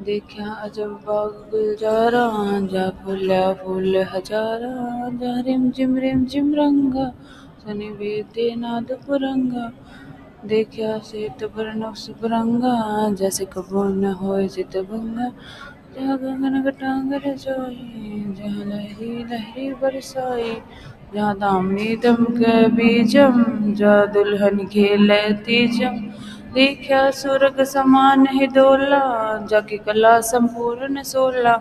देखा अजब बाग गुलजारा जा फूला फूल हजारा, जा रिम जिम रिम जिम रंगा, सनि वेदे नाद पुरंगा। देखा सेत बरन सुबरंगा जैसे कबो न होए जित भंगा। जहाँ गगन घटांगर जाई जहाँ लहरी लहरी बरसाई जहाँ दामनी दम के बीजम, जा दुल्हन खेले तीजम। देखा सुरग समान है डोला जाके कला संपूर्ण सोला।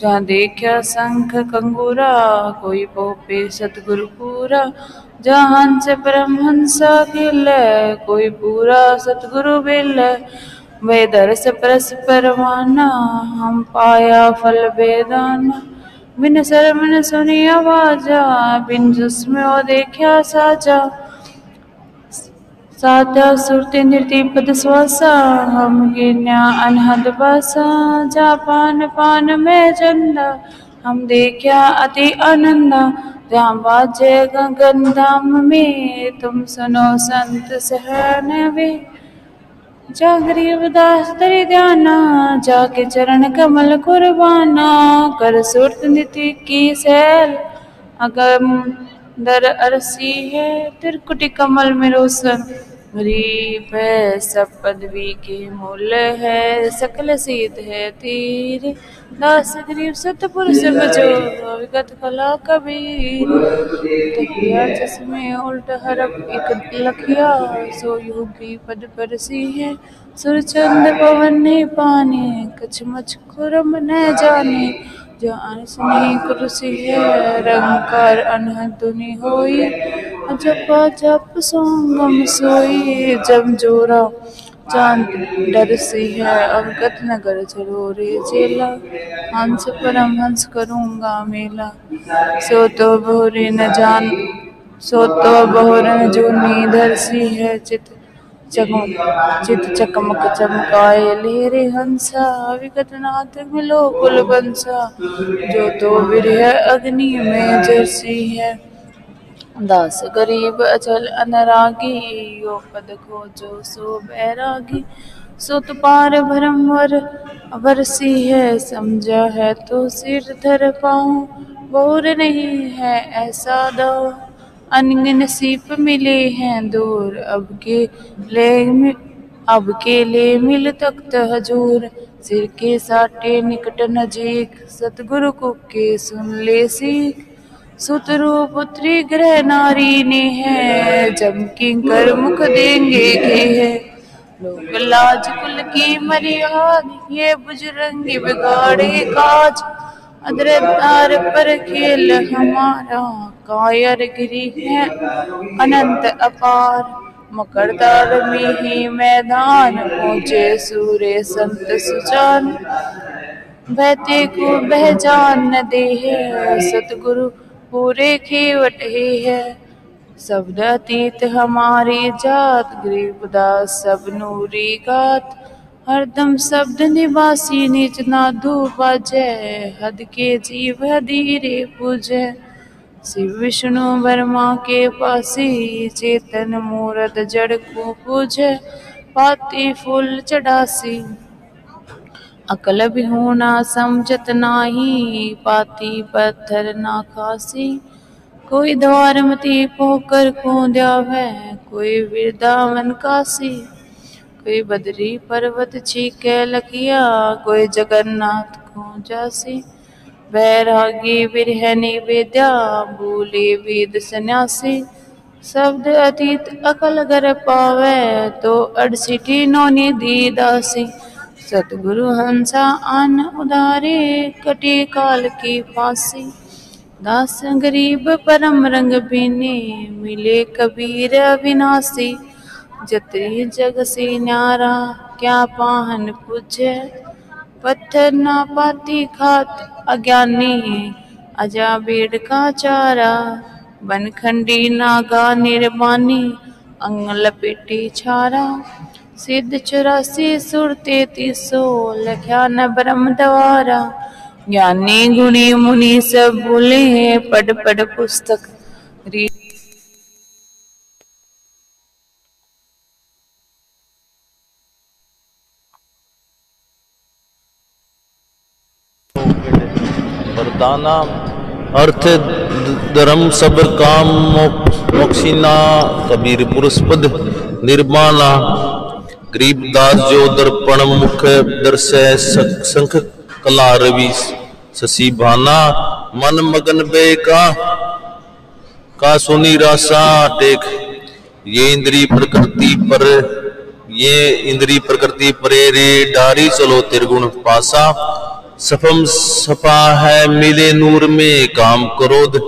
जहाँ देखा शंख कंगूरा, कोई पोपे सतगुरु पूरा। जहाँ हंस परमहंसा खेल कोई पूरा सतगुरु बेल वे दरस परस परवाना हम पाया फल बेदाना बिन शर्मन सुनी आवाजा, बिन जिसमें देखा साजा। नृत्य पद श्वासा हम गिन्या अनहद बासा जा पान पान में चंदा हम देखा अति आनंदा जहाँ बाजे गगन धाम में, तुम सुनो संत सहन वे जा गरीब दास तरी ध्याना, जाके चरण कमल कुर्बाना, कर सुरत नीति की सैल, अगम दर अरसी है तिरकुटी कमल में रोशन। गरीब है सब पदवी के मूल है सकल सीध है तीर। दास गरीब सतपुरुष बजो विगत कला कबीर। तकिया चश्मे उल्ट हरप एक लखिया सो योगी पद परसी है। सुरचंद पवन ने पाने कछ मच खुरम न जाने। जो अनस नहीं कुर्सी है अनहद दुनि होई। सोई जोरा चाँद डरसी है, अवगत नगर चलो हंस परम हंस करूँगा मेला। सो तो बहुरे न जान, सो तो बहुरन जो धरसी है चित। चकम चित चकमक चमकाए। लेरे हंसा विगत नाथ मिलो कुल बंसा। जो तो विरह अग्नि में जरसी है। दास गरीब, अचल अनरागी। यो पद को जो सो बैरागी। सुत पार भ्रमर बरसी है। समझा है तो सिर धर पाऊँ। बोर नहीं है, ऐसा दो अनगिन सीप मिले हैं दूर, अब के ले अब के ले मिल तख्त हजूर। सिर के साटे निकट नजीक, सतगुरु को के सुन ले सीख। सुतरु पुत्री ग्रह नारी ने है, जम कर मुख देंगे के है। लोग लाज कुल की मर्याद ये बुज़ुर्ग बिगाड़े काज। अद्रतार पर खेल हमारा कायर गिरी है, अनंत अपार। मकरदार में ही मैदान पहुँचे सूर्य संत सुजान। बहते को बहजान न दे है सतगुरु पूरे खेवट ही है। शब्द अतीत हमारी जात गरीबदास सब नूरी गात। हरदम शब्द निवासी निज नाधु जय हद के जीव धीरे पूजय शिव विष्णु वर्मा के पासी चेतन मूरत जड़ को पूजय पाती फूल चढ़ासी। अकल भी होना समझत नाही, पाती पत्थर ना खासी। कोई द्वारमती पोकर को द्यावे, कोई वृंदावन काशी कोई बदरी पर्वत छीके लखिया, कोई जगन्नाथ को जासी। बैरागी बिरहनी विद्या, भूली वेद सन्यासी। शब्द अतीत अकल गर पावे तो अड़सिटी नौनी दी दासी। सतगुरु हंसा अन उदारे कटी काल की फांसी। दास गरीब परम रंग बिने, मिले कबीर अविनाशी। जतरी जग से न्यारा, क्या पाहन पूजय पत्थर ना पाती खात अज्ञानी अजा बेड़ का चारा बनखंडी नागा निर्मानी अंग लपेटे छारा। सिद्ध चौरासी सुर तैतीसो लख्या न ब्रह्म द्वारा। ज्ञानी गुणी मुनि सब बोले पढ़ पढ़ पुस्तक। री वरदाना अर्थ, धर्म, सबर, काम मोक्षिना, कबीर पुरुषपद निर्माणा गरीबदास जो दर्पण मुख, दर्श, संख कला, रवि शशि भाना, मन, मगन बे का का सुनी, रासा, टेक, ये इंद्री प्रकृति पर, ये इंद्री प्रकृति परे रे, डारी, चलो, त्रिगुण, पासा सफम सफ़ा है, मिले नूर में काम क्रोध।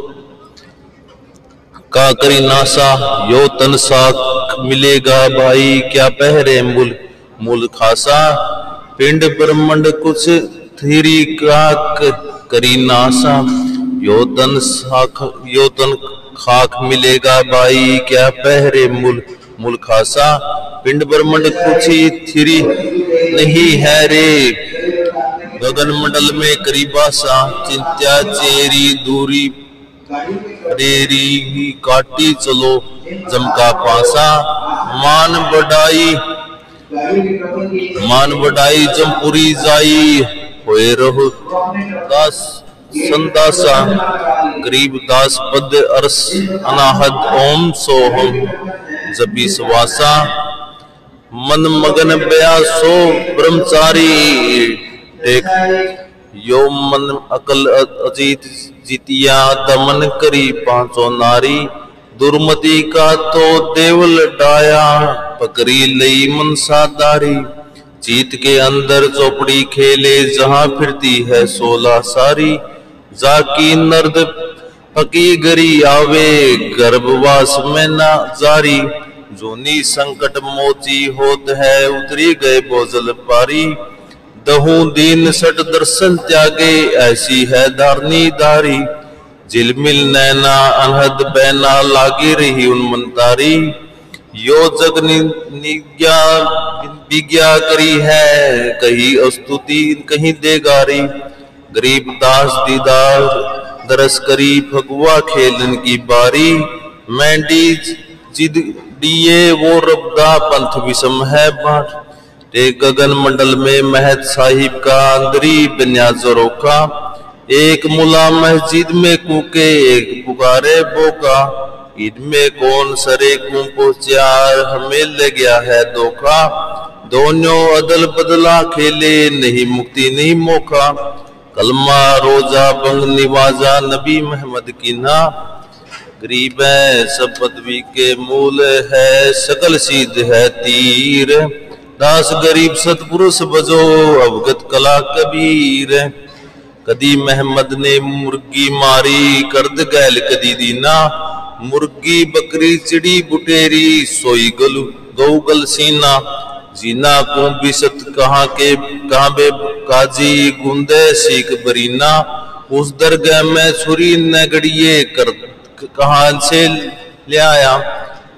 का करी नासा, यो तन सा मिलेगा भाई, क्या पहरे मूल मूल खासा। पिंड ब्रह्मंड कुछ थीरी काक करी नासा। यो तन साख, यो तन खाक मिलेगा भाई, क्या पहरे मूल मूल खासा। पिंड ब्रह्मंड कुछ थीरी नहीं है रे गगन मंडल में करीबा सा, चिंत्या, चेरी, दूरी डेरी काटी, चलो, जमका पासा। मान बढ़ाई मान बढ़ाई जमपुरी जाई, होए रहो, दास, संदासा, गरीब दास पद अरस, अनाहद, ओम सोहम जबी सवासा। मन मगन बया सो ब्रह्मचारी एक यो मन अकल अजीत जितिया, दमन करी पांचो नारी। दुर्मति का तो देवल डाया पकड़ी लई मनसादारी जीत के अंदर चौपड़ी खेले, जहाँ फिरती है सोला सारी। जाकी नर्द पकी गरी आवे गर्भवास में ना जारी। जोनी संकट मोची होत है, उतरी गए बोझल पारी। दहू दीन सट दर्शन त्यागे, ऐसी है धारनी धारी झिलमिल नैना, अनहद बैना, लागी रही उन मंतारी। यो जग निज्ञा करी है, कहीं अस्तुति कहीं देगारी गरीब दास दीदार, दरस करी फगुआ खेलन की बारी। मैंडी जिद दिए वो रब्दा पंथ विषम है बाट एक गगन मंडल में महत साहिब का अंदरी बन्याजरों का एक मुला मस्जिद में कूके, एक पुकारे बोका। ईद में कौन सरे को चार हमें ले गया है धोखा। दोनों अदल बदला खेले, नहीं मुक्ति, नहीं मौका। कलमा रोजा बंग निवाजा, नबी मोहम्मद की ना। गरीब है, सब पदवी के मूल है सकल सीध है तीर। दास गरीब सतपुरुष बजो, अवगत कला कबीर। कदी महमद ने मुर्गी मारी, करद गैल कदी दीना। मुर्गी, बकरी, चिड़ी, बुटेरी, सोई गलु गौ गल सीना। जीना को बिसत कहाँ के, कहाँ बे काजी गुंदे सीख बरीना। उस दरगाह में छुरी नगड़िए कर कहाँ से ले आया।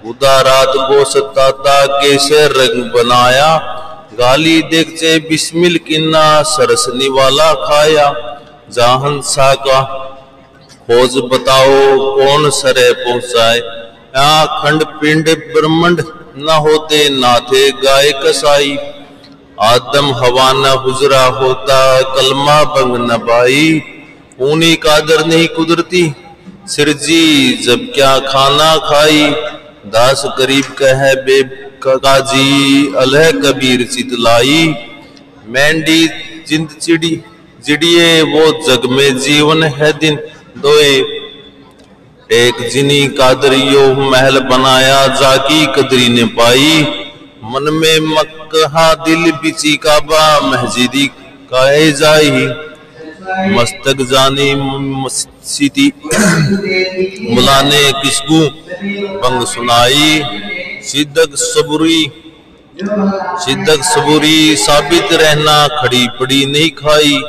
उदारात गोसताता कैसे रंग बनाया, गाली देख से बिस्मिल किन्ना सरसनी वाला खाया। जाहन सा का खोज बताओ कौन सरे पहुँचाए। यहाँ खंड पिंड ब्रह्मंड न होते ना थे गाय कसाई। आदम हवा न हुजरा होता, कलमा बंग न बाई ऊनी कादर नहीं कुदरती, सिरजी जब क्या खाना खाई। दास करीब कह, बे काजी अलह कबीर चितलाई मैंडी जिंद चिड़ी, जिड़िए, वो जग में जीवन है दिन। दोए, एक जिनी कादरियो महल बनाया, जाकी कदरी ने पाई। मन में मक्हा दिल बिची, काबा महजिदी काहे जाई। मस्तक जानी मस्जिदी मुलाने किसकू? बंग सुनाई, सिद्धक सबुरी, सिद्धक सबूरी साबित रहना, खड़ी पड़ी नहीं खाई।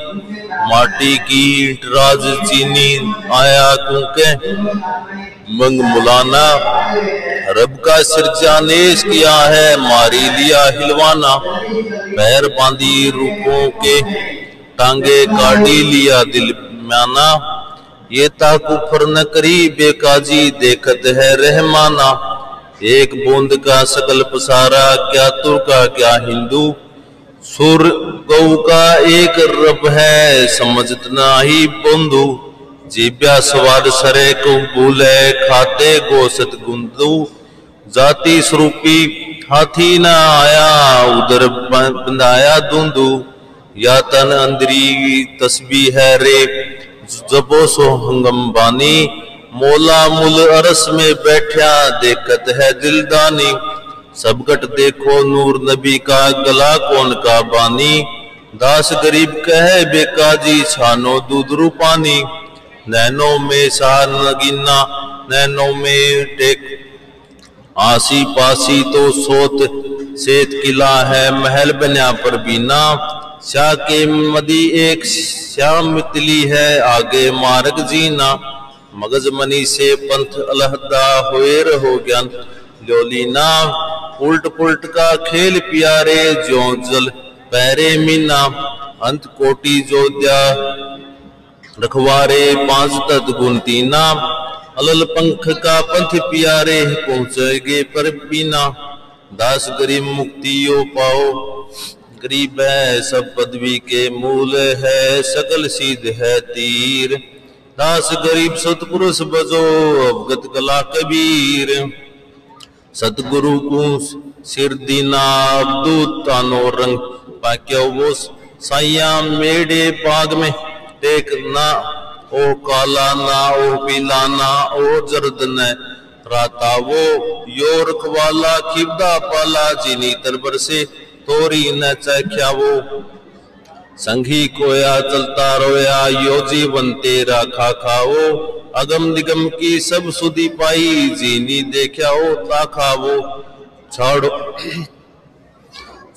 माटी की राज चीनी, आया कुके। मंग मुलाना, रब का सिरजा नेश किया है, मारी लिया हिलवाना। पैर बांधी रूपों के टांगे काटी लिया दिल माना ये ताकुफर न करी, बेकाजी देखत है रहमाना। एक बूंद का सकल पसारा, क्या तुर्का क्या हिंदू। सुर गौ का एक रब है समझतना ही बंधु। जीव्या स्वाद सरे को भूले, खाते गोसत गुंदू। जाति स्वरूपी हाथी न आया, उधर बंधाया दुंदू। या तन अंदरी तस्बी है रे, जबो सो हंगम बानी। मोला मुल अरस में बैठा देखत है दिलदानी सबगट देखो नूर नबी का गला कौन का बानी। दास गरीब कह बेकाजी, छानो दूध रूपानी। नैनो में सार नगीना, नैनो में टेक। आसी पासी तो सोत, सेत किला है महल बन्या पर बीना। शाह के मदी एक श्याम मितली है, आगे मार्ग जीना। मगज मनी से पंथ अलहदा हुए रहो ज्ञान। लोलीना उल्ट पुल्ट का खेल प्यारे जो जल पैरे मीना। अंत कोटि जोध्या रखवारे पाँच तत् गुणतीना अलल पंख का पंथ प्यारे, पहुंचेगे पर बिना दास गरीब मुक्ति यो पाओ। गरीब है, सब पदवी के मूल है, सकल सीध है तीर। दास गरीब सतपुरुष बजो, अवगत कला कबीर। सतगुरु को सिर दीना अब्दूत तानो रंग पाक्यो वो साइया मेड़े पाग में। टेक ना, ओ काला ना, ओ पीला ना, ओ जर्द न। राता वो यो रखवाला खिबदा पाला, जिनी तरबर से तोरी न चख्या वो संघी कोया चलता रोया, यो जीवन तेरा खा खाओ। अगम निगम की सब सुधी पाई, जीनी देखा हो ता खाओ छाड़ो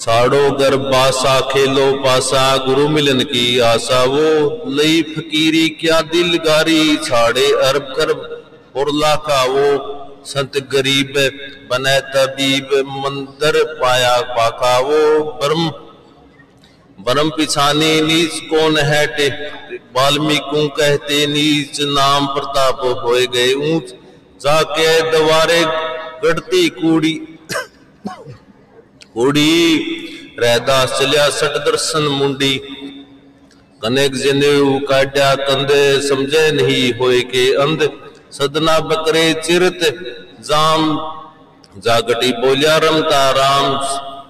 छाड़ो घर बासा, खेलो पासा, गुरु मिलन की आशा वो लई फकीरी क्या दिल गारी छाड़े अरब करब और लाखा वो संत गरीब बने तबीब मंदर पाया पाका वो ब्रह्म। ब्रह्म पिछाने नीच कौन है टे? वाल्मीकु कहते नीच नाम प्रताप हो गए ऊंच। जाके दवारे गढ़ती कूड़ी। कूड़ी। रहदास चलिया सट दर्शन मुंडी। कनेक जनेऊ काट्या कंदे समझे नहीं होए के अंध। सदना बकरे चिरत, जाम। जागटी बोलिया रमता राम।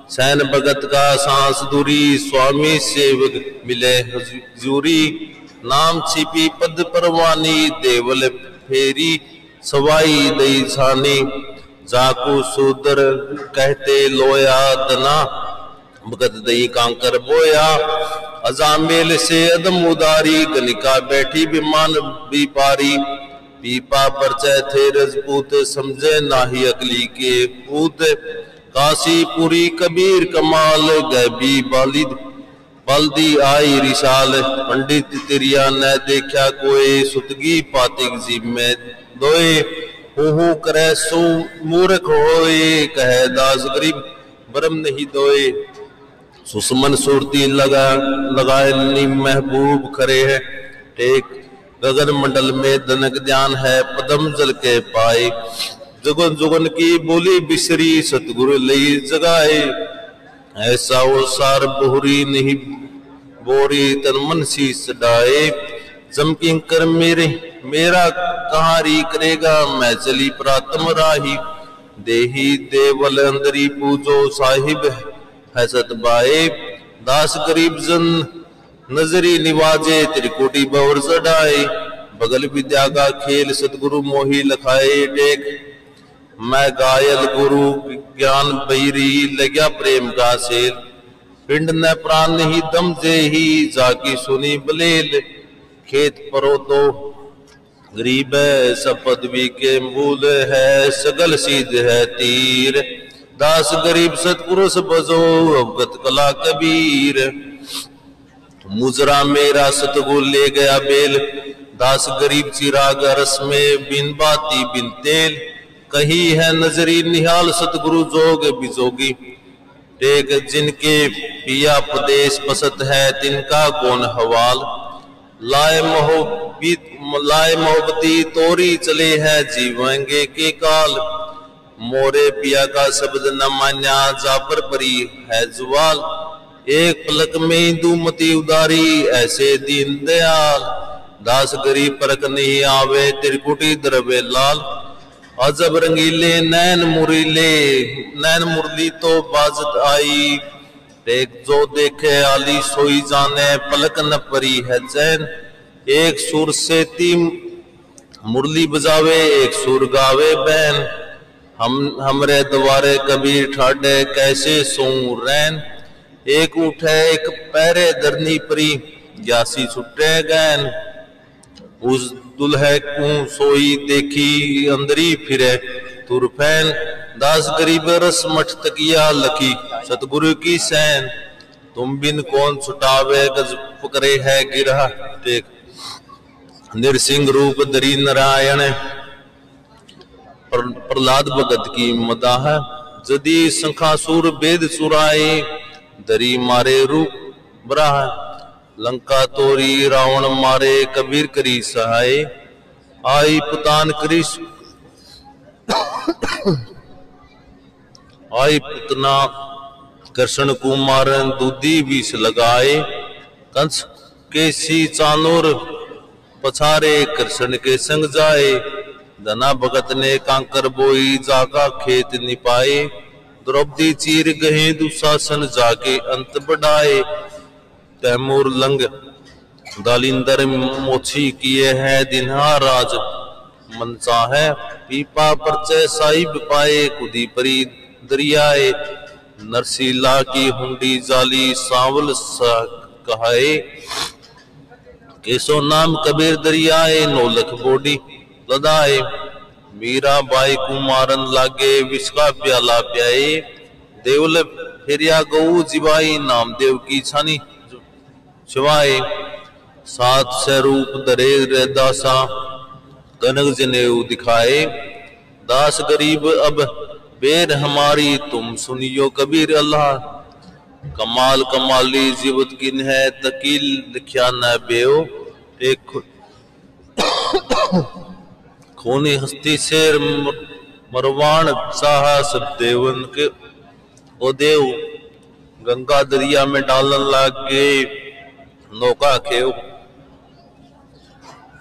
सैन भगत का सांस दूरी, स्वामी सेवक मिले हजूरी। नाम छिपी पद परवानी, देवल फेरी, सवाई दई छानी। जाकू सूदर कहते लोया दना। भगत दई कांकर बोया। अजामेल से अदम उदारी गनिका बैठी विमान भी पारी पीपा परचय थे रजपूत समझे नाही अगली के पूत काशी, पुरी, कबीर, कमाल, गैबी, बालिद। बल्दी आई रिशाल पंडित तिरिया न देखा कोई सुतगी पातिक जी में दोए। हूँ करे सो मूर्ख होए, कहे दास गरीब, ब्रह्म नहीं दोए। सुषमन सुरती लगा, लगाए नी महबूब खरे है, टेक गगन मंडल में दनक ध्यान है, पदम जल के पाए। जुगन जुगन की बोली बिसरी, सतगुरु लई जगाए। ऐसा वो सार बहुरी नहीं, बोरी तन मन सी सडाए जमकिंग कर मेरे, मेरा कहारी करेगा, मैं चली प्रातम राही। देही देवल अंदरी पूजो साहिब है सतबाए दास गरीब जन नजरी निवाजे त्रिकोटी बवर चढ़ाए बगल विद्या का खेल सतगुरु मोही लखाए टेक। मैं गायल गुरु, ज्ञान बैरी लग्या प्रेम का सेल। पिंड न प्राण ही दम जे ही जाकी सुनी बलेल। खेत परो तो गरीब सब पदवी के मूल है, सगल सीध है तीर। दास गरीब सतपुरुष बजो, अवगत कला कबीर। मुजरा मेरा सतगुर ले गया बेल। दास गरीब चिराग रस में बिन बाती बिन तेल। कही है नजरी निहाल सतगुरु जोग बिजोगी। टेक जिनके पिया प्रदेश पसत है तिनका कौन हवाल। लाए मोहब्बत, लाए मोहब्बती तोरी चले है जीवेंगे के काल। मोरे पिया का शब्द न मान्या जापर परी है जुवाल। एक पलक में दुमती उदारी, ऐसे दीन दयाल। दास गरीब परक नहीं आवे, त्रिकुटी द्रवे लाल। अजब रंगीले, नैन मुरीले। नैन मुरली तो बाजत आई। एक जो देखे आली, सोई जाने, पलक न परी है चैन। एक सुर से तीन मुरली बजावे, एक सुर गावे बैन। हम, हमरे द्वारे कबीर ठाडे, कैसे सो रैन? एक उठे, एक पैरे दरनी परी, ग्यासी छुटे गैन। उस दुल्हे को सोई देखी, अंदरी फिरे तुरफैन दास गरीब रस मठ तकिया लखी, सतगुरु की सैन। तुम बिन कौन छुटावे गज पकरे है गिरा टेक निरसिंह रूप दरी नारायण। प्रहलाद भगत की मदाह, जदी संखासुर वेद चुराए दरी मारे रूप ब्राह। लंका तोरी रावण मारे कबीर करी सहाय। आई पुतान कृष आई पुतना कृष्ण कुमार दूधी विष लगाए। कंस के सी चानोर पछारे कृष्ण के संग जाए। धना भगत ने कांकर बोई जाका खेत निपाए। द्रौपदी चीर गहे दुशासन जाके अंत बढ़ाए। तैमूर लंग, दालिंदर मोछी किए हैं दिन्हा राज। मनसा है पीपा परचय साहिब पाए, कुदी परी दरियाए। नरसीला की हुंडी जाली सावल सा कहाए। केसो नाम कबीर दरियाए, नौलख बोडी लदाए। मीरा बाई कुमारन लागे विश्वा प्याला प्याए। देवल फिरिया गऊ नाम देव की छानी। शिवाय सात से दरे दासा, कनक जनेऊ दिखाए। दास गरीब अब बेर हमारी, तुम सुनियो कबीर अल्लाह। कमाल कमाली जीवत किन है तकील लिखया न बेओ। एक खूनी हस्ती शेर मरवान साहस देवन के ओ देव, गंगा दरिया में डालन लाग के नौका खेव।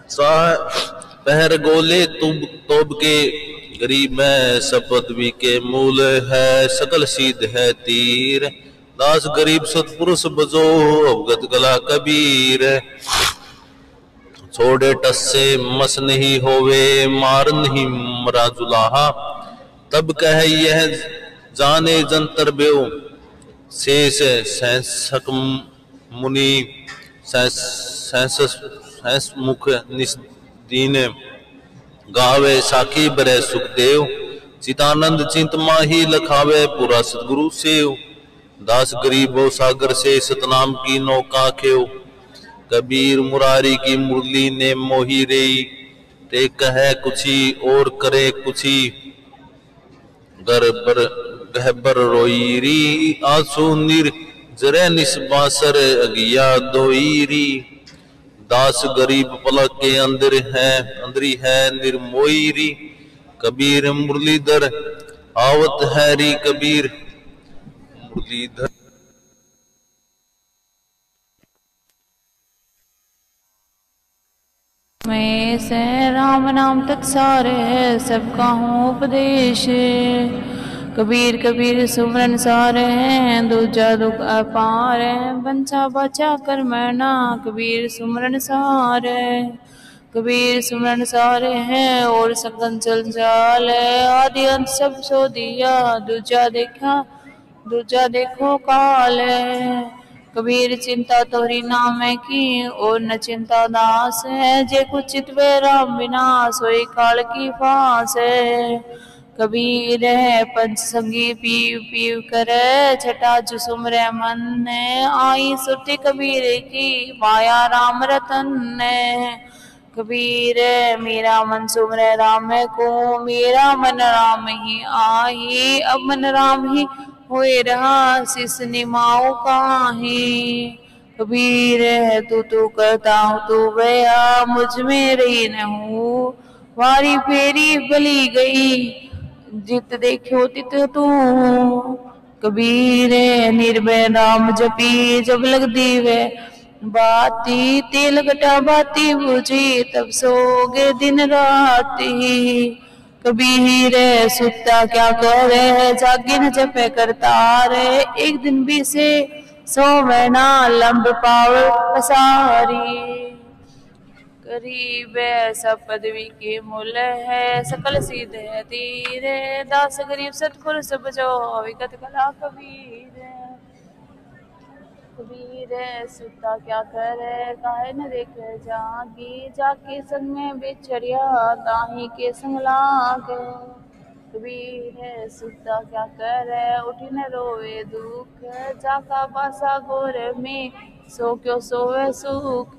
साह, पहर गोले तुब, तोब के, गरीब है भी के मूल है, सकल सीध है तीर। दास गरीब सतपुरुष बजो, अवगत गला कबीर। छोड़े टस्से मस नहीं होवे, मार नहीं मरा जुलाहा तब कह यह, जाने जंतर बेओ शेष सैंसक मुनि, सैंस मुख निस्दीन। गावे साखी बरे सुखदेव। चितानंद चिंत माही लखावे पूरा सतगुरु सेव। दास गरीबो सागर से सतनाम की नौका खेव। कबीर मुरारी की मुरली ने मोही रे ते कहे, कुछी और करे, कुछी गर बर गहबर रोई री, आँसू निर, जरे निस्बासर अगिया दोईरी दास गरीब पलक के अंदर है, अंदरी है निर्मोईरी कबीर मुरलीधर, आवत है री कबीर, मुरलीधर मैं से राम नाम तक सारे सबका हूँ उपदेश। कबीर कबीर, सुमरन सारे हैं, दूजा दुख अपार है। बंचा बचा कर मरना कबीर, सुमरन सारे। कबीर, सुमरन सारे हैं, और सकन चल जाल है। आदि अंत सब सो दिया, दूजा देखा, दूजा देखो काल है। कबीर चिंता तोरी नाम की, और न चिंता दास है जे कुछ चितवे राम विनाश हो काल की फांस है। कबीर है, पंच संगी पीव पीव कर छठा जुसुम मन आई सुरती कबीर की माया राम रतन ने। कबीर मेरा मन सुमर राम को मेरा मन राम ही आई, अब मन राम ही हुए रहा शिष निमाओ काहे? कबीर तू तू करता हूँ, तू गया मुझमें रही न हूँ वारी फेरी बली गई, जित देखो तित तू। कबीर निर्भय राम जपी, जब लग दी दीवे बाती, तेल गटा बाती बुझी, तब सोगे दिन राती कबीर सुता क्या करे जागिन जपे करता रे एक दिन भी से सो महना लंब पाव पसारी। गरीब सब पदवी के मूल है, सकल सीधे है तीरे। दास गरीब सतपुर सब जो, विगत कला कबीर। कबीर है, सुता क्या करे काहे न देख जागी, जाके संग में बिछड़िया, ताही के संग लागे। कबीर सुता क्या करे उठी न रोवे दुख जाका बासा गोर में सो क्यों सोवे सुख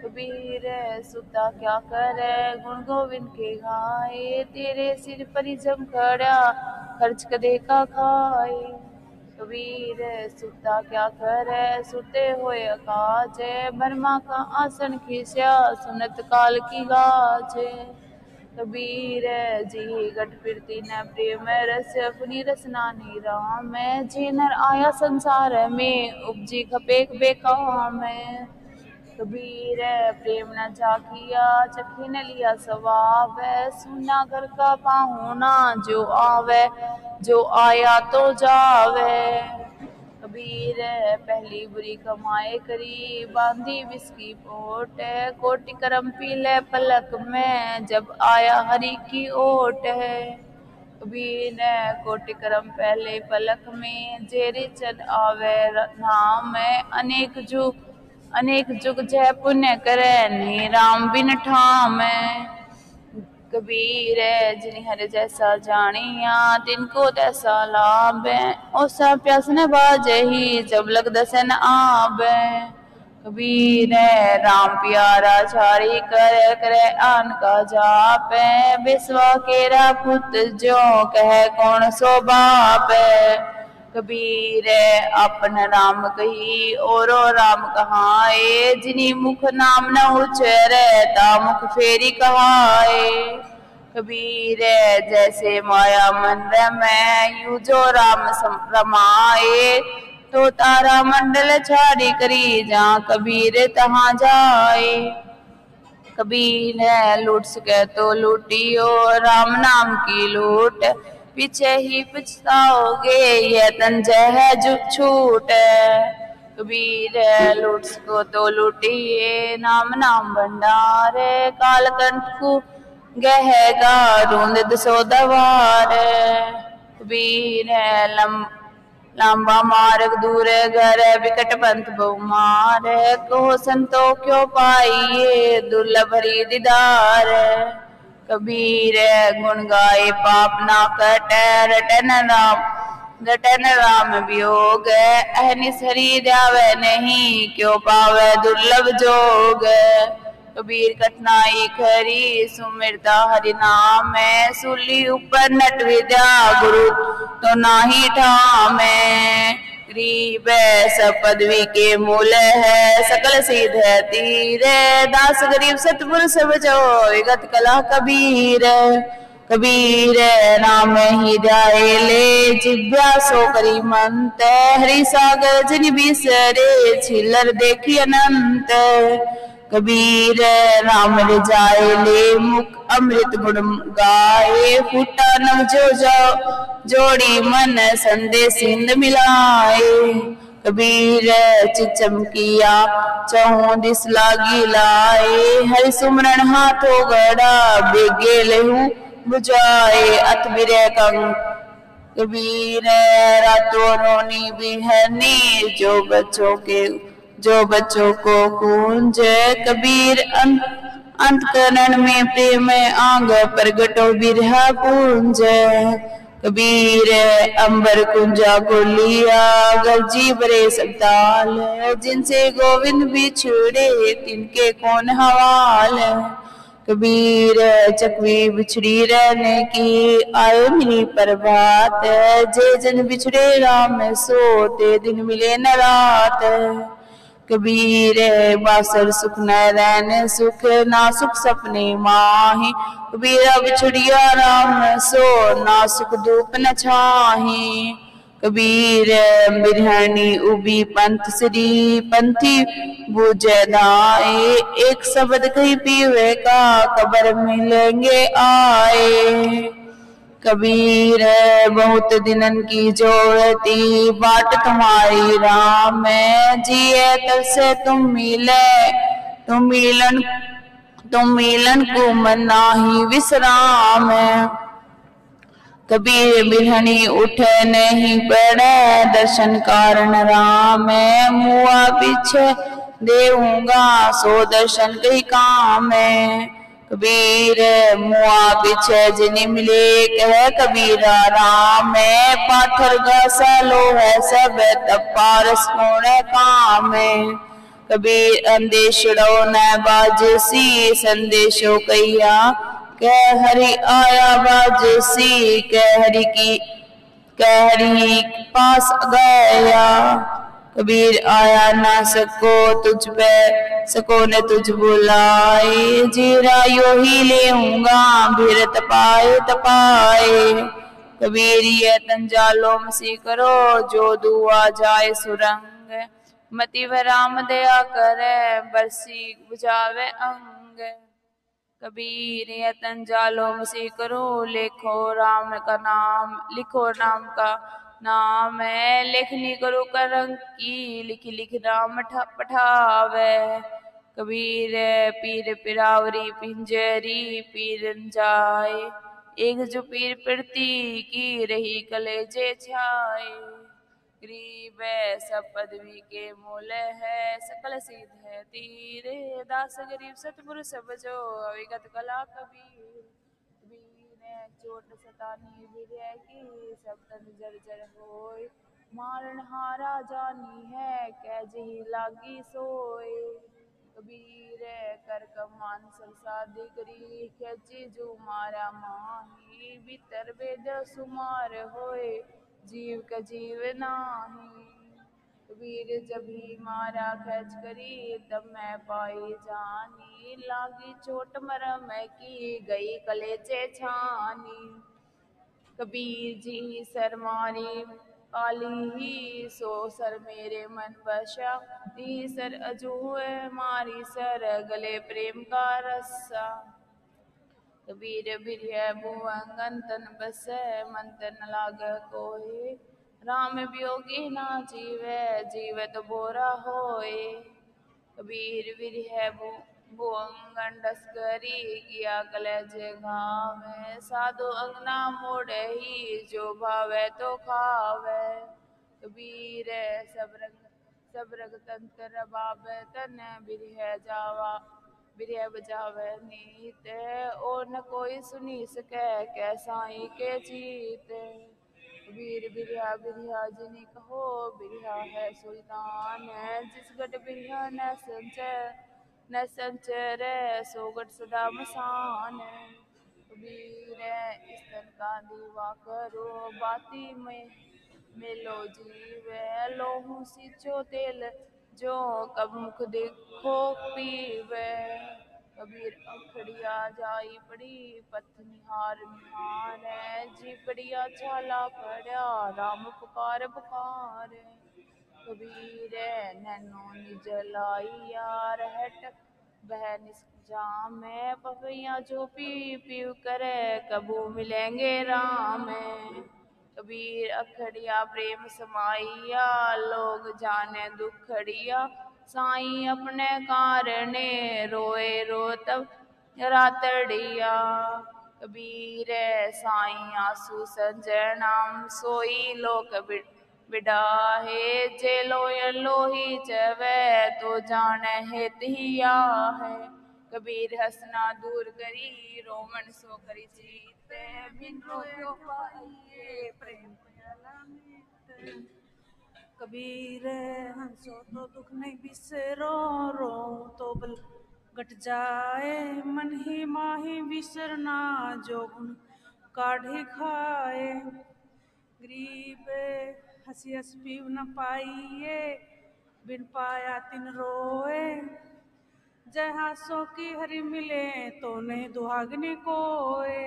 कबीर है, सुता क्या करे गुण गोविंद के गाए, तेरे सिर पर जम खड़ा, खर्च कदे का खाए। कबीर, सुता क्या करे सुते हुए काज बर्मा का आसन खींचा, सुनत काल की गाज कबीर, जी गट फिरती न प्रेम रस, अपनी रसना राम जी नर आया संसार में, उपजी खपेक बेकाम कबीर प्रेम न जाकिया चखी न लिया सवाब सुना घर का पाहुना जो आवे, जो आया तो जावे। कबीर पहली बुरी कमाए करी, बांधी बिस्की पोट कोटि करम पीले पलक में, जब आया हरी की ओट है। कबीर कोटि करम पहले पलक में, जेरे चल आवे नाम अनेक जुग अनेक जुग जय पुण्य करे नी राम बिन ठाम। कबीर जिन हर जैसा जानिया, तिनको तैसा लाभ। ओसा प्यास न बाज ही, जब लग दसन आब कबीर राम प्यारा छाड़ी कर, करे आन का जाप। बिस्वा केरा पुत जो कह, कौन सो बाप। कबीर अपन राम कही, और राम कहाए। जिनी मुख नाम न उचर, ता मुख फेरी कहाए। कबीर, जैसे माया मन में यू जो राम रमाए तो तारा मंडल छाड़ी करी, जा कबीर तहाँ जाए। कबीर है लूट सके तो लूटी लूटियो, राम नाम की लूट। पीछे ही पछताओगे ये तन है जो छूट कबीर लूट को तो लूटिए, नाम नाम भंडार काल कंठ को गहेगा रूंद सो दवार कबीर लम, लंबा मार्ग दूर घर विकट पंथ बहुमार को संतो क्यों पाइए, दुर्लभ हरी दीदार कबीर गुण गाए, पाप ना कटे, रटन राम। रटन राम वियोग अहनिस हरि द्यावे नहीं, क्यों पावे दुर्लभ जोग? कबीर कठिनाई खरी, सुमिरता हरि नाम सुली ऊपर नट विद्या गुरु तो नाही ठाम गरीब सब पदवी के मूल है, सकल सीध है। तीर दास गरीब सतपुर सब जो विगत कला कबीर कबीर नाम ही जाए ले जिव्या सो करी मंत हरि सागर, जिन बिसरे, छिलर देखी अनंत कबीर राम जाए ले, मुख अमृत गुण गाए फूटा नव जो जाओ जोड़ी मन संदेश सिंध मिलाए। कबीर चिचमकिया चहु दिस लागी लाए। हरि सुमरण हाथो गड़ा बेगे लहू बुझाए। अत बिरे कंग कबीर रातों रोनी बिहनी। जो बच्चों के जो बच्चों को कूंज कबीर अं, अंतकरण में प्रेम आंग प्रगटो बिरहा पूंज कबीर अंबर कुंजा को लिया गरजी बरे सबताल जिनसे गोविंद बिछड़े तिनके कौन हवाल। कबीर चकवी बिछड़ी रहने की आए मिली प्रभात जे जन बिछड़े राम सोते, दिन मिले न रात। कबीर बासर सुख न रहने सुख ना सुख सपने माही। कबीरा बिछड़िया राम सो ना सुख धूप न छाही। कबीर बिरहनी उबी पंथ श्री, पंथी बुझदाए एक शब्द कही पीवे का कबर मिलेंगे आए। कबीर बहुत दिनन की जोड़ती बाट तुम्हारी राम जिए तब से तुम मिले। तुम मिलन तुम मिलन को मना ही विश्राम है। कबीर बिरहनी उठे नहीं पड़े, दर्शन कारण राम मुआ पीछे देऊँगा, सो दर्शन कही काम कबीर, मुआ पीछे जिनी मिले कह, कबीरा राम पाथर गसा लो है, सब कौन काम कबीर अंदेशड़ो न बाजसी, संदेशो कैया कह हरि आया बाजसी, कह हरि की, कह हरि पास गया। कबीर आया ना सको तुझ पे, सको न तुझ बुलाए जीरा यो ही लेऊँगा भीर तपाए तपाए। कबीर ये तंजालो मसी करो, जो दुआ जाए सुरंग। मति राम दया करे, बरसी बुझावे अंग। कबीर ये तंजालो मसी करो, लिखो राम का नाम, लिखो नाम का नाम है, लेखनी करो करंग की, लिख लिख राम पठावे। कबीर पीर पिरावरी, पिंजरी पीर जाए। एक जो पीर पड़ती, की रही कलेजे छाए। गरीब सब पदवी के मूल है, सकल सिद्ध है तीरे। दास गरीब सतपुर सब जो, अविगत कला कबीर। चोट सतानी विरय की सब जर जर होय मारण हारा जानी है कै जही लागी सोए। कबीर कर कमान सरसादी करी खेची जो मारा माही। भीतर वेद सुमार होए, जीव का जीव नाही। जब ही मारा खच करी, तब मैं पाई जानी। लागी चोट मरम की गई कलेचे छानी। कबीर जी सर मारी, काली ही सो सर मेरे मन बशा दी सर अजू मारी सर गले प्रेम का रस्सा। कबीर बिरिय भुवंगन तन बस मन तन लाग कोई राम वियोगी ना जीवे जीवत बोरा होए। कबीर विरह भुवंगन डसकरी किया कलेज घावे। साधु अंगना मोड़े ही, जो भावे तो खावे। कबीर सब रंग सब रंग तंत्र बाब तन बिरह जावा बिरह बजावे नीत। ओ न कोई सुनी सके कैसाई के जीत। वीर बिरहा बिरहा जिनी कहो बिरहा है सुल्तान। है जिस गट बिरहा न संचर न संचर सो गट सदा मसान। है वीर इस तन का दीवा करो, बाती में मेलो जीव लोहू सिंचो तेल, जो कब मुख देखो पीवे। कबीर अखड़िया जाई पड़ी पथ निहार निहार जी पड़िया छाला पड़ा राम पुकार पुकार कबीर नैनो निज यार हट बह निज़ाम पपैया जो पी पी करे, कबू मिलेंगे राम कबीर अखड़िया प्रेम समाइया लोग जाने दुखड़िया साई अपने कारणे रोए रो तब रातड़िया कबीर साई आँसू सजनाम सोई लोक बिडाहे जे लोय लोही चवे तो जाने हेत हिया है। कबीर हसना दूर करी, रोमन सो करी जीत। बिन रोयो पाइए, प्रेम कबीर हंसो तो दुख नहीं बिसरो, रो तो बल घट जाए, मन ही माही बिसरना जो गुण काढ़े खाए। गरीब हँसी हंस पीव न पाइए, बिन पाया तिन रोए। जय हासों की हरि मिले तो नहीं दुहागने कोए।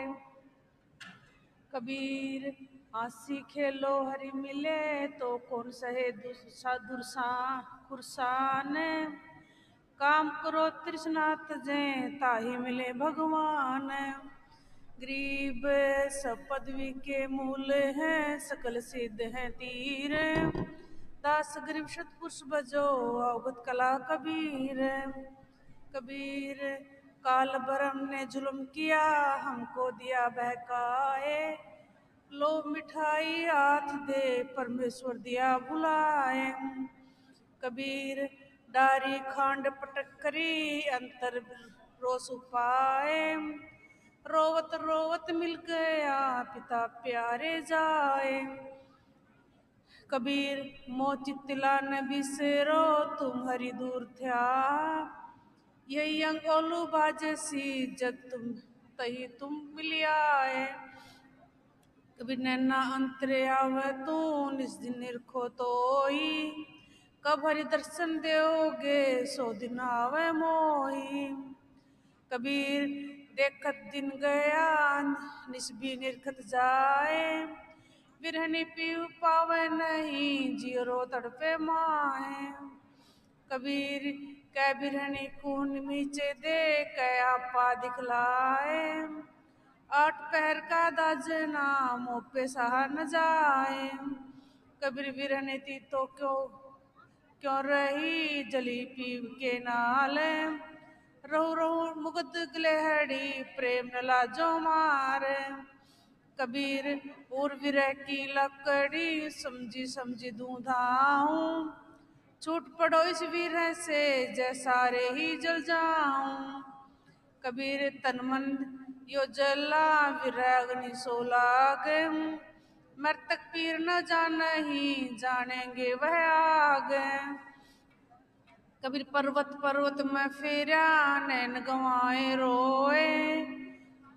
कबीर हासी खेलो हरि मिले तो कौन सहे दुर्सा खुरसान काम करो तृष्णात जे, ताही मिले भगवान। गरीब सब पदवी के मूल हैं, सकल सिद्ध हैं तीर। दास गरीब सतपुरुष बजो, अवगत कला कबीर। कबीर, काल बरम ने जुल्म किया, हमको दिया बहकाए। लो मिठाई हाथ दे, परमेश्वर दिया बुलाए। कबीर डारी खांड पटकरी अंतर रोस उपाए। रोवत रोवत मिल गया, पिता प्यारे जाए। कबीर मोचितला न बिसरो तुम हरी दूर थया। यही अंगोलू बाजे सी, जग तुम, तही तुम मिलियाए कबीर नैना अंतरे आवे तू निस दिन निरखो तोई। कब हरि दर्शन दोगे सो दिन आवे मोही कबीर देखत दिन गया निस्बी निरखत जाए। बिरहनी पीव पावे नहीं जियो तड़पे माए। कबीर कै बिरहनी कून नीचे दे कया आपा दिखलाए। आठ पहर का दाजना मोपे सहा न जाए। कबीर बिरहनी थी तो क्यों क्यों रही जली पीव के नाल? रहु रहु मुगद गलहड़ी प्रेम न लाजो मार। कबीर विरह की लकड़ी समझी समझी दूधाऊं छूट पड़ो इस विरह से जैसारे ही जल जाऊँ। कबीर तन मन यो जला विरह अग्नि सो लागे मृतक पीर न जान ही जानेंगे वह आगे। कबीर पर्वत पर्वत में फेरा नैन गवाए रोए।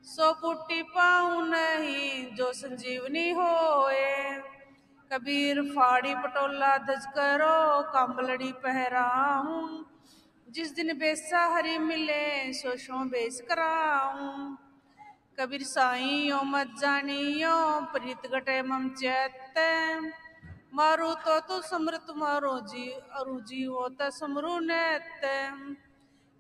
सो पुटी पाऊ नहीं, जो संजीवनी होए। कबीर फाड़ी पटोला दज करो, कंबलड़ी पहराऊं। जिस दिन बेसा हरी मिले, सो शो बेस कराऊं। कबीर साई, ओ मत जानियो, प्रीत घटे मम चैत। मारू तो तू समृत, मारो जी, अरु जी हो त समरु नेत।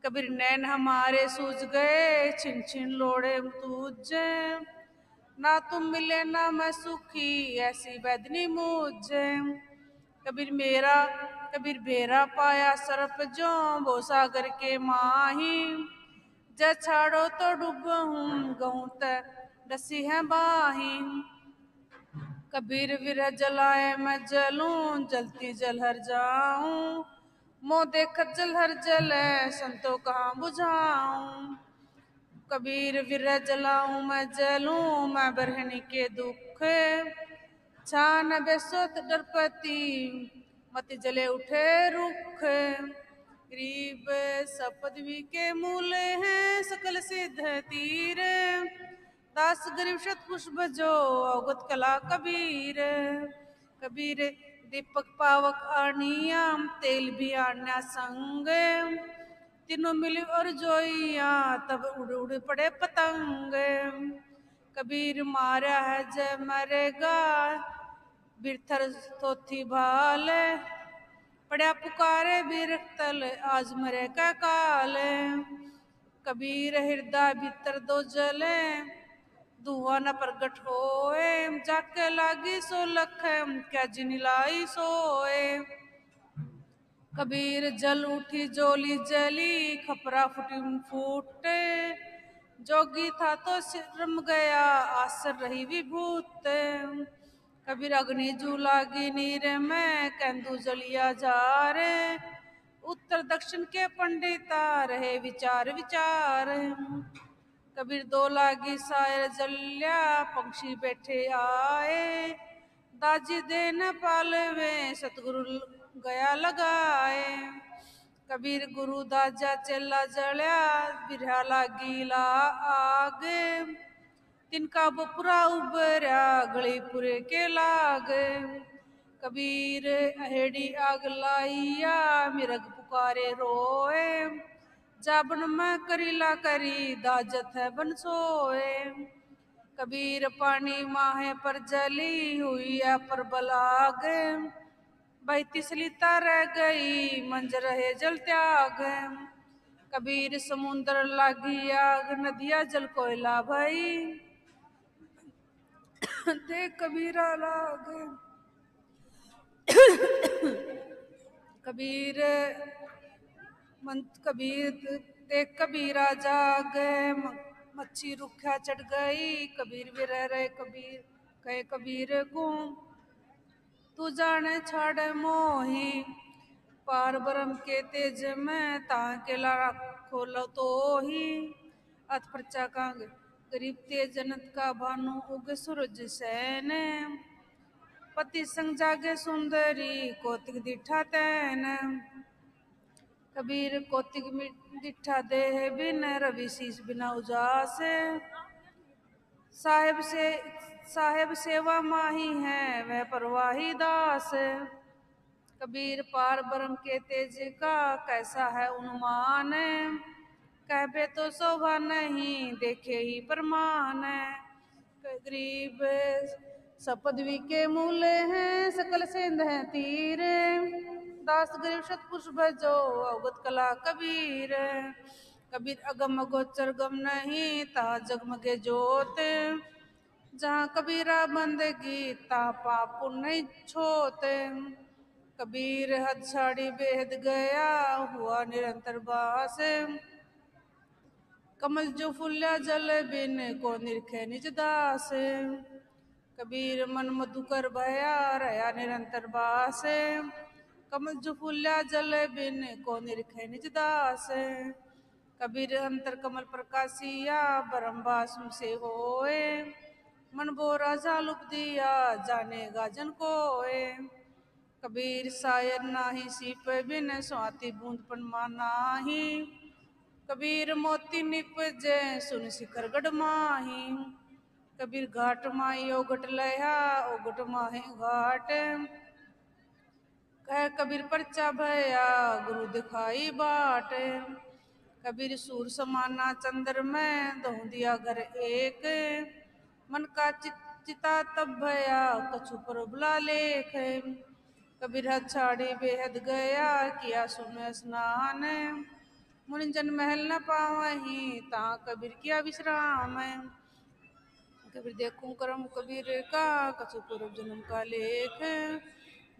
कबीर नैन हमारे सूझ गए, छिन छिन लोड़े तुझे। ना तुम मिले, ना मैं सुखी, ऐसी बैदनी मुझे। कबीर मेरा, कबीर बेरा पाया सरप जो, वो सागर के माही। जय छाड़ो तो डूब हूँ, गऊ डसी है बाही। कबीर विर जलाए मैं जलूं, जलती जलहर जाऊँ। मो देख जलहर जले, संतो कहाँ बुझाऊं। कबीर विर जलाऊं मैं जलूं, मैं बरहनी के दुख। छान बेसोत डरपति, मत जले उठे रुख। गरीब सपदवी के मूल हैं, सकल सिद्ध तीर। दास गरीब शत पुष्प जो अवगत कला कबीर। कबीर दीपक पावक आनिया, तेल भी आना संग। तीनों मिली और जोइया, तब उड़ उड़ पड़े पतंग। कबीर मारा है जय मरेगा, बिरथर थोथी भाल। पड़ा पुकारे बिरतल आज मरे का काल। कबीर हृदय भीतर दो जले धुआँ न प्रगट होए। जाके लागी सो लख क्या जिनिलाई सोए। कबीर जल उठी जोली जली, खपरा फुटी फूटे। जोगी था तो सिरम गया, आसर रही विभूत कबीर अग्नि जू लागी नीर में, केंदू जलिया जा रे उत्तर दक्षिण के पंडिता रहे विचार विचार। कबीर दो लागी सायर जल्या, पंक्षी बैठे आए। दाजी दे न पालवे सतगुरु गया लगाए। कबीर गुरु दाजा चेला जल्या, बिरहा लागी ला आगे। तिनका बपुरा उबरा गली पुरे के लागे। कबीर अहेड़ी आग लाइया, मिरग पुकारे रोए। जाबन में करीला करी, दाजत है बन सोए। कबीर पानी माहे पर जली हुई है पर बलाग। भाई तिसली रह गई, मंज रहे जल त्याग। कबीर समुंदर लागी आग, नदिया जल कोयला भाई। देख कबीरा लाग कबीर, मंत कबीर, ते कबीरा जाग। मच्छी रुखा चढ़ गई, कबीर भी रह रहे कबीर। कहे कबीर को तू जाने छाड़ मोही। पार ब्रह्म के तेज में ताके ला खोलो तो ही। अथ प्रचा का गरीब तेज जनत का भानु उग सूरज सैन। पति संग जागे सुंदरी, कौतिक दिठा तैन। कबीर कौतिक दिठा देह बिन, रवि शीस बिना उजास। साहेब से साहेब सेवा माही है, वह परवाही दास। कबीर पार ब्रह्म के तेज का, कैसा है अनुमान कहबे तो शोभा नहीं देखे ही प्रमाण गरीब सपदवी के मूल हैं, सकल सिंध हैं तीर। दास गरीब सतपुरुष भजो अवगत कला कबीर। कबीर अगम गोचर गम नहीं, ता जगमगे जोत जहाँ कबीरा बंदगी ता पाप नहीं छोते। कबीर हद छाड़ी बेहद गया, हुआ निरंतर बास कमल जो फुल्या जल बिन को निरखे निज दास। कबीर मन मधुकर भया रया निरंतर बास। कमल जो फुल्या जल बिन को निरखे निज दास। कबीर अंतर कमल प्रकाशिया ब्रह्म से होए। मन बोरा जालुप दिया, जन कोए। कबीर सायर नाही, सीप बिन स्वाति बूंद पन माही कबीर मोती निपजे सुन शिखर गढ़ माही। कबीर घाट माही, ओ घट लया, ओ घट माहे घाट। कह कबीर परचा भया, गुरु दिखाई बाट। कबीर सूर समाना चंद्र में, दो दिया घर एक। मन का चिता तब भया, कछु पर बुला लेख। कबीर छाड़ी बेहद गया, किया सुन स्नान। मुनिजन महल न पावही, ता कबीर किया विश्राम। कबीर देखूँ करम, कबीर का कछु पूर्व जन्म का लेख।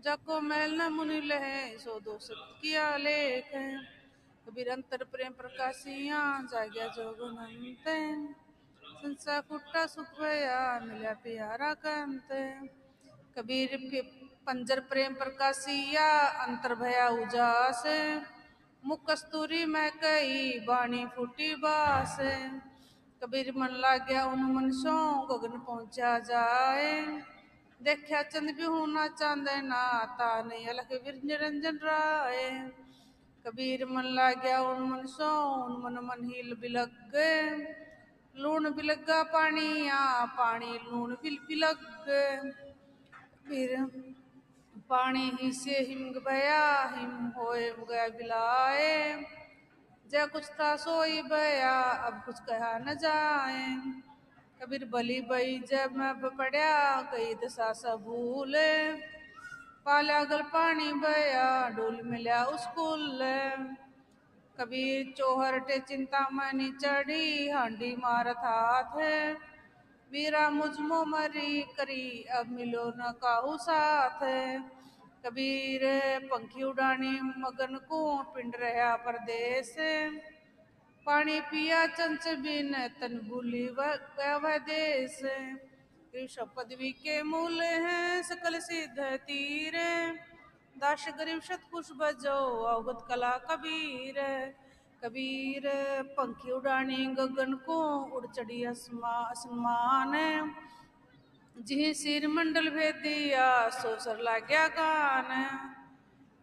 जाको महल न मुनि लहे, सो दो किया लेख। कबीर अंतर प्रेम प्रकाशिया, जाग्या जोग अनंत संसा कुट्टा सुख भया मिला प्यारा कंत। कबीर पंजर प्रेम प्रकाशिया, अंतर भया उजास। मुख कस्तूरी मैं कई बाणी फूटी बास कबीर मन लाग्या उन मनसों गगन पहुँचा जाए देखा चंद भी होना चांदे ना ता नहीं अलग वीर निरंजन राय कबीर मन लाग्या उन मनसों उन मन मन हिल बिलग गए लूण बिलगा पानी या पानी ही से हिम भया, हिम होए गया बिलाए जय कुछ था सोई भया, अब कुछ कहा न जाए। कबीर बली बई जब मैं पड़या कई दशा सब भूले। पाला गल पानी बया डोल मिल्या उसकुल कबीर चोहर टे चिंता मनी चढ़ी, हांडी मारत हाथ वीरा मुझमो मरी करी, अब मिलो न काहू साथ कबीर, पंखी उड़ानी मगन को पिंड रहा परदेश पानी पिया चंच बिन तन भूली देश कृष्ण पदवी के मूल हैं सकल सिद्ध तीर। दाश गरीब शतकुश बजो अवगत कला कबीर। कबीर, पंखी उड़ानी गगन को उड़ चढ़ी आसमा आसमान जिहि सिर मंडल भेदिया सो सर लाग्या गान।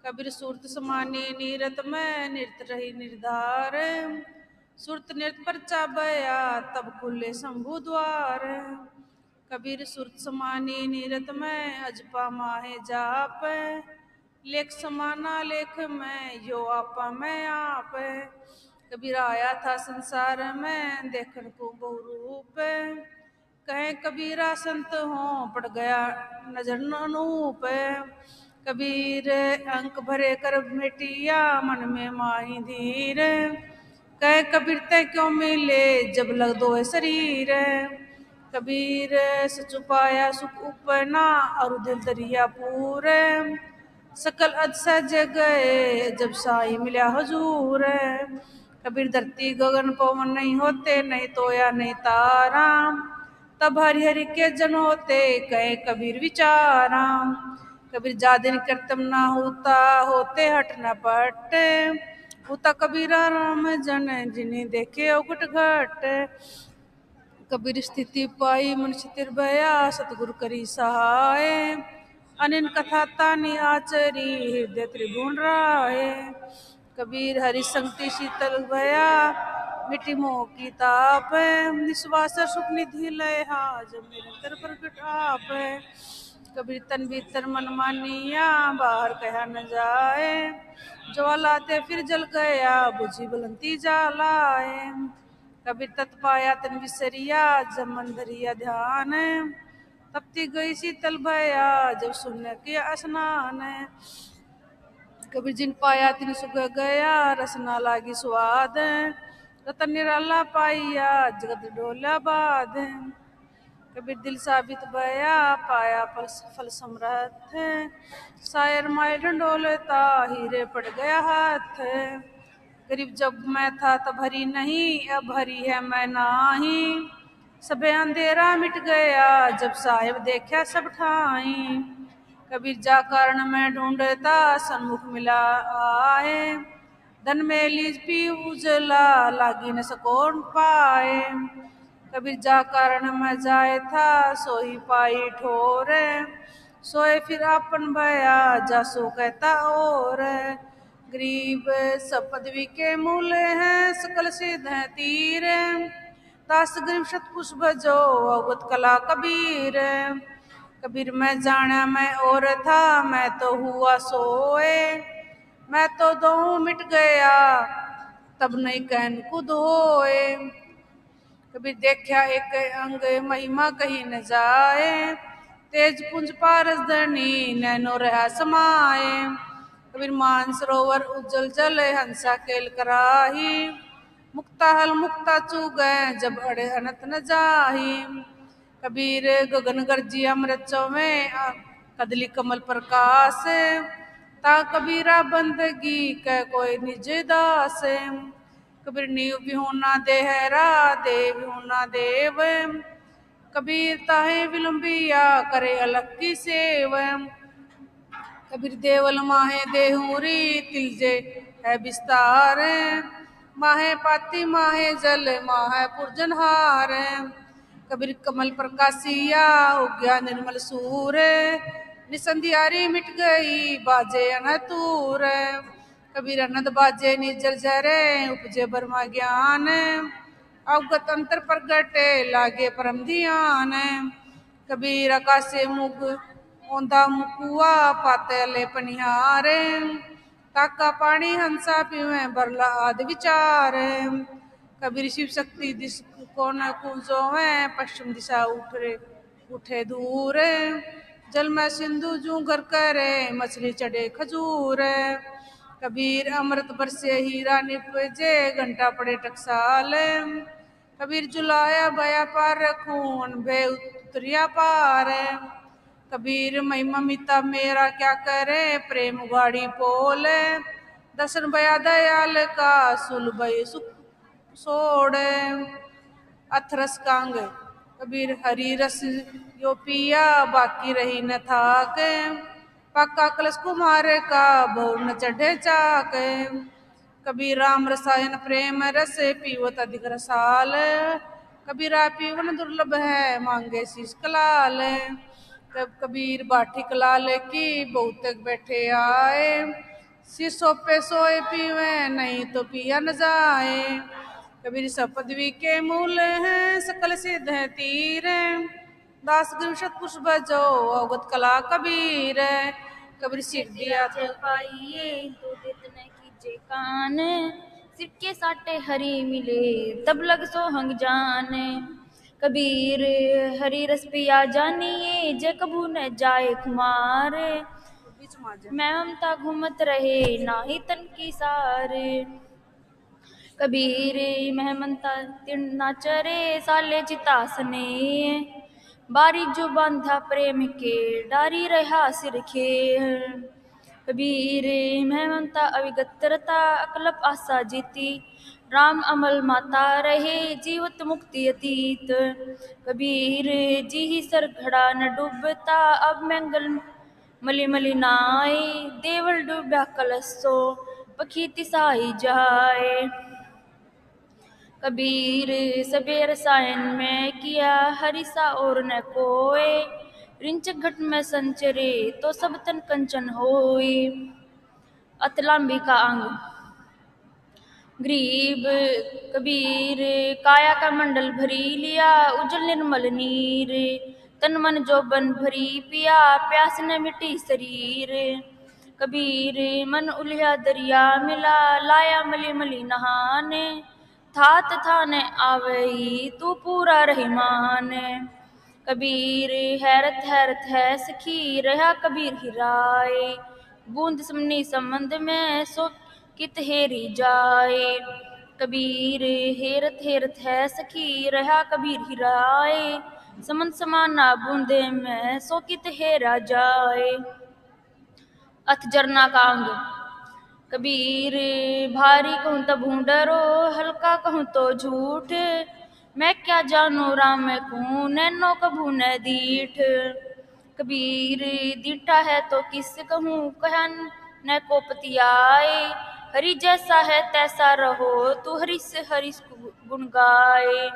कबीर सूरत समानी नीरत में नृत रही निर्धार। सुरत नृत पर चाबया तब खुले शंभु द्वार। कबीर सुरत समानी नीरत में अजपा माहे जाप। लेख समाना लेख में, यो आपा मैं आप। कबीर आया था संसार में, देखन को बहु रूप। कहे, कबीरा संत हो, पड़ गया नज़र नूप कबीर अंक भरे कर मिटिया, मन में माही धीर कह, कबीर ते क्यों मिले, जब लग दो है। शरीर कबीर सच पाया सुख उपना और दिल दरिया पूरे सकल अदसा गए, जब साई मिला हजूर कबीर धरती गगन पवन नहीं होते, नहीं तोया, नहीं तारा। तब हरि हरि के जन होते, कहे कबीर विचारा। कबीर जादिन करतम ना होता, होते हट न पट। होता कबीरा राम जन, जिन्हें देखे उगट घट। कबीर स्थिति पाई मनुष्य तिरभया सतगुरु करी सहाय। अनिन कथा तानी आचरी, हृदय त्रिभुवन राय। कबीर हरि संगति शीतल भया मिट्टी मोह की ताप निश्वास सुख निधि लय जब निरंतर प्रकट आप। कबीर तन भीतर मन मानिया, बाहर कहा न जाए। ज्वालाते फिर जल गया, बुझी बुलंती जालाए कबीर तत् पाया तन विसरिया जब मंदरिया ध्यान। तपती गई शीतल भया, जब शून्य के स्नान कबीर जिन पाया तिन सुख गया, रसना लागी स्वाद। रतन निराला पाइया, जगत डोला बाद कबीर दिल साबित बया, पाया फल फल समृद्ध शायर माए डंडोलता हीरे पड़ गया हाथ गरीब जब मैं था तब भरी नहीं, अब भरी है मैं नाही। सबे अंधेरा मिट गया, जब साहेब देखा सब ठाई। कबीर जा कारण मैं ढूंढता, सन्मुख मिला आए। धन में लीज पी उजला, लागी न सकोन पाए। कबीर जा कारण मैं जाए था, सोई पाई ठोर। सोए फिर अपन भया जा सो कहता और गरीब सब पदवी के मूल हैं, सकल सिद्ध हैं तीर। दास गरीब शतकुश बजो, अवगत कला कबीर। कबीर मैं जाना, मैं और था, मैं तो हुआ सोए। मैं तो दो मिट गया, तब नहीं कहन कुद होए। कबीर देखा एक अंग महिमा कहीं न जाए, तेज पुंज पारस धनी नैनो रहा समाए। कबीर मान सरोवर उज्जल जल हंसा केल कराही, मुक्ता हल मुक्ता चू गए जब अड़े अनत न जाही। कबीर गगन गर्जी अमृत में कदली कमल प्रकाश। ता कबीरा बंदगी कह कोई निज दास कबीर नीव बिहुना देहरा दे बिहुना देव कबीर ताहे विलंबिया करे अलग की सेव कबीर देवल माहे देहूरी तिलजे है विस्तार माहे पाती, माहे जल, माहे पुरजनहार कबीर कमल प्रकाशिया उग्या निर्मल सूर। निसंधियारी मिट गई, बाजे अनतूर कबीर अनद बाजे निजल जरे, उपजे बर्मा ज्ञान। अवगत अंतर प्रगटे लागे परम ध्यान कबीर आकाशे मुग ओंदा मुकुआ पाते ले पनिहारे काका पानी हंसा पीवे, बरला आदि विचार कबीर शिव शक्ति दिश कौन कुंजो पश्चिम दिशा उठे उठे दूर जल में सिंधु जू घर करे, मछली चढ़े खजूर। कबीर अमृत बरसे, हीरा निपजे, घंटा पड़े टकसाल। कबीर जुलाया बया पार, खून भे उतरिया पार। कबीर महिमा मिता, मेरा क्या करे, प्रेम गाड़ी पोल। दर्शन बया दयाल का सुल भय सुख सोड़। अथरस कांग, कबीर हरी रस यो पिया बाकी रही न थाक। पक्का कलश कुमार का भोर न चढ़े चाक। कबीर राम रसायन प्रेम रस पीवत अधिक रसाल। कबीरा पीवन दुर्लभ है मांगे शीश कलाल। तब कबीर बाठी कलाल की बहुत बैठे आए। शीशो पे सोए पीवे, नहीं तो पिया न जाए। कबीर सब पदवी के मूल हैं, सकल सिद्ध है तीर। दास गुरु सतपुरुष बजो अवगत कला कबीर। कबीर सिर दिया पाइए तो देतने कीजे कान। सिक्के साटे हरी मिले तब लग सो हंग जाने। कबीर हरी रस पिया जानिए जे कबू न जाए कुमार मैं ममता घूमत रहे ना ही तन की सारे। कबीर महमंता तिन ना चरे साले चितासने बारी जो बांधा प्रेम के, डारी रहा सिर खे कबीर महमंता अविगत्रता, अकलप आशा जीती। राम अमल माता रहे, जीवत मुक्ति अतीत। कबीर, जी ही सर घड़ा न डूबता, अब मंगल मली मली नाए देवल डूबा कलसो पखी तिसाई जाए। कबीर, सबेर सायन में किया, हरिसा और न कोए। रिंच घट में संचरे तो सब तन कंचन होए। अतलाम्बी का अंग। ग्रीब कबीर, काया का मंडल भरी लिया, उजल निर्मल नीर। तन मन जो बन भरी पिया, प्यास न मिटी शरीर। कबीर, मन उलिया दरिया मिला, लाया मली मली नहाने। थात थाने आवई, तू पूरा रहमान कबीर हैरत हैरत है, सखी रहा कबीर हिराए बूंद समनी संबंध में सो कित हेरी जाए कबीर हेरत हेरत है, सखी रहा कबीर हिराए समन समाना बूंदे में सो कित हेरा जाए अथ जरना का अंग कबीर, भारी कहूँ तो भूडरो हल्का कहूँ तो झूठ। मैं क्या जानू राम कहूँ नैनो कभू न दीठ। कबीर, दीठा है तो किस कहूँ कहा न को पतियाए हरि जैसा है तैसा रहो, तू हरि से हरि गुण गाए।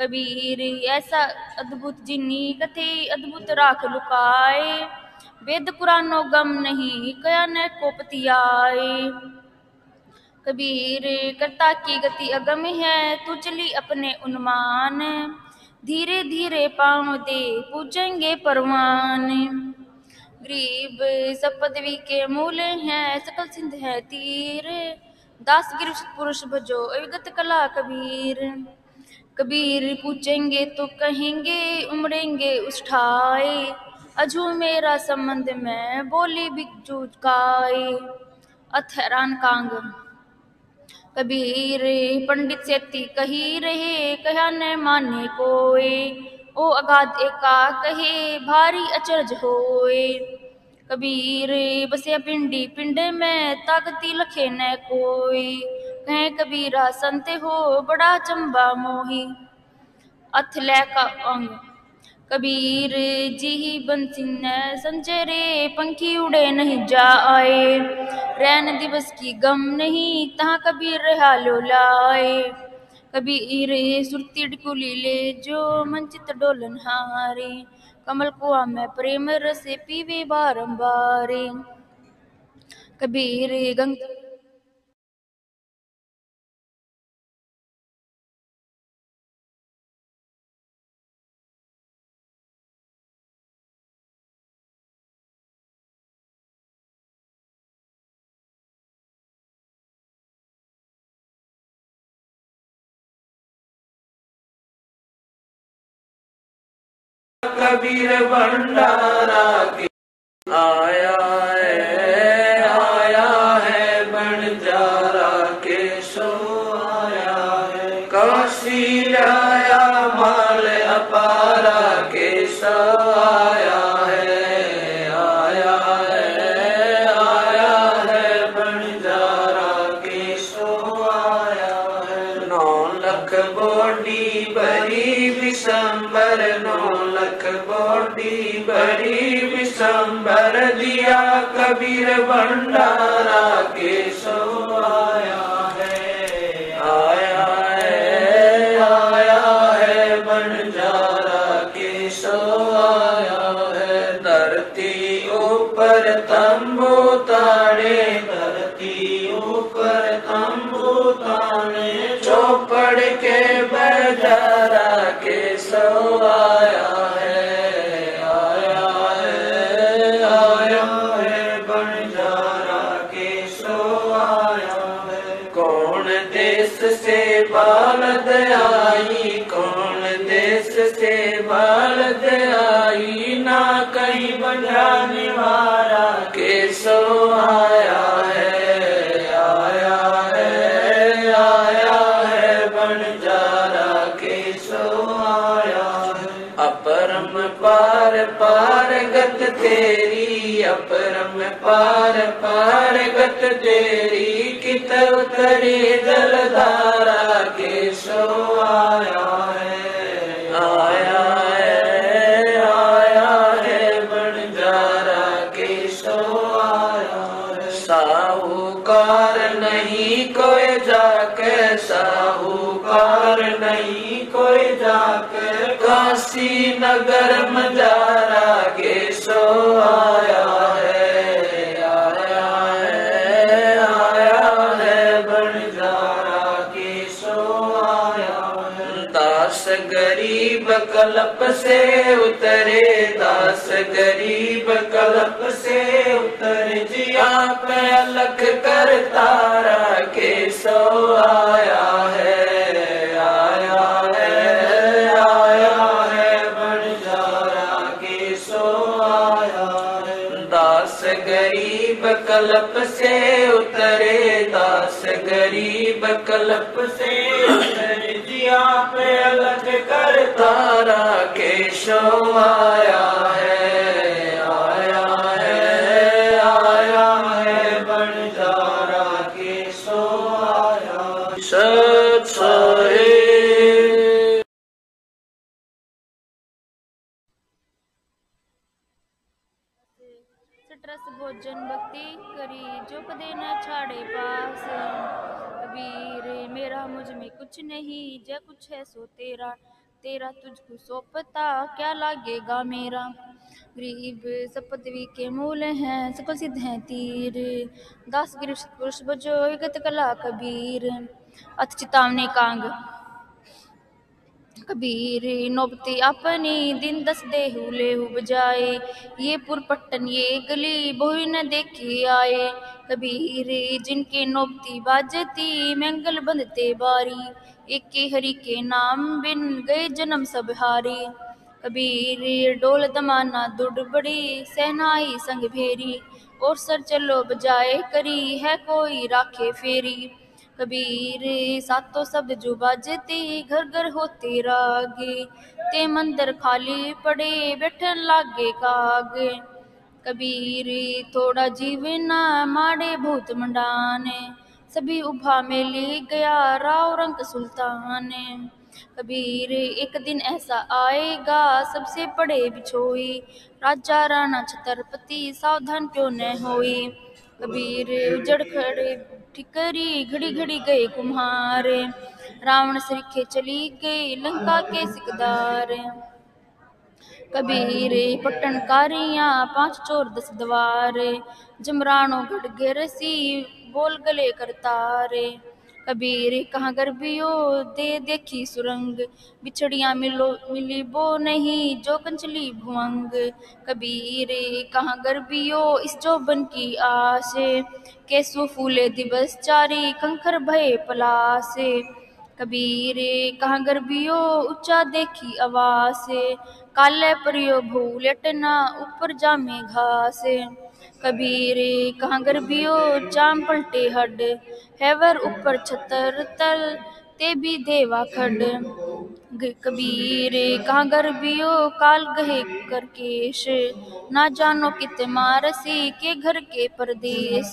कबीर, ऐसा अद्भुत जिनी कथे, अद्भुत राख लुकाए। वेद पुरानो गम नहीं कया न को पतियाए कबीर, कर्ता की गति अगम है तू चली अपने उन्मान। धीरे धीरे पाँव दे पूजेंगे परवान। गरीब सब पदवी के मूल हैं, सकल सिंध है तीर। दास गिर पुरुष भजो अविगत कला कबीर। कबीर पूछेंगे तो कहेंगे, उमड़ेंगे उस ठाए। अजू मेरा संबंध में बोली बिजू काए अथरान कांग। कबीर, पंडित सेती कही रहे, कहा न माने कोए ओ अगाध एका कहे, भारी अचरज होए। कबीर बसिया पिंडी, पिंड में ताकती लखे न कोई। कहे कबीरा संत हो, बड़ा चंबा मोही। अथ का अंग। कबीर जी बंसी न समझे रे, पंखी उड़े नहीं जा जाए। रैन दिवस की गम नहीं, तहाँ कबीर रहा लो लाए। कबीर सुरती डिकुली ले, जो मंचित डोलन हारे। कमल कुआ में प्रेम रसे पीवे बारंबारे। कबीर गंग कबीर भंडारा के आया। भंडारा के सो आया है। आया है आया है बंजारा के सो आया है। धरती ऊपर तंबू ताड़े धरती ऊपर तंबू ताड़े चौपड़ के बजारा के सो आया बालद आई कौन देश से बालद आई? ना बजाने वाला के सो आया पार पार गत तेरी अपरम पार पार गत तेरी कित उतरी जलधारा के सो आया है काशी नगर मजारा के सो आया है आया है आया है बंजारा के सो आया दास गरीब कल्प से उतरे दास गरीब कल्प से उतरे जी आप अलग कर तारा के सो आया कल्प से उतरे दास गरीब कल्प से उतरे जिया पे अलग कर तारा के शो तेरा तुझको सौंपता क्या लागेगा मेरा? गरीब सब पदवी के मूल हैं, सकल सिद्ध हैं तीर। दास गिर पुरुष बजो, विगत कला कबीर। अथ चितावनी कांग कबीर, नौबती अपनी दिन दस देहु लेहु बजाए ये पुरपट्टन ये गली बहु न देखी आए। कबीर, जिनके नौबती बाजती, मंगल बंधते बारी। एक हरि के नाम बिन गए जन्म सब हारी। कबीर, डोल दमाना दुडबड़ी सहनाई संग भेरी। और सर चलो बजाए करी, है कोई राखे फेरी। कबीर, सातों शब्द जो बाजते घर घर होते रागे। ते मंदिर खाली पड़े, बैठन लागे काग। कबीर, थोड़ा जीवना माड़े, भूत मंडाने। सभी उभा में ले गया, राव रंग सुल्तान। कबीर, एक दिन ऐसा आएगा, सबसे बड़े बिछोई। राजा, राणा, छत्रपति, सावधान क्यों न होई? कबीर, उजड़ खड़े ठिकरी घड़ी घड़ी गए कुम्हार। रावण सरीखे चली गई लंका के सिकदार। कबीर पट्टन कारियाँ, पाँच चोर दस द्वार। जमरानो गढ़ घेरसी बोल गले करतारे कबीर, कहाँ गर्भियो दे देखी सुरंग। बिछड़ियाँ मिलो, मिली बो नहीं, जो कंचली भुवंग। कबीर, कहाँ गर्भियो इस जोबन की आस केसु फूले दिवस चारी, कंखर भय पलासे कबीर, कहाँ गर्भियो ऊँचा देखी आवास काले परियो भूलटना ऊपर जामे घास। कबीर, कहाँ गर्भियो, जाम पलटे हड, हैवर ऊपर छतर, तल ते भी देवा खड। कबीर, कहाँ गर्भियो, काल गहे कर केश, ना जानो कित मारसी के घर के परदेश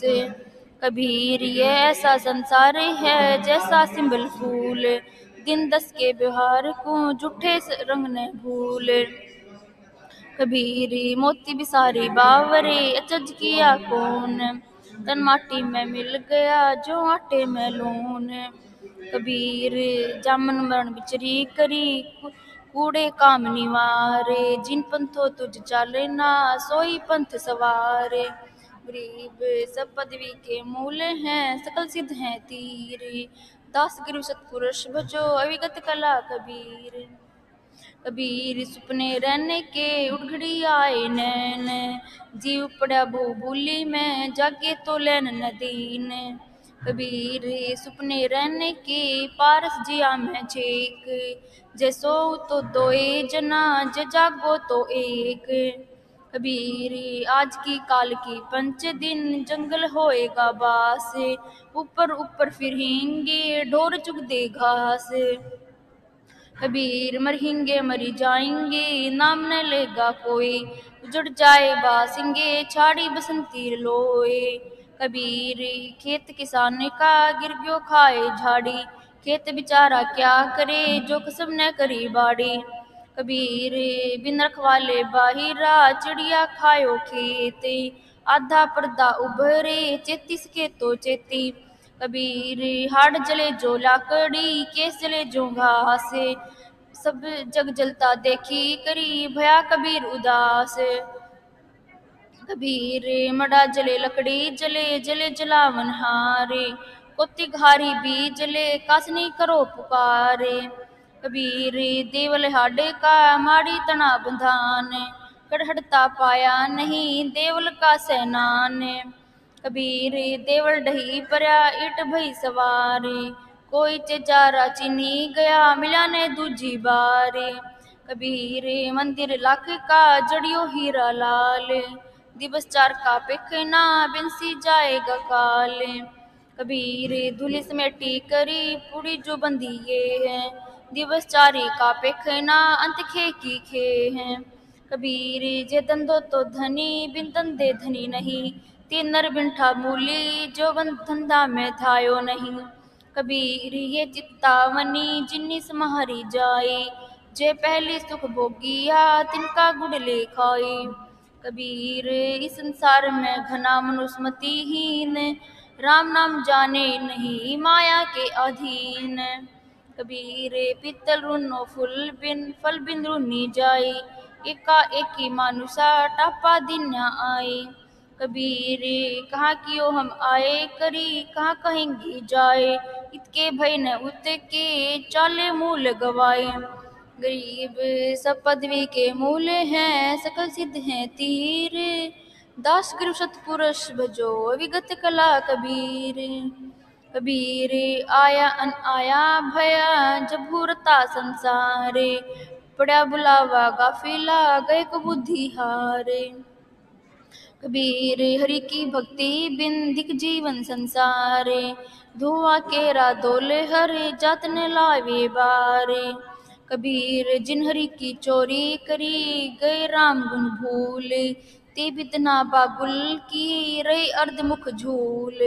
कबीर, ये ऐसा संसार है, जैसा सिंबल फूल, दिन दस के व्यवहार, को जूठे रंग न भूल। कबीर, मोती बिसारी, बावरे, अचज किया कौन तन माटी में मिल गया जो आटे में लून। कबीर, जामन मरण बिचरी करी कूड़े काम निवारे। जिन पंथो तुझ चाले ना, सोई पंथ सवारे। गरीब सब पदवी के मूल हैं, सकल सिद्ध हैं तीर। दास गुरु सतपुरुष भजो अविगत कला कबीर। कबीर सुपने रहने के उड़घड़ी आए नैन। जीव पड़ा भूली में जागे तो लैन नदीन कबीर सुपने रहने के पारस जिया में छेक। जैसो तो दोए जना जे जागो तो एक। कबीर आज की काल की पंच दिन जंगल होएगा बास। ऊपर ऊपर फिरेंगे ढोर चुग दे घास। कबीर मरेंगे मरी जाएँगे, नाम न लेगा कोई। उजड़ जाए बासिंगे, छाड़ी बसंती लोए। कबीर, खेत किसान का गिर गयो खाए झाड़ी। खेत बेचारा क्या करे, जो कसम न करी बाड़ी। कबीर, बिन रखवाले बाहिरा, चिड़िया खायो खेत। आधा पर्दा उभरे, चेती सके तो चेती। कबीर, हाड़ जले जो लाकड़ी, केस जले जो घास। सब जग जलता देखी करी भया कबीर उदास। कबीर, मड़ा जले लकड़ी, जले जले जलावन हारे। कोती घारी भी जले, कासनी करो पुकारे। कबीर, देवल हाडे का माड़ी तना बंधान। कड़हड़ता पाया नहीं, देवल का सैनान कबीर, देवल ढही परया इट भई सवारे। कोई चेचारा चिनी गया, मिला ने दूजी बारे। कबीर, मंदिर लाख का जड़ियो हीरा लाल। दिवस चार का पेखना बिनसी जाएगा काल। कबीर धुली समेटी करी पूरी जो बंदी ये है। दिवस चारी का पेखना अंत खे की खे है। कबीर, जे धंधो तो धनी, बिन धंधे धनी नहीं। तीन नर बिंठा मूली, जो धंधा में थायो नहीं। कबीर ये चित्तावनी जिन्नी समाहरी जाए जे पहली सुख भोगिया तिनका गुड़ ले खाए कबीर, इस संसार में घना मनुस्मति हीन। राम नाम जाने नहीं, माया के अधीन। कबीर पित्तल रुनो फुल बिन, फल बिन रुनी जाए एका एकी मानुषा, टापा दिन आए कबीर, कहाँ कियो हम आए करी, कहाँ कहेंगे जाए? इतके भय न उतके चाले मूल गवाए। गरीब सब पदवी के मूल हैं, सकल सिद्ध हैं तीर। दास गुरु सतपुरुष भजो विगत कला कबीर। कबीर, आया अन आया भया जब भूरता संसारे। पड़ा बुलावा गाफिला, गए को बुद्धि हारे कबीर, हरि की भक्ति बिन दिख जीवन संसारे। धुआ केरा दोले हरे जतन लावे बारे। कबीर, जिन हरि की चोरी करी गए राम गुण भूल, ते बितना बाबुल की रे अर्ध मुख झूल।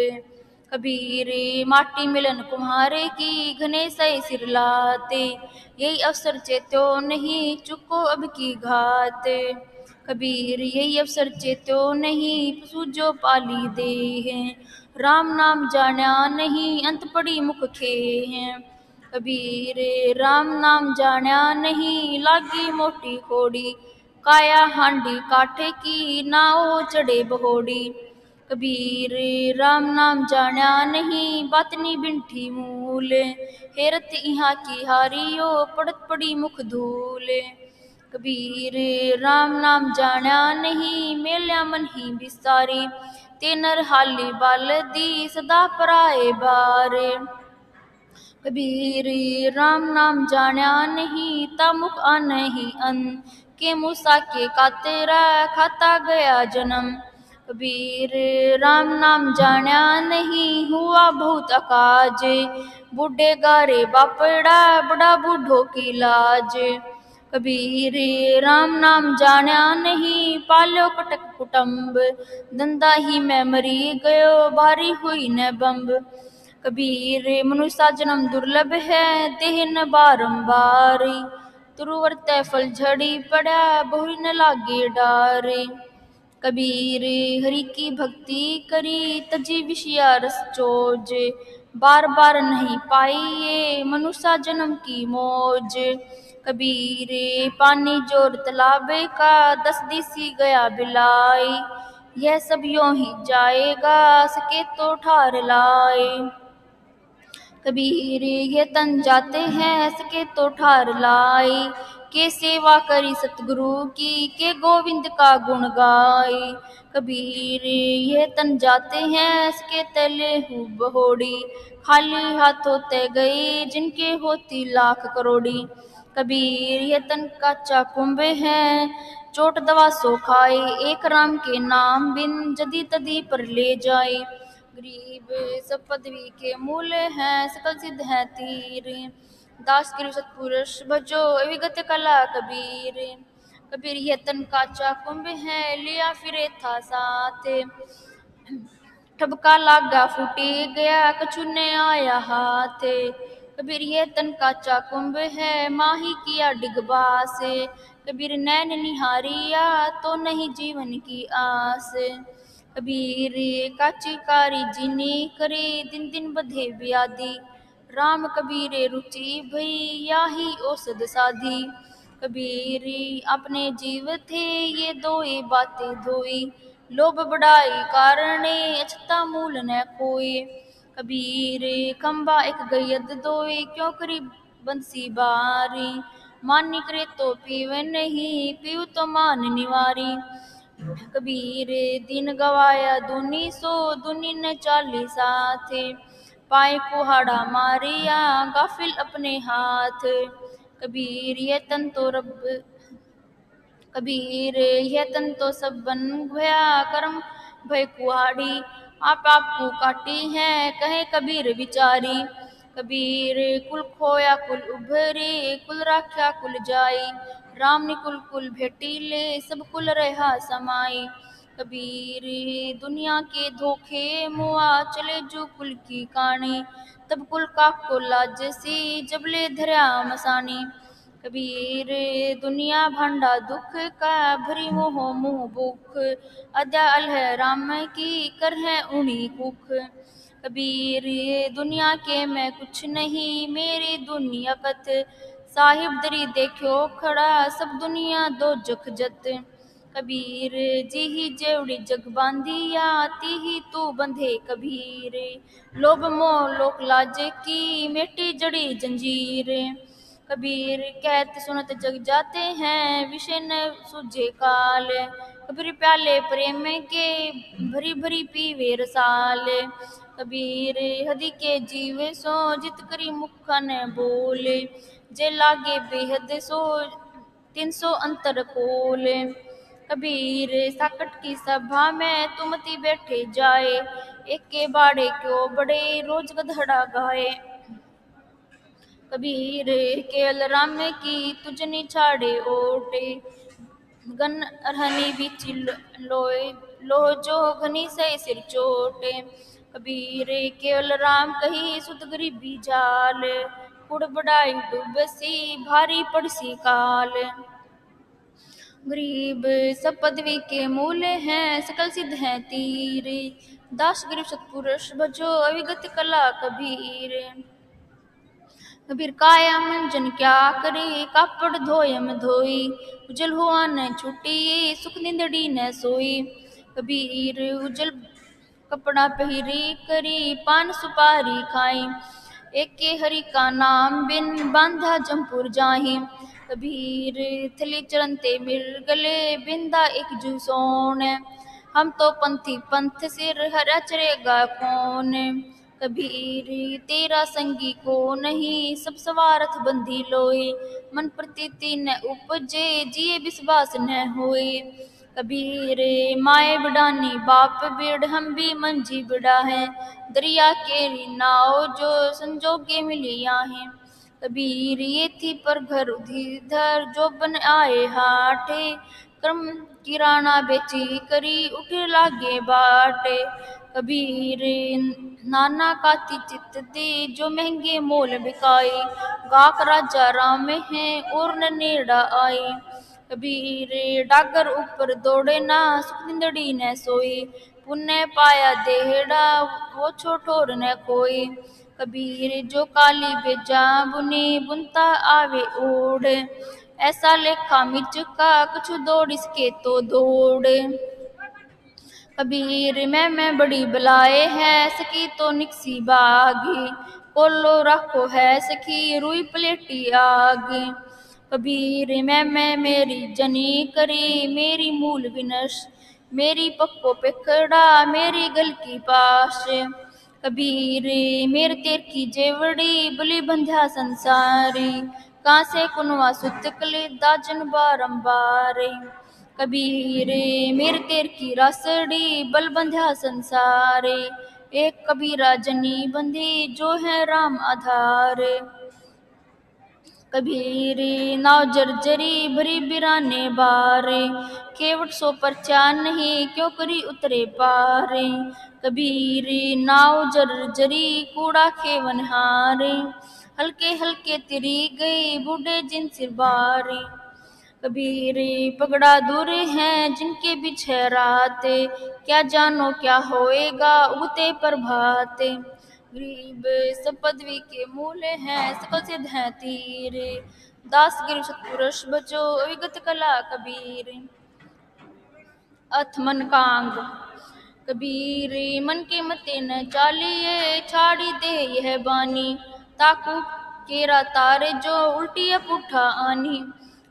कबीर, माटी मिलन कुम्हारे की घने से सिर लाते, यही अवसर चेतो नहीं चुको अब की घात। कबीर, यही अवसर चेतो नहीं। सूजो पाली दे हैं, राम नाम जाना नहीं, अंत पड़ी मुख खे हैं। कबीर, राम नाम जाना नहीं, लागी मोटी खोड़ी, काया हांडी काठे की ना नाओ चढ़े बहोड़ी। कबीर, राम नाम जाना नहीं, बातनी बिंठी मूल, हेरत यहाँ की हारियो, पड़त पड़ी मुख धूल। कबीर, राम नाम जाना नहीं, मेल्या मन ही बिसारी। ते नर हाली बाल दी, सदा पराए बारे। कबीर, राम नाम जाना नहीं तामुख आन ही अन। के मूसा के कातेरा खाता गया जन्म। कबीर, राम नाम जाना नहीं, हुआ बहुत अकाज। बूढ़े गारे बापड़ा, बड़ा बूढ़ो की लाज। कबीर, राम नाम जाना नहीं पालो कटक कुटुंब। दंदा ही मैं मरी गयो, भारी हुई न बम्ब कबीर, मनुष्य जन्म दुर्लभ है, देह न बारंबार। तुरुवर तय फल झड़ी पड़ा बहुरी न लागे डारे। कबीर, हरि की भक्ति करी, तजी विषया रस चोज। बार बार नहीं पाई ये मनुष्य जन्म की मौज। कबीर पानी ज़ोर तलाबे का, दस दिसी गया बिलाई यह सब यों ही जाएगा, सके तो ठार लाए। कबीर ये तन जाते हैं, सके तो ठार लाई के सेवा करी सतगुरु की, के गोविंद का गुण गाई कबीर ये तन जाते हैं, सके तले हु बहोड़ी। खाली हाथों ते गए, जिनके होती लाख करोड़ी। कबीर ये तन काचा कुंभे हैं। चोट दवा सो खाए, एक राम के नाम बिन जदी तदी पर ले जाए। गरीब सब पदवी के मूल हैं, सकल सिद्ध है तीर। दास गिर सतपुरुष भजो विगत कला कबीर। कबीर ये तन काचा कुंभ है, लिया फिरे था साथ। ठबका लागा फूटी गया कछु ने आया हाथ। कबीर ये तन काचा कुंभ है, माही किया डिगबा से। कबीर नैन निहारिया तो नहीं जीवन की आस। कबीर काची कारी जिनी करे, दिन दिन बधे ब्यादी राम कबीर रुचि भई, याही औसद साधी। कबीर अपने जीव थे, ये दोए बातें धोई। लोभ बढ़ाई कारणे, अछता मूल न कोई। कबीर खम्बा एक गयद दोए, क्यों करी बंसी बारी? मानी करे तो पीवे नहीं पीऊ तो मान निवारी। कबीर, दिन गवाया दुनी सो, दुनी ने चाली साथ। पाए कुहाड़ा मारिया, गाफिल अपने हाथ। कबीर, ये तन तो रब, कबीर यह तन तो सब बन गया कर्म भय कुहाड़ी आप आपको काटी है, कहे कबीर विचारी कबीर, कुल खोया, कुल उभरे, कुल राख्या, कुल जाई। राम ने कुल कुल भेटी ले, सब कुल रहा समाई। कबीर, दुनिया के धोखे, मुआ चले जो कुल की कानी तब कुल का को लाज सी, जबले धरया मसानी। कबीर, दुनिया भांडा दुख का भरी मोह मुँह बुख। अद्या अलह राम की कर है उणी कुख। कबीर दुनिया के मैं कुछ नहीं, मेरी दुनिया कथ साहिब दरी देखो खड़ा, सब दुनिया दो जख जत। कबीर, जी ही जेवड़ी जग बांधिया ती ही तू बंधे कबीर। लोभ मोह लोक लाज की, मेटी जड़ी जंजीर। कबीर कहत सुनत जग जाते हैं विषय न सूझे काल। कबीर प्याले प्रेम के भरी भरी पीवे रसाल। कबीर हदि के जीवे सो जित करी मुखा न बोले। जे लागे बेहद सो तीन सो अंतर खोल कबीर साकट की सभा में तुमती बैठे जाए। एक के बाड़े क्यों बड़े रोज गधड़ा गाए। कबीर केल राम की तुझनी छाड़े ओटे। गन अरहनी बिच लोए लोह जो घनी से सिर चोटे। कबीर केवल राम कही सुत गरीबी जाल। कुड़ बड़ाई डूबसी, भारी पड़सी काल। गरीब सब पदवी के मूल हैं, सकल सिद्ध हैं तीर। दास गरीब सतपुरुष भजो अविगत कला कबीर। कबीर काया मंजन क्या करे? कापड़ धोयम धोई। उजल हुआ न छुटी, सुख निंदड़ी न सोई। कबीर उजल कपड़ा पहरी, करी पान सुपारी खाई। एक हरि का नाम बिन बांधा जमपुर जाही। कबीर थली चरनते मिल गले, बिंदा एक जू सोन। हम तो पंथी पंथ सिर, हरा चरेगा कौन? कबीर तेरा संगी को नहीं, सब सवारथ बंधी लोए। मन प्रतीति न उपजे, जिए विश्वास न होए। कबीर माए बिडानी, बाप बिड़, हम भी मंजी बिड़ा है। दरिया के नाव जो संजोगे मिलिया है। कबीर ये थी पर घर उधर जो बन आए हाटे। क्रम किराना बेची करी, उठ लागे बाटे। कबीर, नाना का चित दे, जो महँगे मोल बिकाए गाक राजा राम है और नेड़ा आए कबीर, डागर ऊपर दौड़े ना सुख निंदड़ी न सोए पुण्य पाया देहड़ा, वो छोटोर न कोई। कबीर, जो काली बेजा, बुने बुनता आवे ओढ़। ऐसा लेखा मिर्च का कुछ दौड़ इसके तो दौड़। कबीर मैं मैं बड़ी बलाए है सकी तो निकसी बागी। कोलो रखो है, सखी, रुई प्लेटी आगे। कबीर मैं मैं मेरी जनी करी, मेरी मूल विनश। मेरी पक्को पेखड़ा, मेरी गल की पाश। कबीर मेर तेर की जेवड़ी, बलि बंध्या संसारी। कहाँ से कुनवा सुत कले, दाजन बारंबार। कबीर, मेर तेर की रसड़ी, बल बंध्या संसारे। एक कबीरा जनी बंधी, जो है राम आधार। कबीर, नाव जर्जरी भरी बिराने बारे। केवट सो परचा नहीं, क्यों करी उतरे पारे। कबीर, नाव जर्जरी कूड़ा खेवन हारे। हल्के हल्के तिरी गई, बूढ़े जिन सिर बारे। कबीर पगड़ा दूर हैं जिनके बिछे राते क्या जानो क्या होएगा उगते प्रभाते। गरीब सब पदवी के मूल हैं, सकल सिद्ध हैं तीर। दास गिर सतपुरुष बचो विगत कला कबीर। अथ मन कांग। कबीर, मन के मते न चालिए, छाड़ी दे यह बानी। ताकू, केरा तारे जो उल्टी पुठा आनी।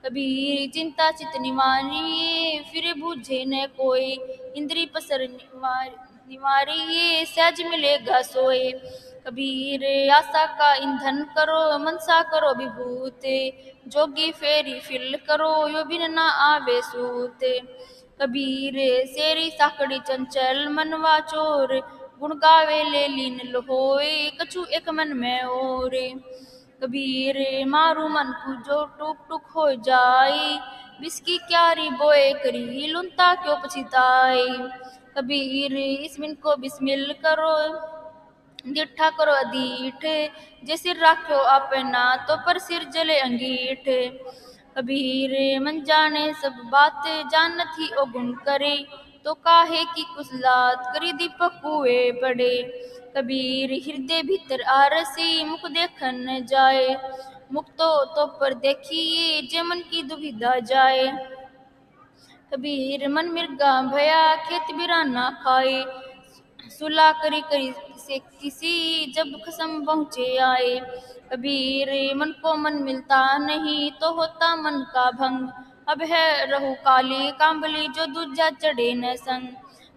कबीर, चिंता चित निवारी फिर बूझे न कोई। इंद्री पसर निवारी ये सहज मिलेगा सोए। कबीर, आशा का ईंधन करो, मनसा करो विभूत। जोगी फेरी फिल करो, यो बिन ना आवे सूत। कबीर सेरी साकड़ी चंचल, मनवा चोर। गुण गावे ले लीन लोहोए कछु एक मन में और। कबीर, मारू मन को जो टुक टूक हो जाए। बिस्की क्यारी बोए करी लुनता क्यों पछिताए? कबीर, इस मिन को बिस्मिल करो दिठा करो अदीठ। जे सिर राख्यो अपना तो पर सिर जले अंगीठ। कबीर, मन जाने सब बात, जान थी ओ गुण करे। तो काहे की कुसलात करी दीपक कुए पड़े। कबीर हृदय भीतर आरसी, मुख देखन जाए। मुख तो पर देखिए जे मन की दुविधा जाए। कबीर मन मिर्गा भया, खेत बिराना खाए। सुला करी करी से किसी, जब खसम पहुँचे आए। कबीर, मन को मन मिलता नहीं तो होता मन का भंग। अब है रहु काली कांबली जो दूजा चढ़े न संग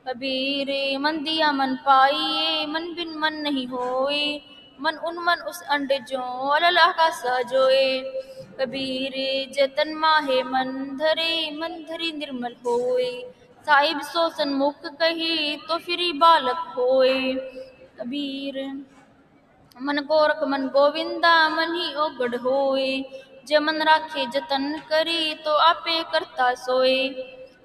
कबीर, मन दिया मन पाइए, मन बिन मन नहीं होए। मन उन मन उस अंड जो अल्लाह का सजोए। कबीर, जतन माहे मन धरे, मन धरी निर्मल होए। साहिब सो सन्मुख कही तो फिरी बालक होए। कबीर, मन गोरख मन गोविंदा, मन ही ओगढ़ होए। जे मन राखे, जतन करी तो आपे करता सोए।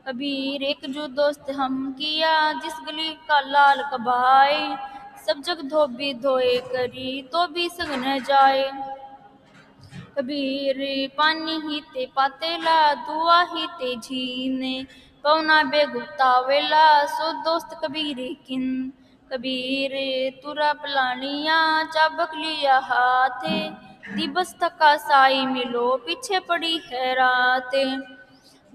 कबीर एक जो दोस्त हम किया, जिस गली का लाल कबाए। सब जग धोबी धोए करी तो भी संग न जाए। कबीर पानी ही ते पातेला, दुआ ही ते झीने पौना बेगुता वेला, सो दोस्त कबीर किन। कबीर, तुरा पलानिया, चाबक लिया हाथे। दिवस थका साई मिलो, पीछे पड़ी है रात।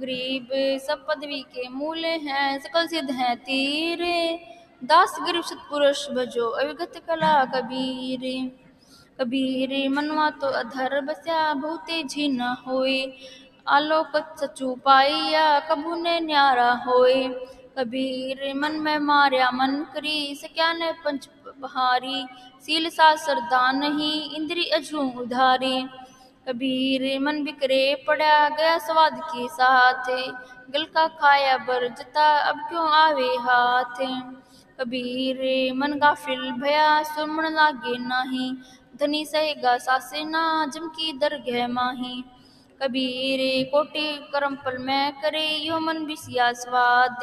गरीब सब पदवी के मूल हैं, सकल सिद्ध हैं तीर। दास गरीब सतपुरुष भजो अविगत कला कबीर। कबीर, मनवा तो अधर बस्या, बहुते झीन होए। आलोक सचू पाइया, कबू ने न्यारा होए। कबीर, मन में मारिया, मन करी सक्या ने पंच बहारी, सील सा सरदा नहीं, इंद्री अजू उधारी। कबीर मन बिकरे पड़ा गया स्वाद के साथ। गल का खाया बरजता अब क्यों आवे हाथ? कबीर मन गाफिल, भया सुमण लागे नाही। धनी सहेगा सासे ना जमकी दरगह माही। कबीर, कोटि करम पल में करे, यो मन बिसिया स्वाद।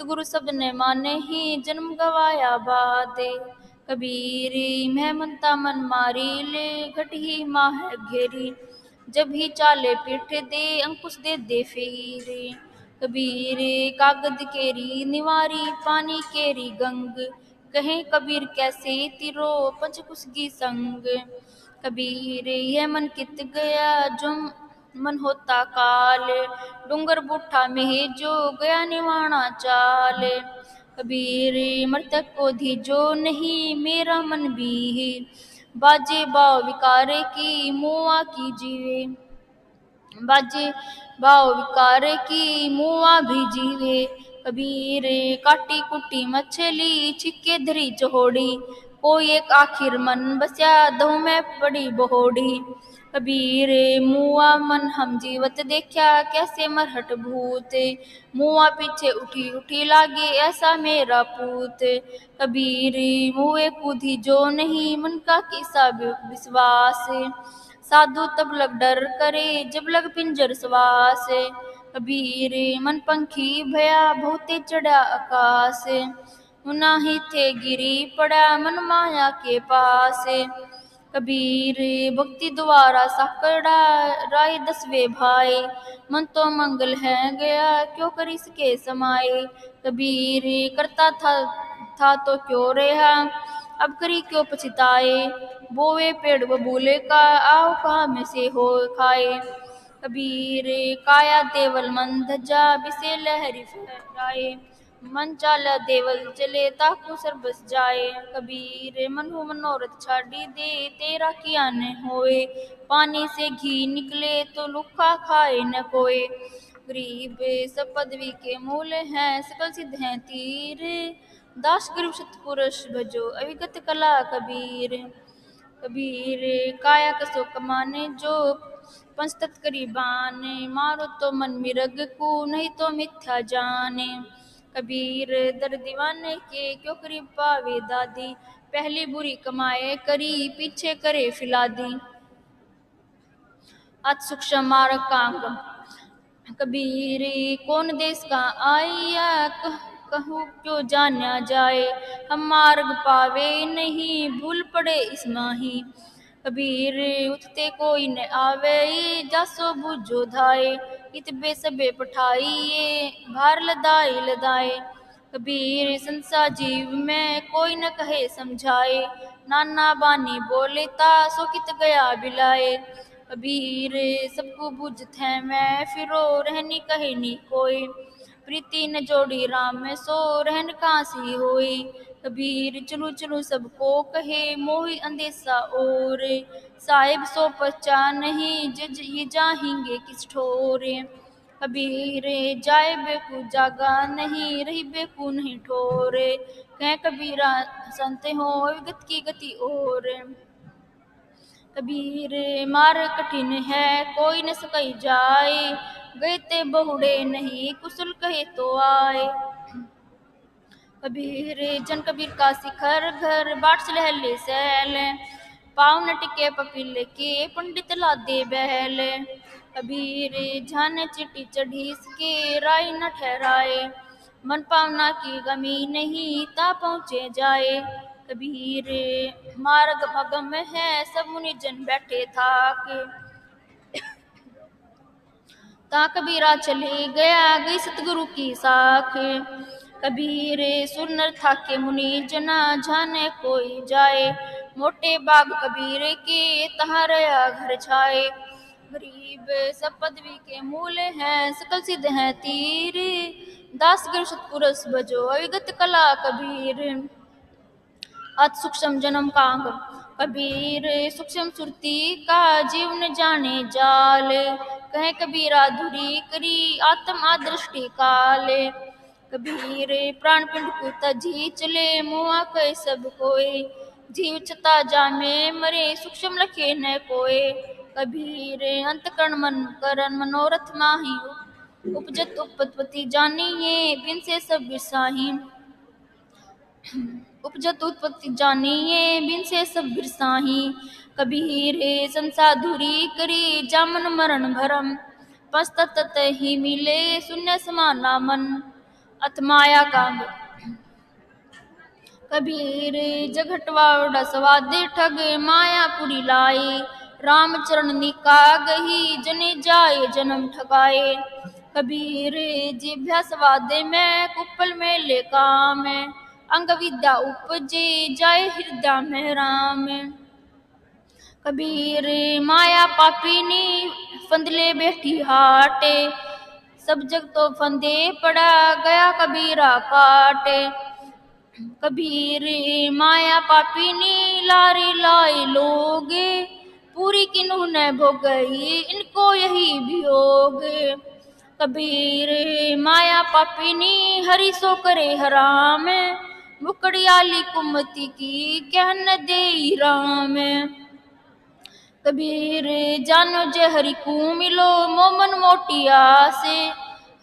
सतगुरु शब्द ने माने ही जन्म गवाया बादे कबीर मैं मनता मन मारी ले, घट ही माह घेरी। जब ही चाले पीठ दे, अंकुश दे दे फेरे। कबीर कागद केरी, निवारी पानी केरी गंग। कहे कबीर कैसे तिरो, पंचकुश की संग। कबीर यह मन कित गया, जो मन होता काल। डूंगर बूठा में जो गया निवाणा चाल। कबीर मृतक को धी जो नहीं मेरा मन भी है बाजे बाव विकारे की मुआ की जीवे। बाजे बाव विकारे की मुआ भी जीवे। कबीर काटी कुटी मछली छिके धरी चहोड़ी। कोई एक आखिर मन बस्या दहु में पड़ी बहोड़ी। कबीर, मुआ मन हम जीवत देखा कैसे मरहट भूत। मुआ पीछे उठी उठी लागे, ऐसा मेरा पूत। कबीर, मुए कुधी जो नहीं, मन का किसा विश्वास। साधु तब लग डर करे, जब लग पिंजर सवास। कबीर, मन पंखी भया, बहुते चढ़ा आकाश उना ही थे गिरी पड़ा, मन माया के पास। कबीर, भक्ति द्वारा साकड़ा राय दसवे भाई मन तो मंगल है गया, क्यों कर इसके समाये कबीर, करता था था तो क्यों रहा? अब करी क्यों पछताए? बोवे पेड़ बबूले का, आओ कहा में से हो खाए। कबीर, काया देवल मन धजा बिसे लहरी फहराए। मन चाल देवल चले ताकू सर बस जाए। कबीर, मनु मनोरथ छाड़ी दे, तेरा किया न होए। पानी से घी निकले तो लुखा खाए न कोई गरीब सब पदवी के मूल हैं, सकल सिद्ध हैं तीर। दास गरीब सतपुरुष भजो अविगत कला कबीर। कबीर, काया कसो कमाने जो पंचतत् करीबान मारो तो मन मिरग को, नहीं तो मिथ्या जाने। कबीर दर दीवाने के क्यों करीब पावे दादी? पहली बुरी कमाए, करी, पीछे करे फिलादी। अत सूक्ष्म कांग कबीर, कौन देश का आया कहूँ क्यों जाना जाए? हम मार्ग पावे नहीं, भूल पड़े इस माही। कबीर उठते कोई न आवे, जासो बुझो धाए, इत बेसबे पठाई ये भार लदाए लदाए। कबीर, संसा जीव में कोई न कहे समझाए, नाना बानी बोले ता सो कित गया बिलाए। कबीर, सबको बुझत है मैं, फिरो रहनी कहे नी कोई। प्रीति न जोड़ी राम में सो रहन कासी होई। कबीर चलो चलो सबको कहे मोहि अंदेसा और साहिब सो पचा नहीं, जज ये जाहेंगे किस ठोरे। कबीर, जाए बेकू जागा नहीं, रही बेकू नहीं ठोरे। कह कबीरा संत हो गत की गति और कबीर, मार कठिन है, कोई न सकई जाए। गए ते बहुड़े नहीं, कुशल कहे तो आए। कबीर, जन कबीर का शिखर घर बाट से लहले सैल पाव न टिके पपीले के पंडित लादे बहल। कबीर, झान चिट्टी चढ़ी के राय न ठहराए। मन पावना की गमी नहीं ता पहुँचे जाए। कबीर, मार्ग भगम है सब मुनि जन बैठे था के ता कबीरा चले गया गई सतगुरु की साख। कबीर सुनर था के मुनि जना जाने कोई जाए। मोटे बाग कबीर के तहारया घर छाए। गरीब सब पदवी के मूल हैं, सकल सिद्ध हैं तीर। दास गिर सतपुरुष बजो अविगत कला कबीर। अत सूक्ष्म जन्म कांग कबीर, सूक्ष्म सुरती का जीवन जाने जाल। कहे कबीरा धुरी करी आत्म आदृष्टि काल। कबीर, प्राण पिंड को तजी चले मुआ कह सब कोई। जीव छता जामे, मरे सूक्ष्म लखे न कोय कबीर अंत करण मन करण, मनोरथ माही। उपजत उपपति जानिए, बिन से सब बिरसाही। उपजत उत्पत्ति जानिए, बिन से सब बिरसाही। कबीर, संसाधुरी करी, जामन मरण भरम। पस्त ही मिले शून्य समाना मन। अथमाया का। कबीर जघटवा सवादे ठग मायापुरी लाए राम चरण निका गही, जने जाए जन्म ठगाए। कबीर जिभ्यास वादे में, कुपल में ले काम। अंग विद्या उपजे, जाए हृदय में राम। कबीर माया पापिनी फंदले बैठी हाटे। सब जग तो फंदे पड़ा गया कबीरा काटे। कबीर माया पापिनी लारी लाए लोगे, पूरी किन्हू न भोगई इनको यही वियोग कबीर माया पापिनी हरी सो करे हराम, मुकड़ियाली कुमती की कहन दे राम। कबीर, जानो जे हरि को मिलो, मोमन मोटिया से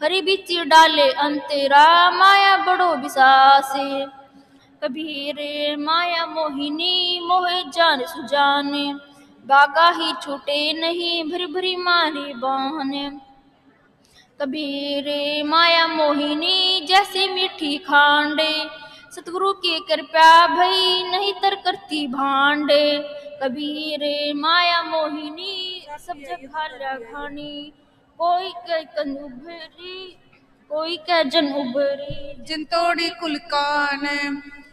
हरि बिच डाले अंतरा माया बड़ो विसासे कबीर, माया मोहिनी, मोहे जान सुजाने। बागा ही छूटे नहीं, भरी भरी मारे बान कबीर, माया मोहिनी, जैसे मीठी खांडे। सतगुरु की कृपा भई, नहीं तर करती भांडे। कबीर माया मोहिनी सब जग खाल्या खानी कोई के कन उभरी कोई के जन उभरी। जिन तोड़ी कुल कान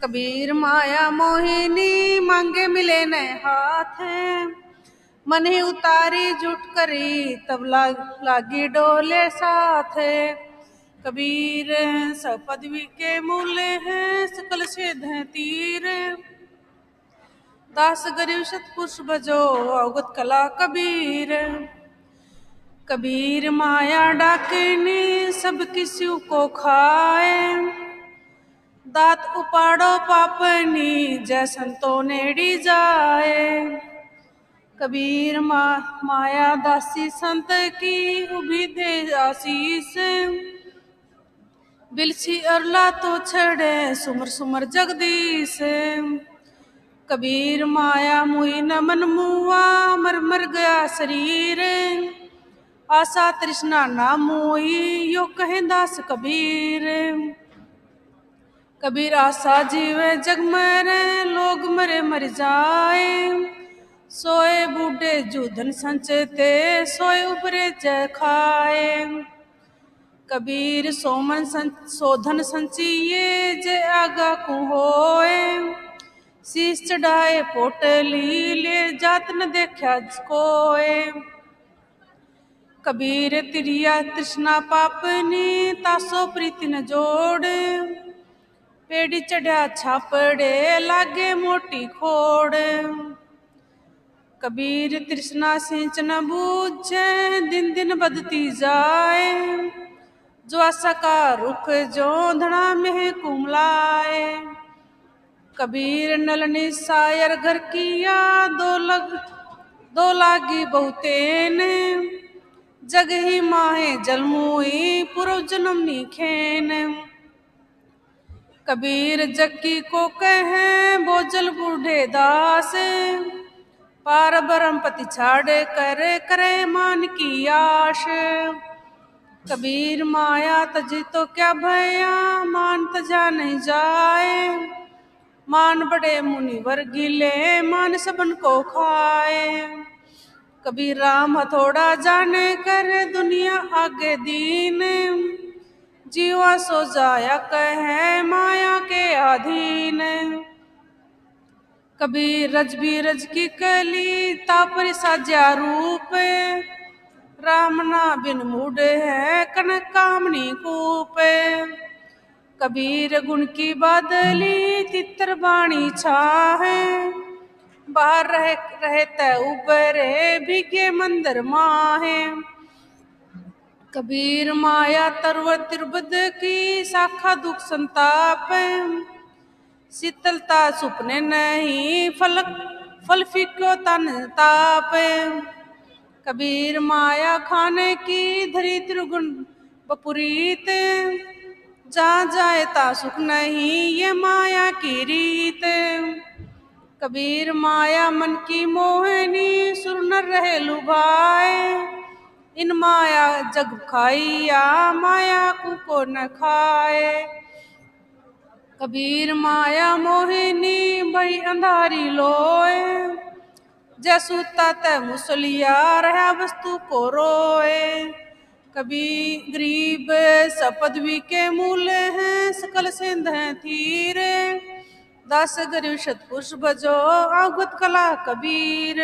कबीर माया मोहिनी मांगे मिले न हाथ। मन ही उतारी जुट करी तब लाग, लागी डोले साथ। कबीर सब पदवी के मूल हैं सकल से तीर। दास गरीब सतपुरुष बजो अवगत कला कबीर। कबीर माया डाकनी सब किसी को खाए। दात उपाड़ो पापनी जय संतो नेड़ी जाए। कबीर मा, माया दासी संत की उभी दे आशीष। बिलसी अरला तो छड़े सुमर सुमर जगदीश। कबीर माया मुई न मन मुआ मर मर गया शरीर। आशा तृष्णा ना मोई यो कहे दास कबीर। कबीर आशा जीवे जग मरे लोग मरे मर जाए। सोए बूढ़े जूधन संचते सोए उबरे जय खाए। कबीर सोमन सं, सोधन संचिए जे आगा को होए। शीश चढ़ाए पोटली ले जात न देखा कोए कबीर त्रिया तृष्णा पापनी तासो प्रीति न जोड़ पेड़ी चढ़ा छापड़े लागे मोटी खोड़ कबीर तृष्णा सिंचन बूझे दिन दिन बदती जाए जो आशा का रुख जो धना में कुमलाए कबीर नलनी सायर घर किया दो लग, दो लागी बहुतेन जग ही माहे जलमुई पूर्व जन्मनी खेन कबीर जक्की को कहे बोझल बूढ़े दास, पार बरम पति छाड़े करे करे मान की आश। कबीर माया तजी तो क्या भया, मान तजा नहीं जाए। मान बड़े मुनि गिले मान सबन को खाए कभी राम हथोड़ा जाने कर दुनिया आगे दीन जीवा सो जाया कह माया के अधीन कभी रज भी रज की कली तापर साजा रूप राम ना बिन मूड है कनक कामनी कूप कबीर गुण की बादली तितर बाणी छाहे। बाहर रह, रहते उबरे, भिगे मंदिर माहे। कबीर माया तरवर तिरबद की शाखा दुख संताप। शीतलता सुपने नहीं फलक फल फिको तन ताप। कबीर माया खाने की धरी त्रिगुण बपुरीत। जा जाए ता सुख नहीं, ये माया की रीत। कबीर माया मन की मोहनी, सुर न रहे लुभाए। इन माया जग खाइया, माया को को न खाए। कबीर माया मोहिनी भई अंधारी लोए। जैसु तात मुसलिया, रहा वस्तु को रोए। कभी गरीब सपदवी के मूल हैं, सकल सिंध हैं थीरे दस गरीब शतपुरुष बजो अवगत कला कबीर।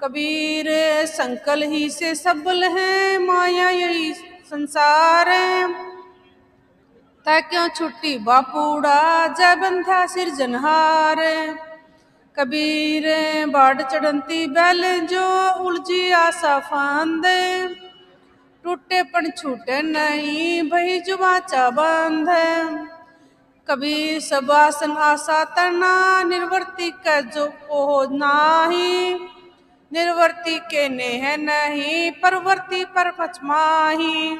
कबीर संकल ही से सबल है, माया यही संसार ता क्यों छुट्टी बापूड़ा जय बंधा सिरजनहार कबीर बाढ़ चढ़ंती बैल जो उलझी आशा फांदे। टूटे पण छूटे नहीं, भई जुबा चा बंध। कबीर सबासन आशा तना निर्वर्ती का जो ओह नाही। निर्वर्ती के नेह नहीं, परवर्ती पर पचमाही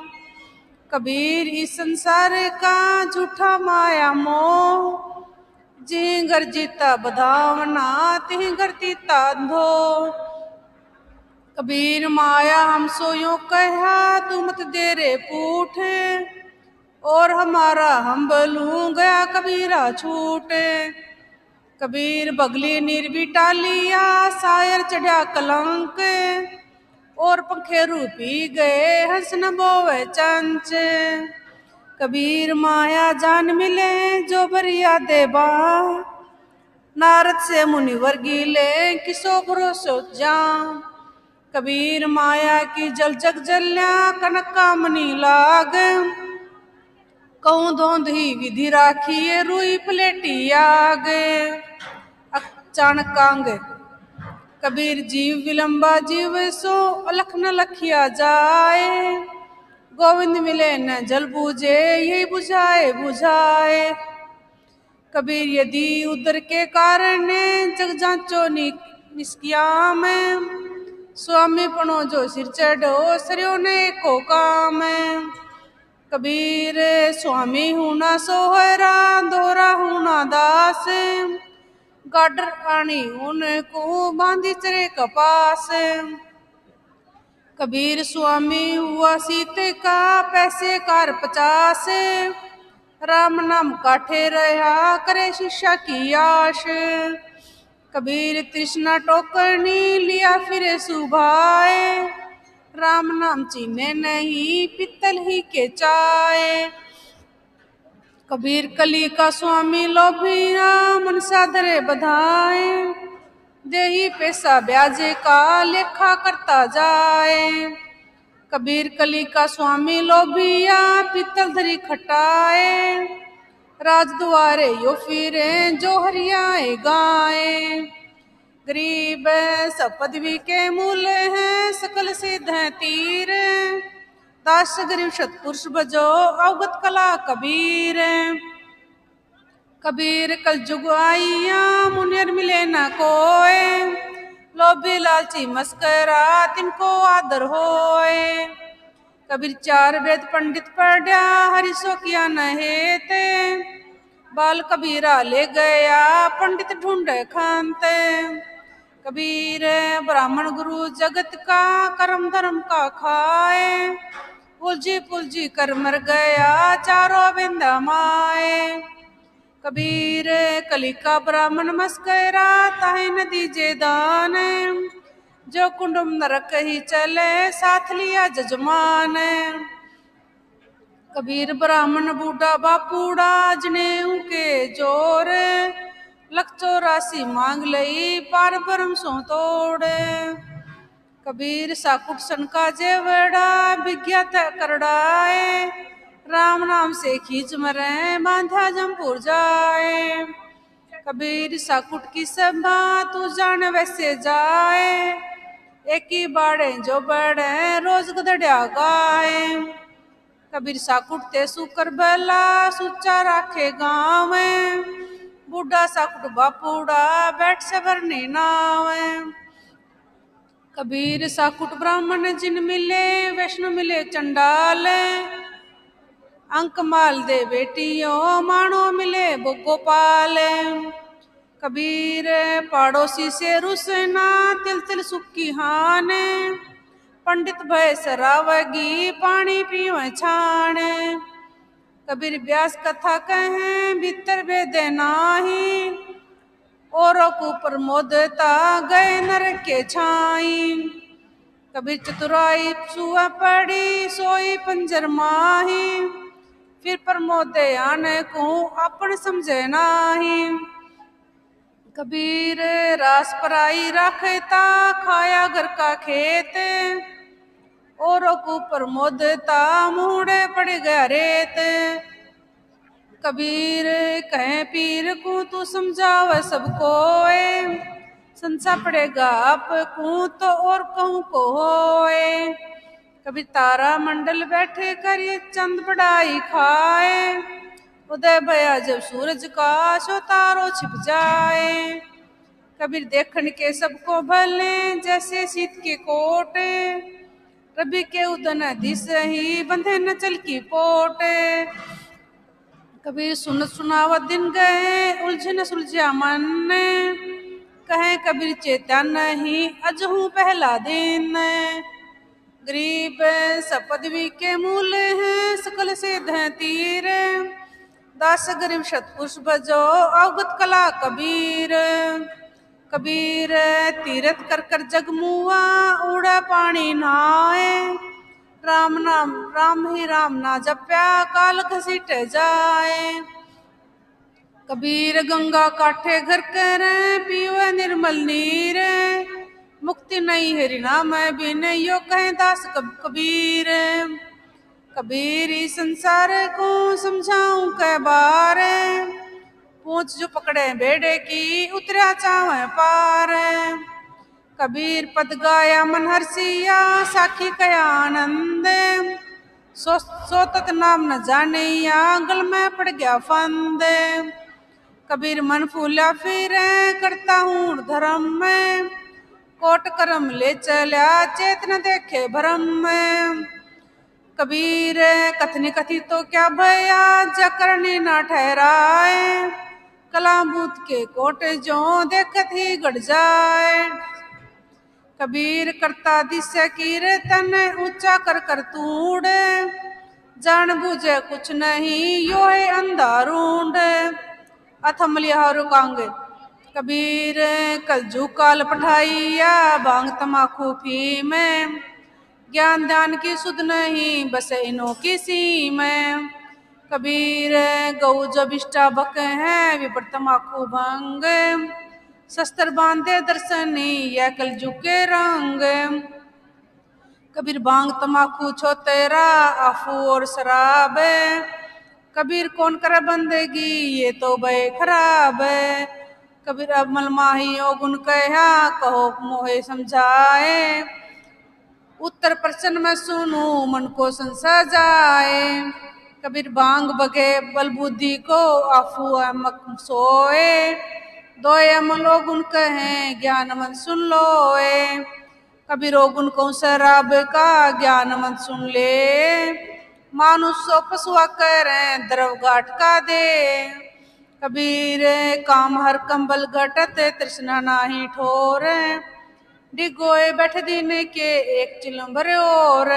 कबीर इस संसार का झूठा माया मोह। जिंगर जीता बधावना तिहगर तीता धो। कबीर माया, हम सोयो कहा, तू मत पूठे, और हमारा हम बलू गया कबीरा छूटे. कबीर बगली निर्बिटा लिया सायर चढ़ा कलंक, और पंखे रूपी गए हंस न बोवे चंच। कबीर माया जान मिले, जो बरिया देबा नारद से मुनिवर गीले किसो भरोसो जा कबीर माया की जल जग जल्या, कनका मनी लाग। कहूँ धोंध विधि राखिए, रुई प्लेटी आग। अचानक कबीर जीव विलंबा जीव, सो अलख न लखिया जाए। गोविंद मिले न जल बूझे, यही बुझाए बुझाए। कबीर यदि उदर के कारण, जग जांचो निस्किया में। स्वामी पनो जो सिर चढ़ो, सरियो ने को काम कबीर, स्वामी हूना सोहरा दोरा हूना दास गाडर आनी उनको बांधी चरे कपास कबीर, स्वामी हुआ सीते का पैसे कार पचास राम नाम काठे रहा, करे शिक्षा की आश कबीर तृष्णा टोकर नी लिया फिर सुभाए। राम नाम चीने नहीं पित्तल ही के चाय कबीर कली का स्वामी लोभिया मन साधरे बधाए। देही पैसा ब्याजे का लेखा करता जाए। कबीर कली का स्वामी लोभिया पित्तल धरी खटाए। राज द्वारे यो फिरे, जो हरियाए गाए। गरीब सब पदवी के मूल हैं, सकल सिद्ध हैं तीर। दास गरीब सतपुरुष बजो, अवगत कला कबीर। कबीर कल जुग आइया मुनियर मिले न कोए। लोभी लालची मस्करा, तिनको आदर होए। कबीर चार वेद पंडित पढ़ा हरिसो किया नहेते बाल कबीरा ले गया, पंडित ढूंढे खानते कबीर, ब्राह्मण गुरु जगत का, कर्म धर्म का खाए। पुलजी पुलजी कर मर गया, चारों बिंदा माए। कबीर कलिका ब्राह्मण मस्करा ताहे नदी जे दान। जो कुंडम नरक ही चले, साथ लिया जजमान। कबीर ब्राह्मण बूढ़ा बापूड़ा जने के ज़ोर, लख चौरासी मांग लई, पार ब्रह्म सो तोड़। कबीर साकुट सनका जेवड़ा विज्ञात करड़ाए, राम नाम से खींच मरे, बांधा जमपुर जाए। कबीर साकुट की सभा, तू जान वैसे जाए। एक ही बाड़े जो बड़े, रोज गदड़िया गाए कबीर साकुट ते सुकर बेला सुचा राखे गाँव। बूढ़ा साकुट बापूड़ा, बैठ से भरनी नाव। कबीर साकुट ब्राह्मण जिन मिले, वैष्णो मिले चंडाल। अंक माल दे बेटियों मानो मिले गोपाल कबीर पड़ोसी से रुसना तिल तिल सुखी हान। पंडित भय सरावगी पानी पीवे छाण। कबीर व्यास कथा कहें, भीतर भेदे नाही। और को प्रमोदता गए नर के छाई। कबीर चतुराई सुआ पड़ी, सोई पंजर माही। फिर प्रमोदे आने को अपन समझे नाही। कबीर, रास पराई रखता खाया घर का खेत। और को प्रमोदता मुड़े पड़ गया रेत। कबीर, कहे पीर, को तू समझाव सबको संसा पड़ेगा को तो और कहूँ को होए कभी तारा मंडल बैठे करिए चंद बड़ाई खाए। उदय भया जब सूरज का सो तारो छिप जाए। कबीर देखन के सबको भले, जैसे शीत के कोट। रबी के उदन दिस ही बंधे न चल की पोट। कबीर सुन सुनावा दिन गए, उलझन सुलझा मन कहे कबीर चेता नहीं अजहू पहला दिन। गरीब सपदवी के मूल हैं, सकल से तीर दास गरीब शतपुष्प जो अवगत कला कबीर। कबीर, तीरथ कर कर जगमुआ उड़ा पानी नहाए। राम नाम, राम ही राम ना जप्या, काल घसीट जाए। कबीर गंगा काठे घर कर, पीवे निर्मल नीर। मुक्ति नहीं हरि नाम बिन, यो कहे दास कब कबीर। कबीर संसार को समझाऊं कै बार? पूछ जो पकड़े बेड़े की उतरा चावे पार। कबीर पद गाया मन हर्षिया साखी कया आनंद। सो सोतत नाम न जाने या गल में पड़ गया फंद। कबीर मन फूला फिर, करता हूँ धर्म में। कोट करम ले चल्या, चेतन देखे भ्रम में। कबीर कथनी कथी तो क्या भया? जकरनी न ठहराए। कलाबूत के कोट जो देखत ही गड़ जाए। कबीर करता दिशा कीर्तन ऊँचा कर कर तूड़। जान बुझे कुछ नहीं यो है अंधारूंड अथम लिया रुकांगे। कबीर कलजू काल पठाइया बांग तमाकू फ़ी में ज्ञान ध्यान की सुध नहीं, बस इनो किसी में कबीर गौ जब इष्टा बक है विपर तमाकू भंग। शस्त्र बांधे दर्शनी या कल झुके रंग। कबीर बांग तमाकू छो तेरा आफू और शराब। कबीर कौन करे बंदेगी, ये तो बे खराब। कबीर अब मलमाही ओ गुण कहा, कहो मोहे समझाए। उत्तर प्रश्न में सुनू, मन को संसा जाए कबीर बांग बगे, बलबुद्धि को आफू मक सोए। दो अमलो गुण कहे, ज्ञान मन सुन लो ए कबीर गुण को शराब का, ज्ञान मन सुन ले। मानुष्य पशुआ करे, द्रव घाट का दे। कबीर काम हर कंबल घटत, तृष्णा नाही ठोर। डिगोए बैठ दिन के एक चिलम्बर और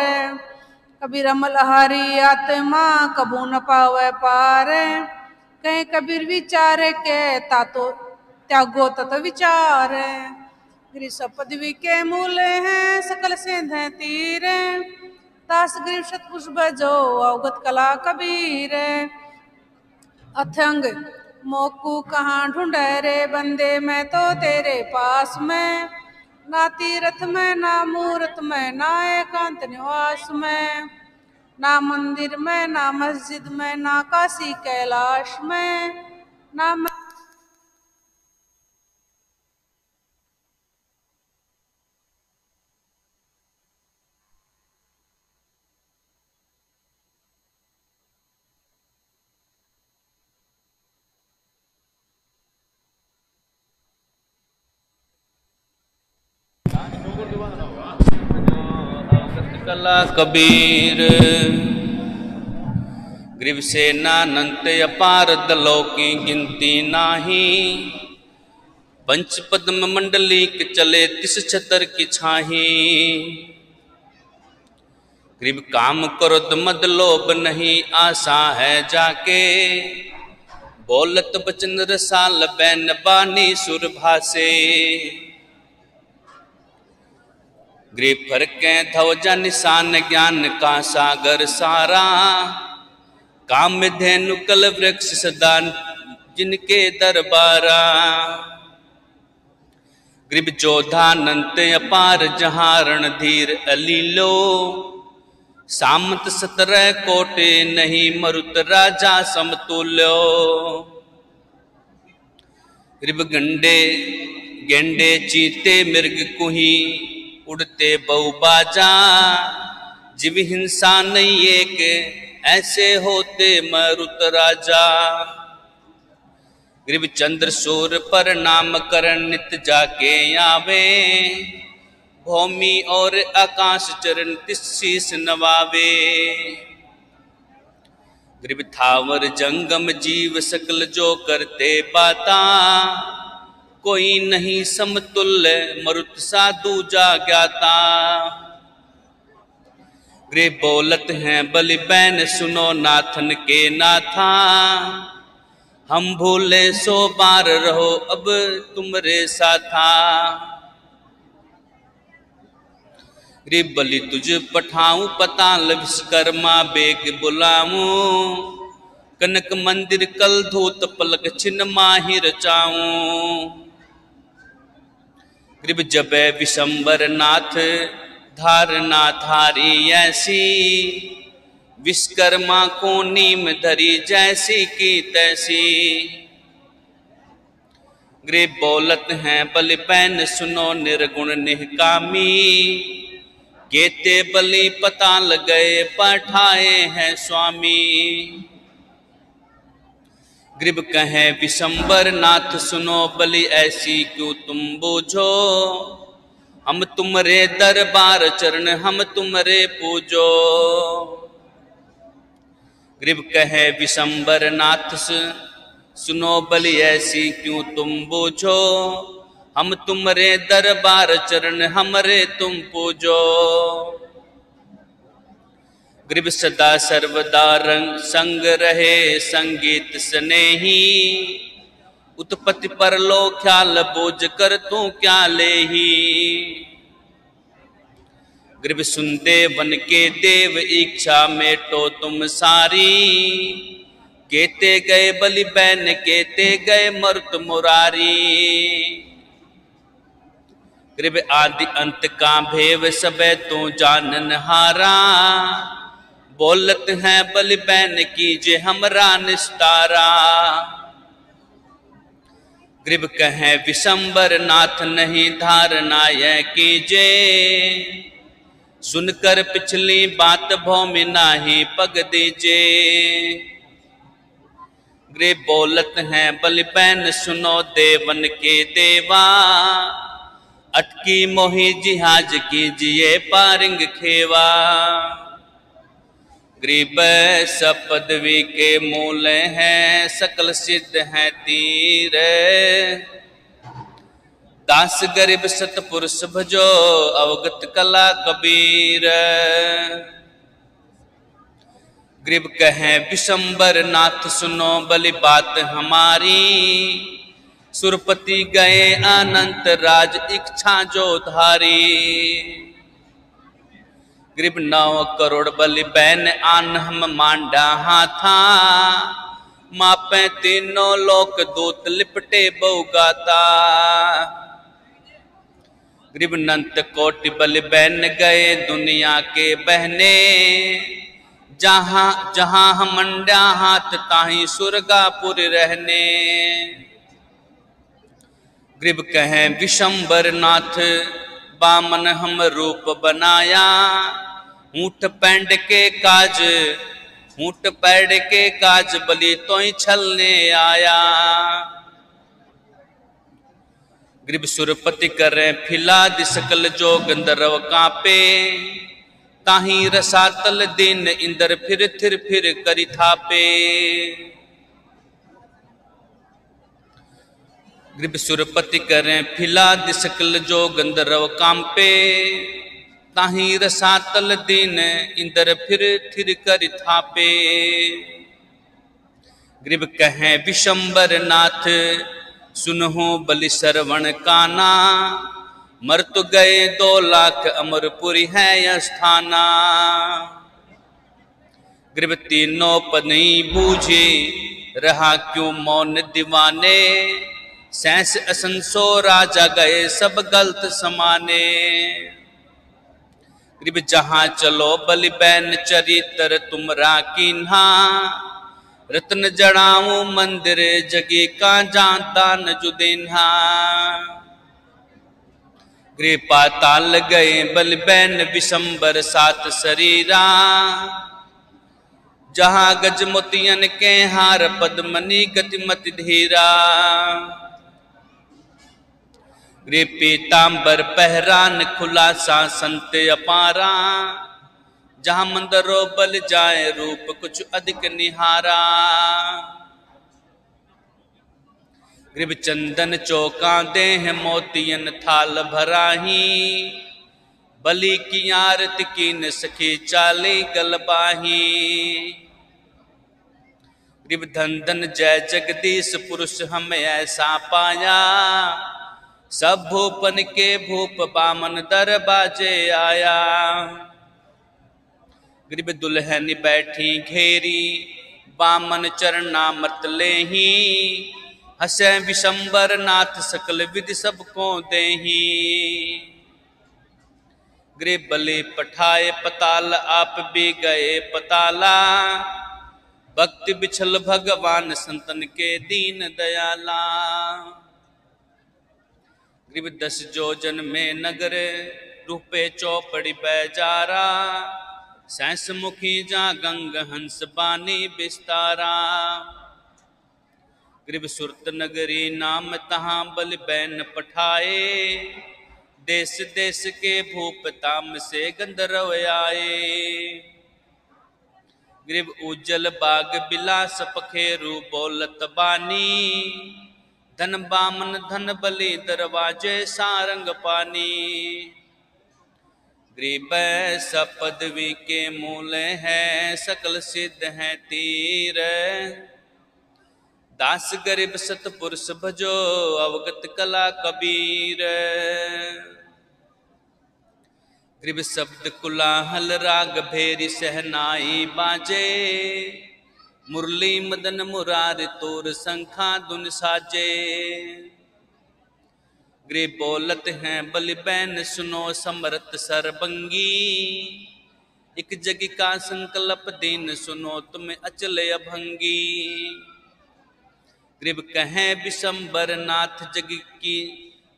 कबीर अमल हारी आत्मा कबू न पावे पार कहीं कबीर विचार के तातो त्यागो तत विचार गिरीश पदवी के मूल हैं, सकल सेंध तीर दास गिरीश शतपुष्प जो अवगत कला कबीर अथंग मोकू कहाँ ढूंढ रे बंदे, मैं तो तेरे पास में। ना तीर्थ में, ना मूर्त में, ना एकांत निवास में, ना मंदिर में, ना मस्जिद में, ना काशी कैलाश में, ना कबीर। ग्रीव से नानंत अपार दलों की गिनती नाही। पंच पद्म मंडली के चले तिस छतर की छाही। ग्रीब काम क्रोध मद लोभ नहीं, आशा है जाके। बोलत बचन रसाल बैन बानी सुर भासे। ग्रीब फर के धवजा निशान ज्ञान का सागर सारा। काम धेनु कल वृक्ष सदान जिनके दरबारा। ग्रीब जोधानंत अपार जहाँ रणधीर अलीलो। सामत सतरह कोटे नहीं मरुत राजा समतुल्यो। ग्रीब गंडे, गेंडे चीते मृग कुही। उड़ते बहु बाजा। जीव हिंसा नहीं एक, ऐसे होते मरुत राजा। ग्रीब चंद्र सूर पर नाम करण नित जाके आवे। भूमि और आकाश चरण तिशीस नवावे। ग्रीब थावर जंगम जीव सकल जो करते बाता। कोई नहीं समतुल्य, मरुत साधु जा ज्ञाता। ग्रे बोलत हैं बलि बैन, सुनो नाथन के नाथा। हम भूले सो बार रहो, अब तुमरे साथा। रे बलि तुझ पठाऊं, पताल विश्वकर्मा बेग बुलाऊं। कनक मंदिर कल धूत पलक छिन्न माही रचाऊं। ग्रीब जब विशंबर नाथ धारना धारी ऐसी। विश्वकर्मा को नीम धरी जैसी की तैसी। ग्रे बोलत हैं, बलि बैन सुनो निर्गुण निहकामी। गेते बलि पताल गए पठाए हैं स्वामी। ग्रीब कहे, विशंबर नाथ सुनो, बलि ऐसी क्यों तुम बोझो? हम तुमरे दरबार चरण, हम तुमरे पूजो। ग्रीब कहे, विशंबर नाथ सुनो, बलि ऐसी क्यों तुम बूझो? हम तुमरे दरबार चरण, हमरे तुम पूजो। ग्रीब सदा सर्वदा रंग संग रहे, संगीत स्नेही। उत्पत्ति पर लो ख्याल, बोझ कर तू क्या ले ही ग्रीब सुनते वन के देव, इच्छा मेटो तुम सारी। केते गए बलि बैन, केते गए मरुत मुरारी। ग्रीब आदि अंत का भेव सब तू जानन हारा। बोलत हैं, बलि बैन कीजे हमरा निस्तारा। ग्रीब कहे, विशंबर नाथ नहीं धारणा यह कीजे सुनकर पिछली बात भौमि नाही पग दीजे ग्रे बोलत हैं, बलि बैन सुनो देवन के देवा। अटकी मोही जिहाज कीजिए पारिंग खेवा। ग्रीब सब पदवी के मूल हैं सकल सिद्ध हैं तीर दास गरीब सतपुरुष भजो अवगत कला कबीर ग्रीब कहे विशंबर नाथ सुनो बलि बात हमारी सुरपति गए अनंत राज इच्छा जो धारी ग्रीब नौ करोड़ बलि बैन आन हम मांडा हाथा। मापे तीनों लोक दूत लिपटे बहुगाता ग्रीब नंत कोटि बलि बैन गए दुनिया के बहने। जहाँ जहाँ हम मंडा हाथ, ताही सुरगापुर रहने। ग्रीब कहे विशंबर नाथ बामन हम रूप बनाया। ऊँट पैंड के काज, ऊँट पैड के काज बलि तो ही छलने आया। ग्रीब सुरपति करे फिला दिसकल जो गंधर्व कापे, ताही रसातल दिन इंदर फिर थिर फिर करी थापे। ग्रीब सुरपति करें फिला दिसकल जो गंधर्व कांपे ताही रसातल दिन इंदर फिर थिर कर थापे। ग्रीब कहें, विशंबर नाथ, सुनहो बलि श्रवण काना। मर तो गए दो लाख अमरपुरी है स्थाना ग्रीब तीनों पद नहीं बूझे, रहा क्यों मौन दीवाने? सैंस असंसो राजा गए सब गलत समाने। ग्रीब जहाँ चलो बलि बैन चरित्र तुमरा किन्हा। रत्न जड़ाऊ मंदिर जगी का जानता न जुदिन्हा गृह पाताल गए बल बैन विशंबर सात शरीरा जहाँ गज मोतियन के हार पद्मनी गतिमति धीरा। गृह पीताम्बर पहरान, खुलासा संत अपारा। जहाँ मंदरो बल जाए, रूप कुछ अधिक निहारा। ग्रीब चंदन चौका दे देह मोतियन थाल भराही। बलि की आरत की न सखी चाली गलबाही ग्रीब धन जय जगदीश पुरुष हम ऐसा पाया। सब भूपन के भूप बामन दर बाजे आया। ग्रीब दुल्हन बैठी घेरी, बामन चरना मत ले ही हसे विशंबर नाथ सकल विधि सबको देही। गृह बलि पठाए पताल, आप भी गए पताला। भक्ति बिछल भगवान संतन के दीन दयाला। ग्रीब दस जोजन में नगर, रूपे चौपड़ी बैजारा। सैंस मुखी जा गंग हंस बानी बिस्तारा ग्रीब सुरत नगरी नाम तहां बल बैन पठाए। देश देश के भूप ताम से गंधर्व आए। ग्रीब उज्जल बाग बिलास पखेरु बोलत बानी। धन बामन धन बलि दरवाजे सारंग पानी। ग्रीब सपदवी के मूल है, सकल सिद्ध है तीर। दास गरीब सतपुरुष भजो, अवगत कला कबीर। ग्रीब शब्द कुलाहल राग भेरी सहनाई बाजे। मुरली मदन मुरार तोर संखा दुन साजे। ग्रीब बोलत हैं, बलि बैन सुनो समरत सरबंगी। एक जग का संकल्प दीन सुनो तुम अचल अभंगी। ग्रीब कहें, विशंबर नाथ जग की,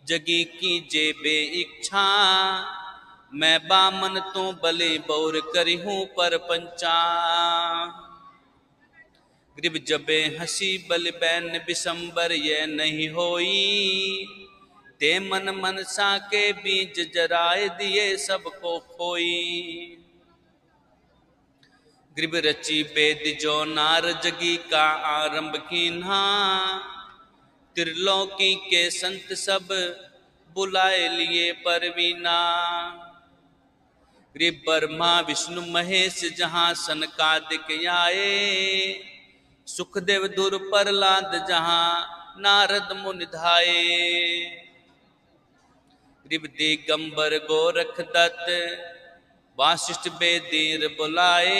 जगी की जे बे इच्छा। मैं बामन तो बले बौर करी हूँ पर पंचा। ग्रीब जबे हसी बल बैन विशंबर ये नहीं होई। ते मन मनसा के बीज जराए दिए सबको खोई। ग्रीब रची बेद जो नार जगी का आरंभ कीन्हा। त्रिलोकी के संत सब बुलाए लिए परवीना। ग्रीब ब्रह्मा विष्णु महेश जहाँ सनकादिक आए। सुखदेव दुर प्रहलाद जहाँ नारद मुनि धाये। ग्रीब दिगंबर गोरख दत्त वाशिष्ठ बेदीर बुलाए।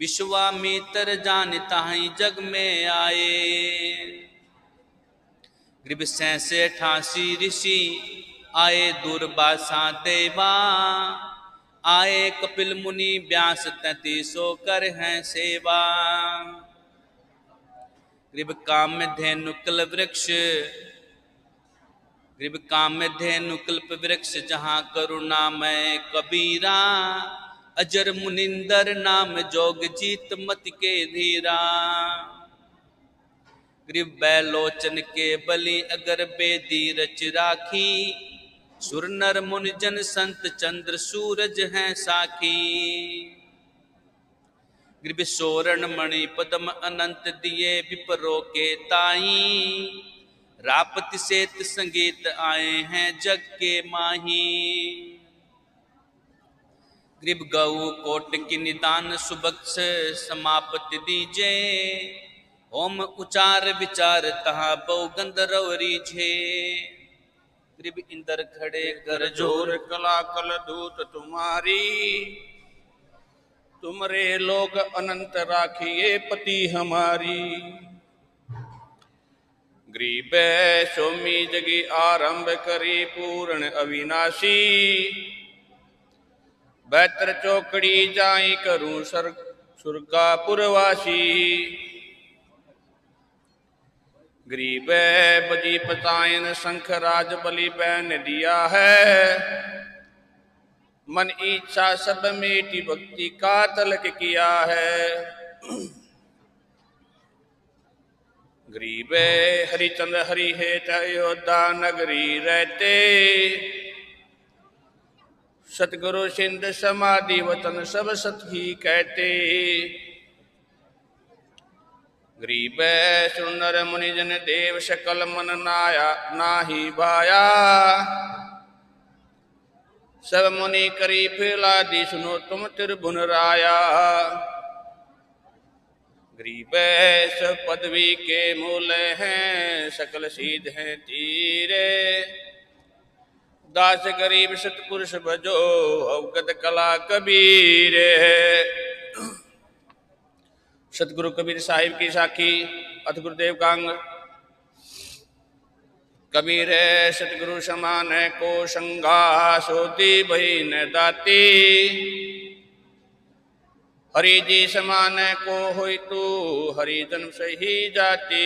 विश्वामित्र जान ताही जग में आए। ग्रीब सैसे ठासी ऋषि आए दुर्बासा देवा। आए कपिल मुनि व्यास तैतीसो कर हैं सेवा। ग्रीब काम धेनु वृक्ष, ग्रीब काम धेनु कल्प वृक्ष, जहाँ करुणामय कबीरा, अजर मुनिंदर नाम जोग जीत मत के धीरा। ग्रीब बैलोचन के बलि अगर बेदी रच राखी सुर नर मुन जन संत चंद्र सूरज हैं साखी। सोरण मणि पदम अनंत दिए विपरो के ताई। रापति सेत संगीत आए हैं जग के माही। ग्रीब गौ कोट की निदान सुबक्ष समाप्त दीजे। ओम उचार विचार तहा बहु गंधर्व रीझे ग्रीब इंदर खड़े कर ज़ोर। कला कल दूत तुम्हारी। तुमरे लोग अनंत राखिए पति हमारी। ग्रीब सोमी जगी आरंभ करी पूर्ण अविनाशी। बैतर चौकड़ी जाई करूँ सर सुरगा पुरवासी गरीब बजी पतायन शंख राज बलि बैन दिया है। मन इच्छा सब मेटी भक्ति का तलक किया है। गरीब हरिचंद्र हरि है अयोध्या नगरी रहते। सतगुरु सिंध समाधि वतन सब सत ही कहते। गरीब सुनर मुनिजन देव शकल मन नाया, नाही भाया सब मुनि करी फिलादी सुनो तुम त्रिभुन राया। गरीब सब पदवी के मूल हैं, सकल सीध हैं तीरे। दास गरीब सतपुरुष भजो अवगत कला कबीर। सतगुरु कबीर साहिब की साखी अथ गुरुदेव कांग कबीर सतगुरु समान को संगा सोती बही न दाती। हरि जी समान को हो तू, हरि जन्म सही जाती।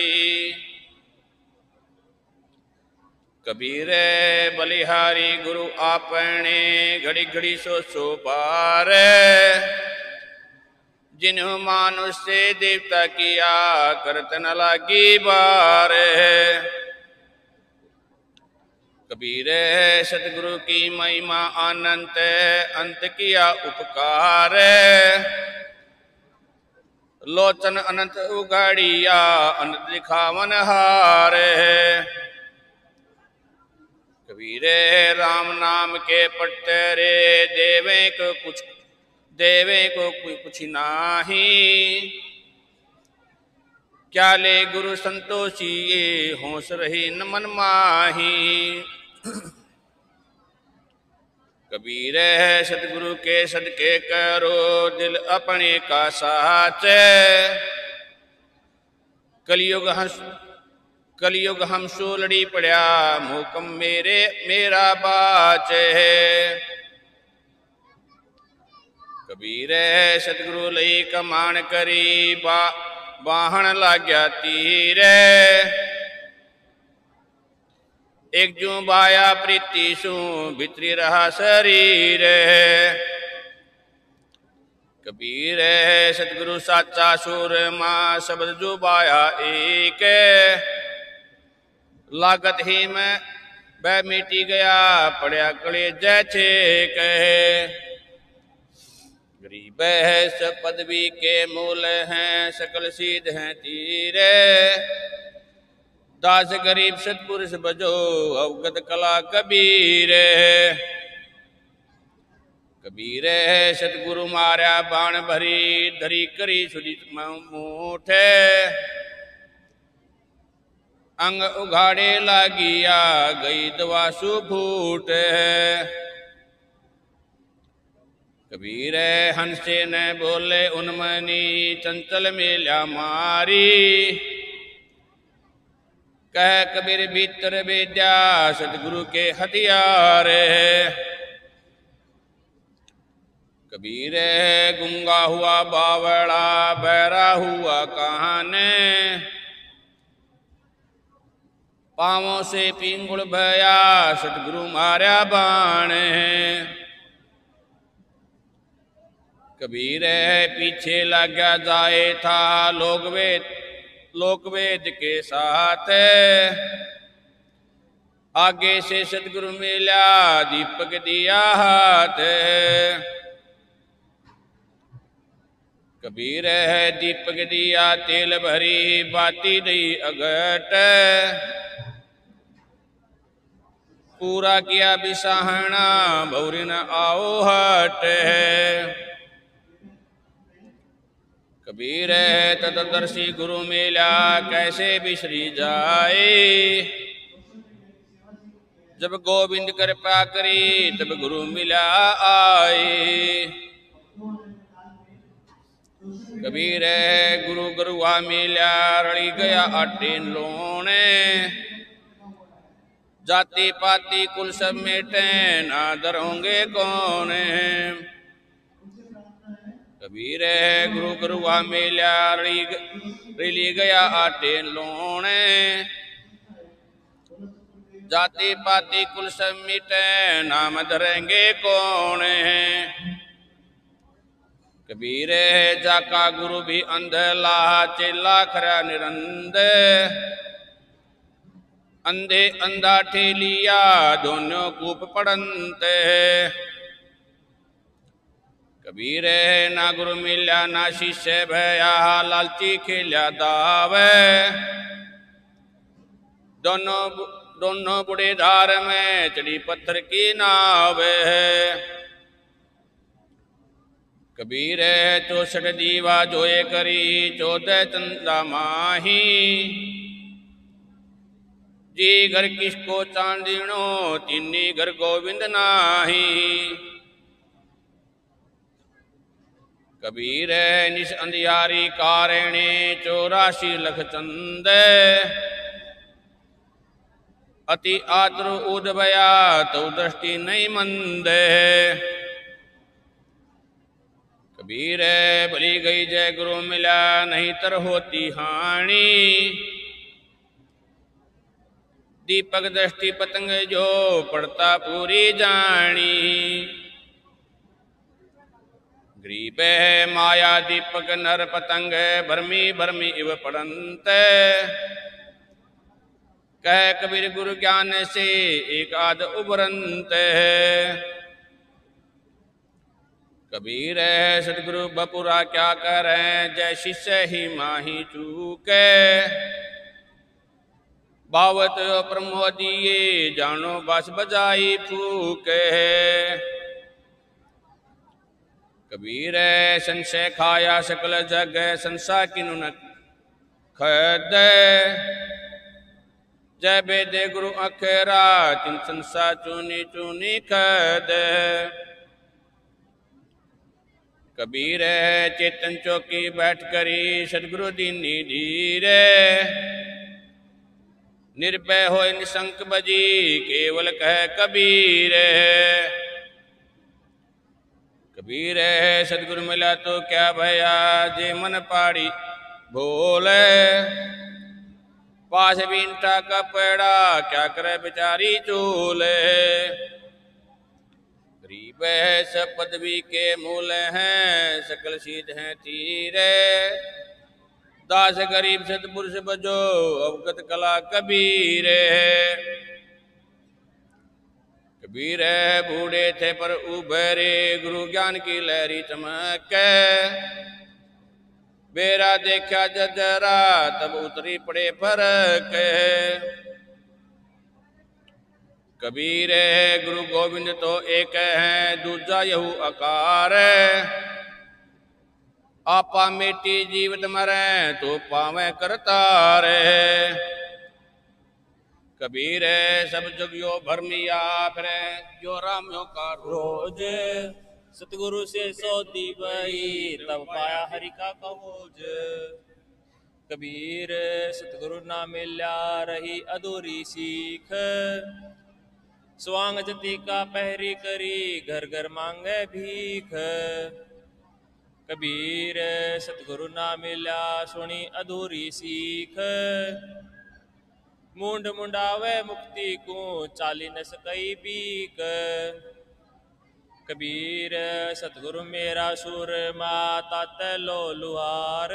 कबीर बलिहारी गुरु आपने घड़ी घड़ी सो सो पार। जिन्हों मानुष से देवता किया न लागी बार। कबीर, सतगुरु की महिमा अनंत अंत किया उपकार। लोचन अनंत उगाड़िया, अनंत दिखावन हार। कबीर, राम नाम के पट्टे रे देवे को कुछ देवे को कोई कुछ नाही। क्या ले गुरु संतोषी ये होश रही न मन माही। कबीर है सतगुरु के सदके करो दिल अपने का साच कलयुग हंस, कलयुग हम सोलड़ी पड़ा मुकम मेरे, मेरा बाच है। है सतगुरु लई कमान करी, बा, बाहन लाग्या तीर। एक जू बाया प्रीति सू, भितरी रहा शरीर। कबीर है सतगुरु साचा सुर, माँ शब्द जो बाया एक। लागत ही में वह मिटी गया पड़या कले जैसे कहे गरीब है, सब पदवी के मूल हैं, सकल सीध हैं तीरे। दास गरीब, सतपुरुष बजो, अवगत कला कबीर। कबीर है, सतगुरु मारा बाण भरी, धरी करी सुदित मूठ। अंग उघाड़े लागिया, गई दवा दवासु फूट कबीर हंसे न बोले, उन्मनी चंचल मेल्या मारी। कह कबीर, भीतर विद्या सतगुरु के हथियार कबीर गुंगा हुआ बावड़ा, बैरा हुआ कहाने पावों से पिंगुड़ भया सतगुरु मारा बाण कबीर है, पीछे लगा जाए था लोग वेद लोक वेद के साथ। आगे से सतगुरु मिला, दीपक दिया हाथ। कबीर है, दीपक दिया, तेल भरी बाती दई अगट। पूरा किया बिसाहना, भौरी न आओ हट। है कबीर तदर्शी गुरु मिला, कैसे बिसरी जाए। जब गोविंद कृपा करी, तब गुरु मिला आए। कबीर गुरु गुरुआ मिला रड़ी गया आटे लोने। जाति पाति कुल सब मेटे ना डरोगे कौन। कबीर गुरु गुरुआ मिला रिली गया आटे लोने जाति पाति कुल सब मिटे, नाम धरेंगे कौन कबीर, जाका गुरु भी अंध लाह चेला खरा निरंद अंधे अंधा ठेलिया, दोनों कूप पड़ंते। कबीर है, ना गुरु मिल्या ना शिष्य भया लालची खेल्या दावे। दोनों दोनों बुढ़े धार में चढ़ी पत्थर की नाव कबीर है, चौसठ दीवा जोए करी, चौदह चंदा माही। जी घर किसको चांदीनो तिन्नी घर गोविंद नाही। कबीर है, निश अंधियारी कारिणी, चौरासी लख चंद। अति आतर उदया तो दृष्टि नहीं मंद। कबीर भली गई जय गुरु मिला, नहीं तर होती हानि। दीपक दृष्टि पतंग जो पड़ता पूरी जानी। ग्रीप माया दीपक नर पतंग भरमी भरमी इव पड़ंत कह कबीर गुरु ज्ञान से एक आध उबरंत कबीर है, सदगुरु बपुरा क्या करें, जय शिष्य ही माही चूके। बावत प्रमोदिए जानो बस बजाई फूके। कबीर संशय खाया सकल जग संसा किनु न खद जय बेदे गुरु अखेरा, तिन संसा चूनी चूनी खद कबीर चेतन चौकी बैठ करी, सदगुरु दीनी धीरे निर्भय हो निशंक बजी, केवल कह कबीर कबीर है, सदगुरु मिला तो क्या भया? जे मन पाड़ी भोले पास बींटा का पेड़ा, क्या करे बेचारी चूले? गरीब है, सब पदवी के मूल हैं, सकल सीध हैं तीरे। दास गरीब, सतपुरुष बजो, अवगत कला कबीर। है कबीर बूढ़े थे पर उभरे, गुरु ज्ञान की लहरी चमक। बेरा देखा जजरा, तब उतरी पड़े फरक। कबीर गुरु गोविंद तो एक है, दूजा यहू अकार आपा मेटी जीवित मरे तो पावे करतार कबीर है, सब जुगियो भरमिया फिर जो रामियों का रोज सतगुरु से सोती बई तब पाया हरि का कहोज कबीर, सतगुरु ना मिल्या रही अधूरी सीख। स्वांग जति का पहरी करी घर घर मांगे भीख। कबीर, सतगुरु ना मिल्या सुनी अधूरी सीख। मुंड मुंडावे मुक्ति को चाली न सकई बीक कबीर, सतगुरु मेरा सुर माता तलो लुहार।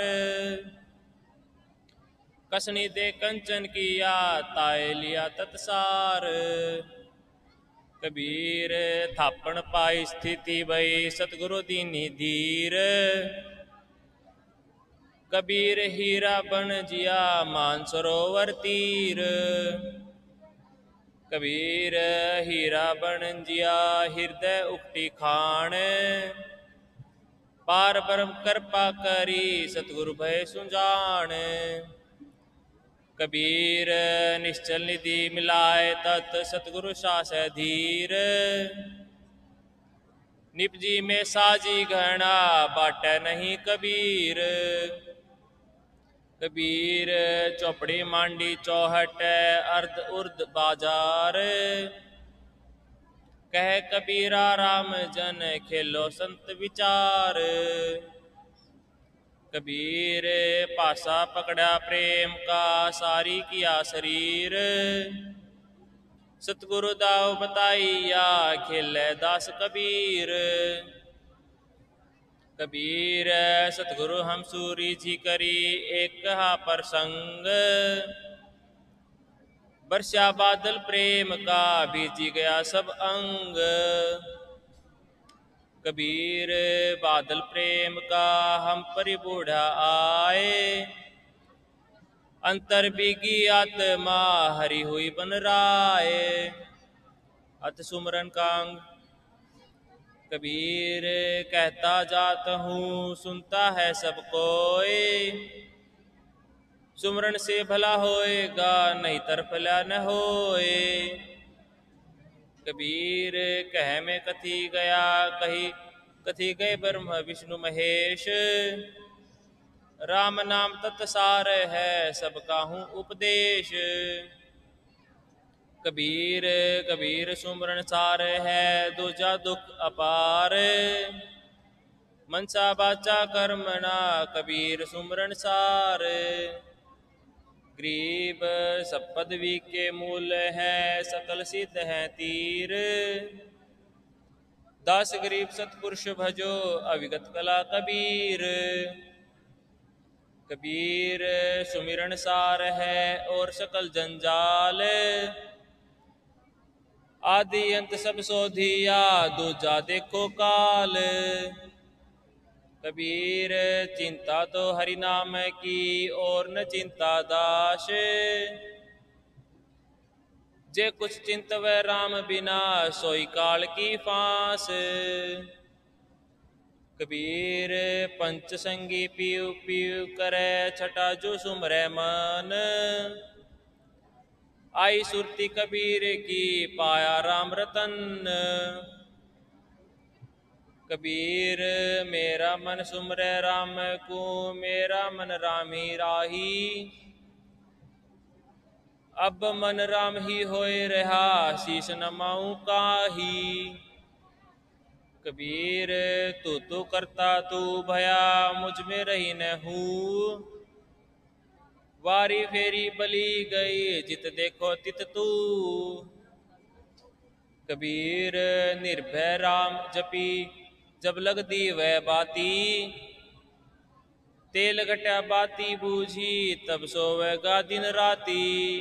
कसनी दे कंचन किया, ताए लिया तत्सार। कबीर, थापण पाई स्थिति भई सतगुरु दीनी धीर कबीर हीरा बन जिया मान सरोवर तीर। कबीर हीरा बन जिया हृदय उक्ति खान पार ब्रह्म कृपा करी सतगुरु भय सुजान कबीर निश्चल निधि मिलाए तत् सतगुरु सास धीर। निपजी में साजी घना बाट नहीं कबीर। कबीर चौपड़ी मांडी चौहट अर्ध उर्द बाज़ार कह कबीरा राम जन खेलो संत विचार कबीर पासा पकड़ा प्रेम का सारी किया शरीर सतगुरु दाव बताइया खेल दास कबीर कबीर, सतगुरु हम सूरी जी करी एक कहा प्रसंग। वर्षा बादल प्रेम का बीजी गया सब अंग। कबीर, बादल प्रेम का हम परिबूढ़ा आए। अंतर बिगी आत्मा हरी हुई बन राय अत सुमरन कांग कबीर कहता जात हूँ, सुनता है सब कोई। सुमरन से भला होएगा, नहीं तरफला न होए। कबीर कह में कथी गया, कही, कथी गए ब्रह्म, विष्णु महेश। राम नाम तत्सार है सबका हूँ उपदेश। कबीर कबीर सुमरण सार है, दूजा दुख अपार। मनसा बाचा कर्मणा कबीर सुमरण सार। ग्रीब सब पदवी के मूल है, सकल सिद्ध है तीर। दास गरीब सतपुरुष भजो, अविगत कला कबीर। कबीर सुमिरन सार है और सकल जंजाल। आदि अंत सब सोधिया दूजा देखो काल। कबीर, चिंता तो हरि नाम की, और न चिंता दास। जे कुछ चिंत व राम बिना, सोई काल की फांस। कबीर, पंच संगी पीव पीव करे, छटा जो सुमरे मन। आई सुरती कबीर की पाया राम रतन। कबीर, मेरा मन सुमरे राम को, मेरा मन रामी राही। अब मन राम ही होए रहा, शीश नमाऊ काही। कबीर, तू तो करता, तू भया, मुझमें रही न हूँ। वारी फेरी बली गई, जित देखो तित तू। कबीर निर्भय राम जपी, जब लग दी वह बाती। तेल घटा बाती बूझी, तब सोवेगा दिन राती।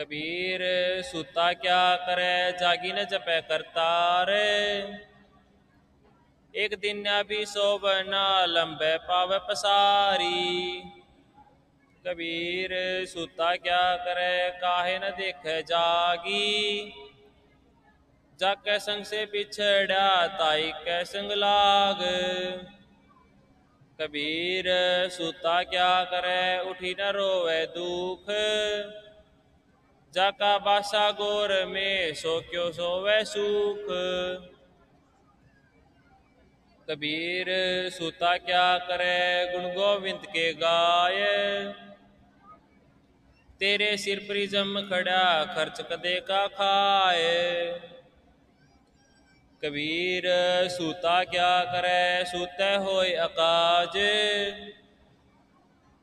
कबीर सूता क्या करे, जागी न जपे करतार। एक दिन भी सोवना लंबे पाव पसारी। कबीर, सुता क्या करे, काहे न देख जागी। जाके संग से बिछड़ा ताई कै संग लाग। कबीर, सुता क्या करे, उठी न रोवे दुख। जाका बासा गोर में, सो क्यों सोवे सुख। कबीर, सुता क्या करे, गुण गोविंद के गाय। तेरे सिर प्रिजम खड़ा, खर्च कदे का खाए? कबीर, सूता क्या करे? सूते होए अकाज।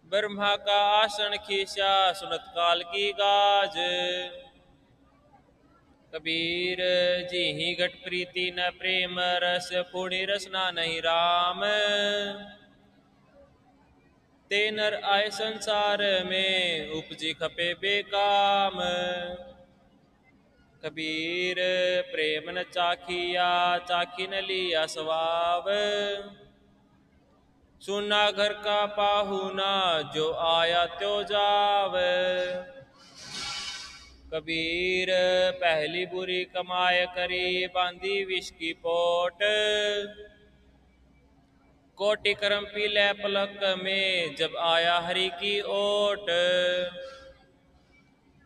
ब्रह्मा का आसन खींचा, सुनत काल की गाज। कबीर, जी ही घट प्रीति न प्रेम, रस पूर्णि रसना नहीं राम। ते नर आए संसार में, उपजी खपे बेकाम। कबीर प्रेम न चाखिया, चाखी न लिया स्वाव सुना घर का पाहुना, जो आया त्यो जाव। कबीर पहली बुरी कमाए करी, बांधी विष की पोट। कोटि कर्म पी ले पलक में, जब आया हरि की ओट।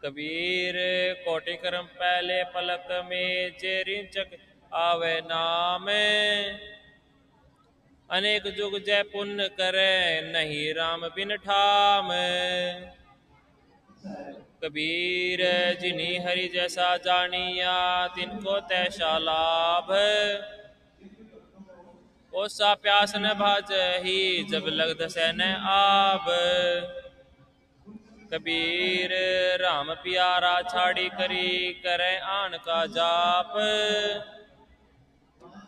कबीर कोटि कर्म पहले पलक में जे रिंचक आवे नाम। अनेक जुग जय पुण्य करे, नहीं राम बिन ठाम। कबीर जिन्हीं हरि जैसा जानिया, तिनको तैसा लाभ। ओसा प्यास न भाज ही, जब लग दसे न आब। कबीर, राम प्यारा छाड़ी करी, करे आन का जाप।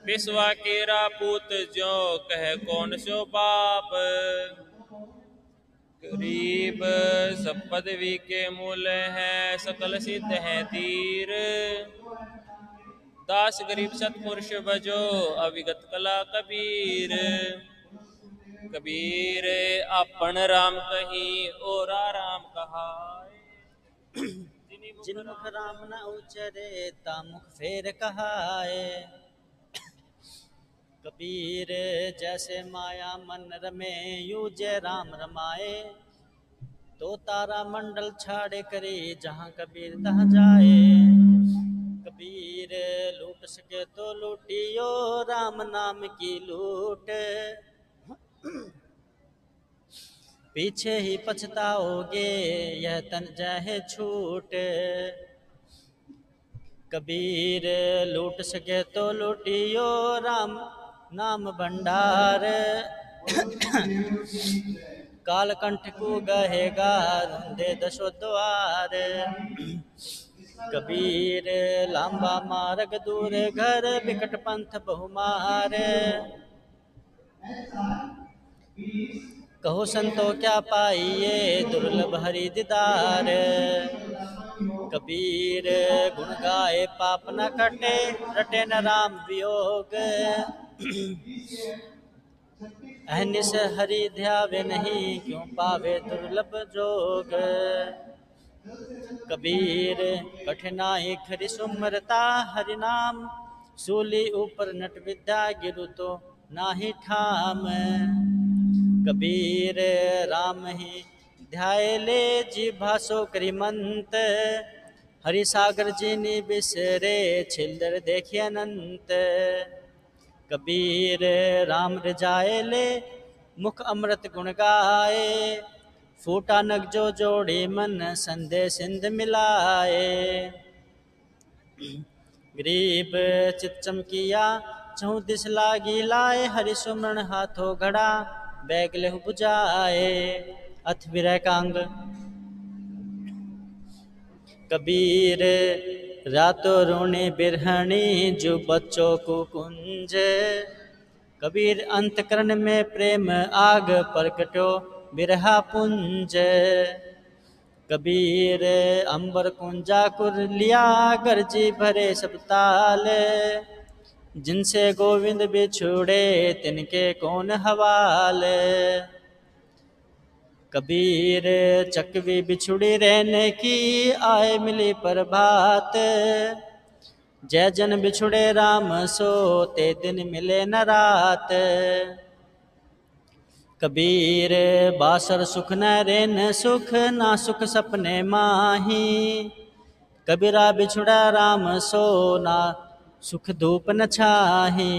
पिसवा केरा पूत जो कह कौन सो बाप। गरीब सब पदवी के मूल है, सकल सिद्ध है तीर। दास गरीब सतपुरुष बजो अविगत कला कबीर। कबीर अपन राम कही और राम कहा जिनमुख राम न उचरे ता मुख फेर कहाए कबीर जैसे माया मन रमे यू जय राम रमाए। तो तारा मंडल छाड़े करे जहाँ कबीर तहाँ जाए। कबीर, लूट सके तो लूटियो, राम नाम की लूट। पीछे ही पछताओगे, यह तन जाहे छूट। कबीर, लूट सके तो लूटियो, राम नाम भंडार। कालकंठ को गहेगा रुंदे दशो द्वार। कबीर, लांबा मार्ग, दूर घर, विकट पंथ, बहुमार। कहो संतो, क्या पाइए दुर्लभ हरि दीदार? कबीर, गुण गाए पाप न कटे, रटे न राम वियोग। अहनिस हरि ध्यावे नहीं, क्यों पावे दुर्लभ जोग? कबीर, कठिनाई, खरी सुमरता, हरि नाम, सूली ऊपर नट विद्या, गिरु तो नाही ठाम। कबीर, राम ही ध्याय ले, जी भासो करिमंत। हरि सागर जी नि बिसरे छिल्लर देखिए अनंत। कबीर, राम रजाए ले, मुख अमृत गुण गाए। फूटा नग जो जोड़ी मन संदे सिंध मिलाए गरीब चित चमकिया चहु दिस लागी लाए हरि सुमरण हाथों घड़ा बैग लेहु बुझाए अथ विरह कांग कबीर रातों रोने बिरहणी जो बच्चों को कुंज कबीर अंतकरण में प्रेम आग प्रकटो बिरहा पुंज, कबीर अंबर कुंजा कुर लिया गर्जी भरे सब ताल। जिनसे गोविंद बिछुड़े तिनके कौन हवाल। कबीर चकवी बिछुड़ी रहने की आए मिली प्रभात। जय जन बिछुड़े राम सो ते दिन मिले न रात। कबीर, बासर सुख न रेन सुख, ना सुख सपने माही। कबीरा बिछुड़ा राम सो ना सुख धूप न छाही।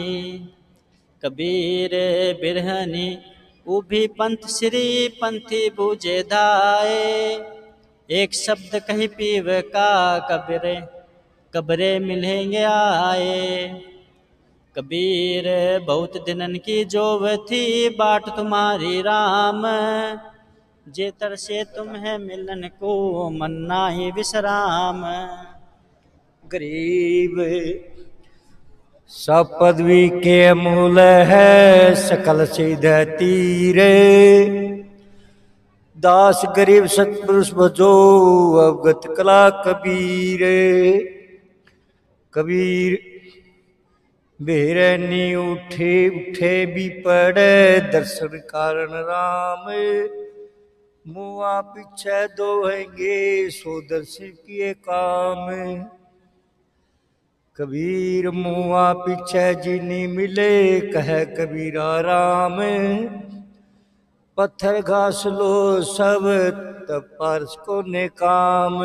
कबीर बिरहनी, उभी पंथ श्री पंथी बूझे धाए। एक शब्द कही पीव का कबरे कबरे मिलेंगे आए। कबीर, बहुत दिनन की जोव थी बाट तुम्हारी राम। जे तरसे तुम्हें मिलन को मन्ना ही विश्राम। गरीब, सब पदवी के मूल है, सकल सिद्ध तीर। दास गरीब सतपुरुष बजो, अवगत कला कबीर। कबीर बेरनी उठे उठे भी पड़े दर्शन कारण राम मुआ पीछे दोहेंगे सो दर्शन किए काम कबीर मुआ पीछे जीनी मिले कह कबीरा राम पत्थर घास लो सब तब पारस को ने काम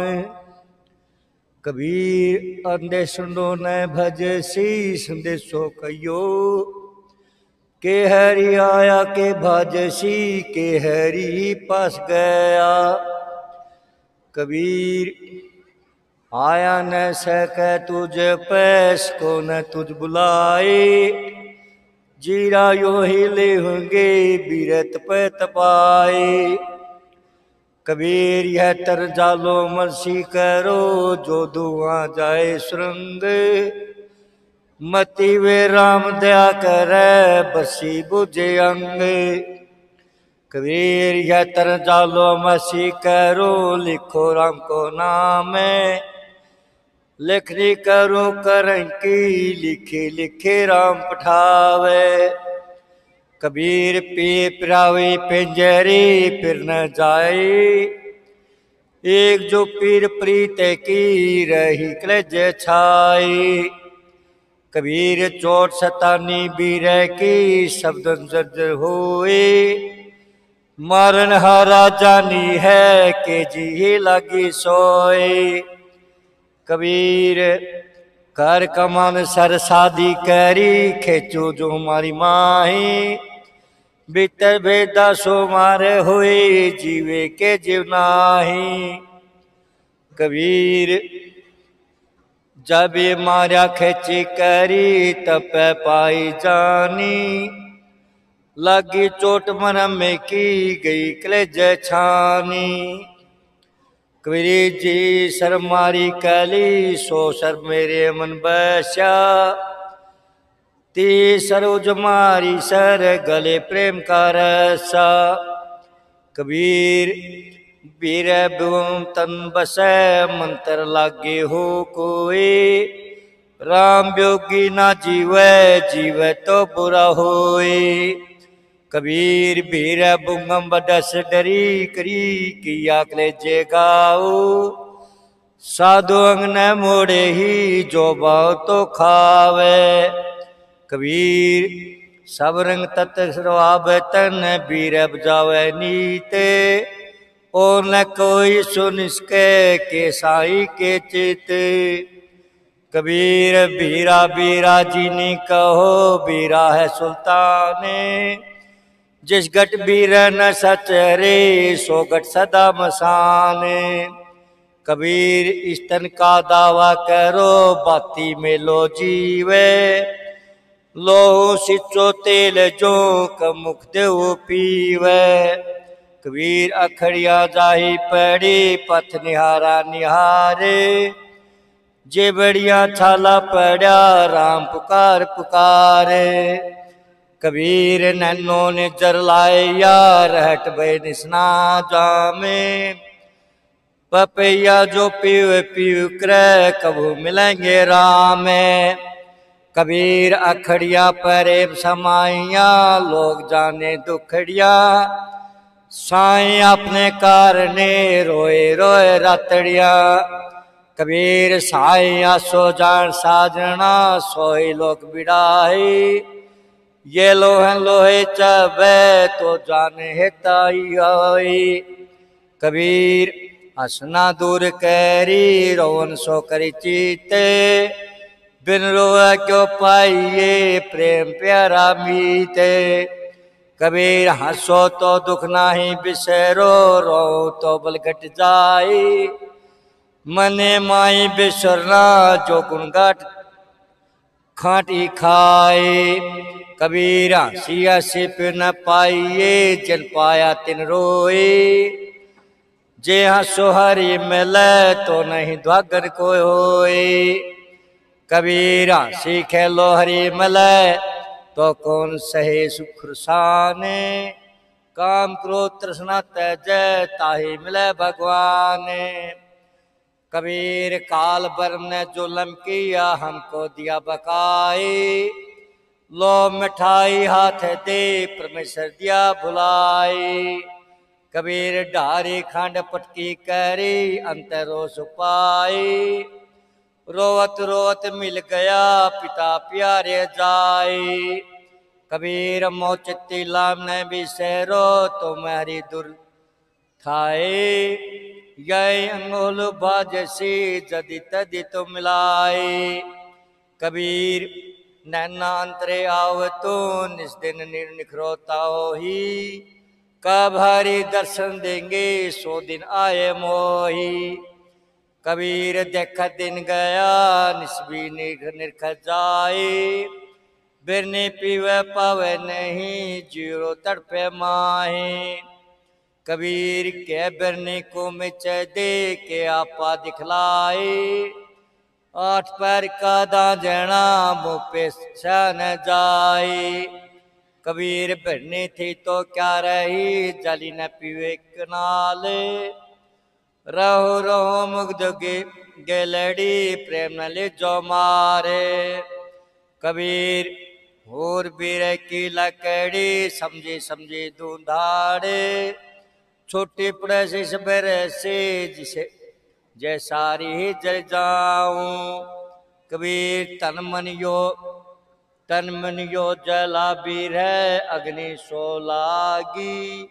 कबीर अंधे सुनो न भज सी संदेशो कयो के हरि आया, के भज सी के हरि पास गया। कबीर, आया न सक तुझ पैस, को न तुझ बुलाए। जीरा यो ही होंगे, बीरत पे तपाए। कबीर, यह तर जालो मर्सी करो, जो दुआ जाए सुरंग मति वे राम दया करे, बसी बुझे अंग। कबीर, यह तर जालो मसी करो, लिखो राम को नाम। लिखनी करूँ करं की लिखे लिखे राम पठावे। कबीर पी पिरावे पिंजरे फिर न जाए एक जो पीर प्रीत की रही क्लज छाई। कबीर चोट सतानी बीर की शब्द जर्जर होए मारन हारा जानी है के जी लगी सोए कबीर, कर कमान सर शादी करी, खेचो जो हमारी माही। भीतर भेदा सो मारे हुए जीवे के जीवनाही कबीर जब मारा खेची करी, तप पाई जानी। लगी चोट मन में की गई, कलेज छानी। कबीर जी सर मारी कली, सो सर मेरे मन बस्या। ती सरोज मारी सर गले प्रेम का रसा। कबीर बीर बुम तन बस, मंत्र लागे हो कोई। राम योगी ना जीवे जीवे तो बुरा होए कबीर भीर बुंगम बदस डरी, करी किया कलेजे गाओ साधु अंग न मोड़े ही, जो बाव तो खावे। कबीर, सब रंग तत् सर्वाब तन बीर बजावे नीते। और न कोई सुन इसके के साई के चित। कबीर बीरा बीरा जी ने कहो बीरा है सुल्ताने। जिस गट बीर न सच रे, सो गट सदा मसान। कबीर, इस तन का दावा करो, बाती में लो जीवे। लो सिचो तेल जो कमुख देव पीवे। कबीर अखड़िया जाही पड़ी, पथ निहारा निहारे। जे बढ़िया छाला पड़ा, राम पुकार पुकारे। कबीर नैनो ने जर लाए यार, हट बे जामे। पपैया जो पीव पीव क्रय कबू मिलेंगे राम। कबीर अखड़िया परेब समाइया, लोग जाने दुखड़िया। साई अपने कारने रोए रोए रातड़िया। कबीर साई आसो जान साजना, सोई लोग बिड़ाई ये लोहन लोहे चबे तो जाने हेताई आई। कबीर हसना दूर कैरी, रोवन सो करी चीते। बिन रोए क्यों पाइए? प्रेम प्यारा मीते। कबीर हंसो तो दुख नाही, बिसरो रो तो बल घट जाए मने माई बिसरना जो गुण घट खाटी खाए कबीर हंसिया सिप न पाइए, जन पाया तिन रोए जे हंसो हरी मिले तो नहीं द्वागर को होए कबीर हँसी खेलो हरी मिले तो कौन सहे सुख साने? काम क्रोध तृष्णा तजय ताही मिले भगवान। कबीर काल बर्म ने जुलम किया हमको दिया बकाई। लो मिठाई हाथ दे, परमेश्वर दिया भुलाई। कबीर ढारी खंड पटकी करी अंतरो सुपाई रोवत रोवत मिल गया, पिता प्यारे जाए। कबीर मोचती लाम ने भी सहरो तुम्हारी दुर थाए। गए अंगोल बाजसी जदि तदि तो मिलाए। कबीर, नैना अंतरे आव तो निस दिन निखरोता ही कब हरि दर्शन देंगे, सो दिन आए मोही। कबीर देख दिन गया, निस्बी निरख जाए। बिरने पीवे पावे नहीं, ज़ीरो तड़पे माहे। कबीर के बिरने को मिच दे के आपा दिखलाए। आठ पैर का दाजना मुँह पे न जाए। कबीर बिरनी थी तो क्या रही, जली न पीवे कनाले रहो रहो मुग्ध गे गेलड़ी प्रेम न ले जो मारे। कबीर, होर बीर की लकड़ी समझे समझे दूधाड़े। छोटी पड़े से से जिसे जैसारी ही जल जाऊँ। कबीर, तन मन यो तन मन यो जला बीर है, अग्नि सो लागी।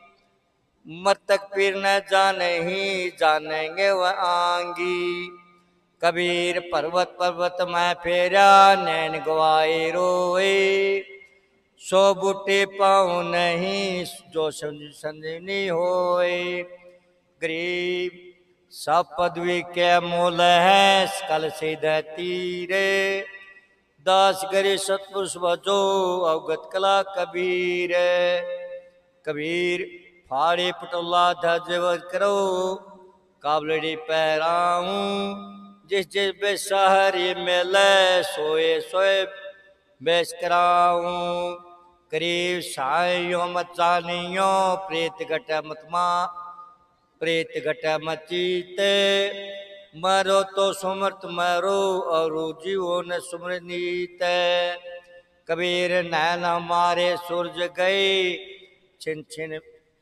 मरतक पीर न जाने ही जानेंगे वह आंगी। कबीर पर्वत पर्वत मैं फेरा, नैन गवाए रोए सो बूटे पाऊँ नहीं, जो संजनी होए गरीब, सब पदवी के मूल है कल से तीरे। दास गरी सतपुरुष बजो, अवगत कला कबीर। कबीर फाड़े पटोला धज करो काबलड़ी पैराऊं। जिस जिस बेसहरी मिले, सोए सोए बेस कराऊं। करीब साइयों मचानियों प्रेत घट मतमा प्रेत घट मचीते मरो तो सुमृत मरो, और जीवो न सुमृनीत कबीर नैन हमारे सूरज गए छिन छिन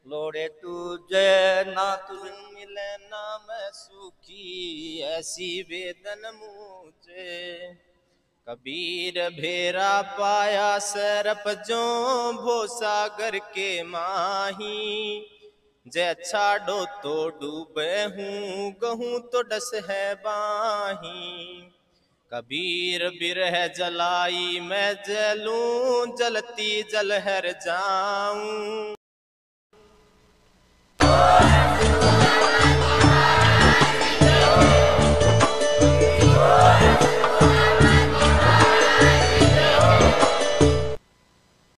लोड़े तुझे ना तुझ मिले ना मैं सुखी, ऐसी वेदन मुझे। कबीर भेरा पाया सरप जो भो सागर के माही। जय छाड़ो तो डूबे हूँ, गहूँ तो डस है बाही। कबीर बिरह जलाई मैं जलूं, जलती जलहर जाऊँ। Woo!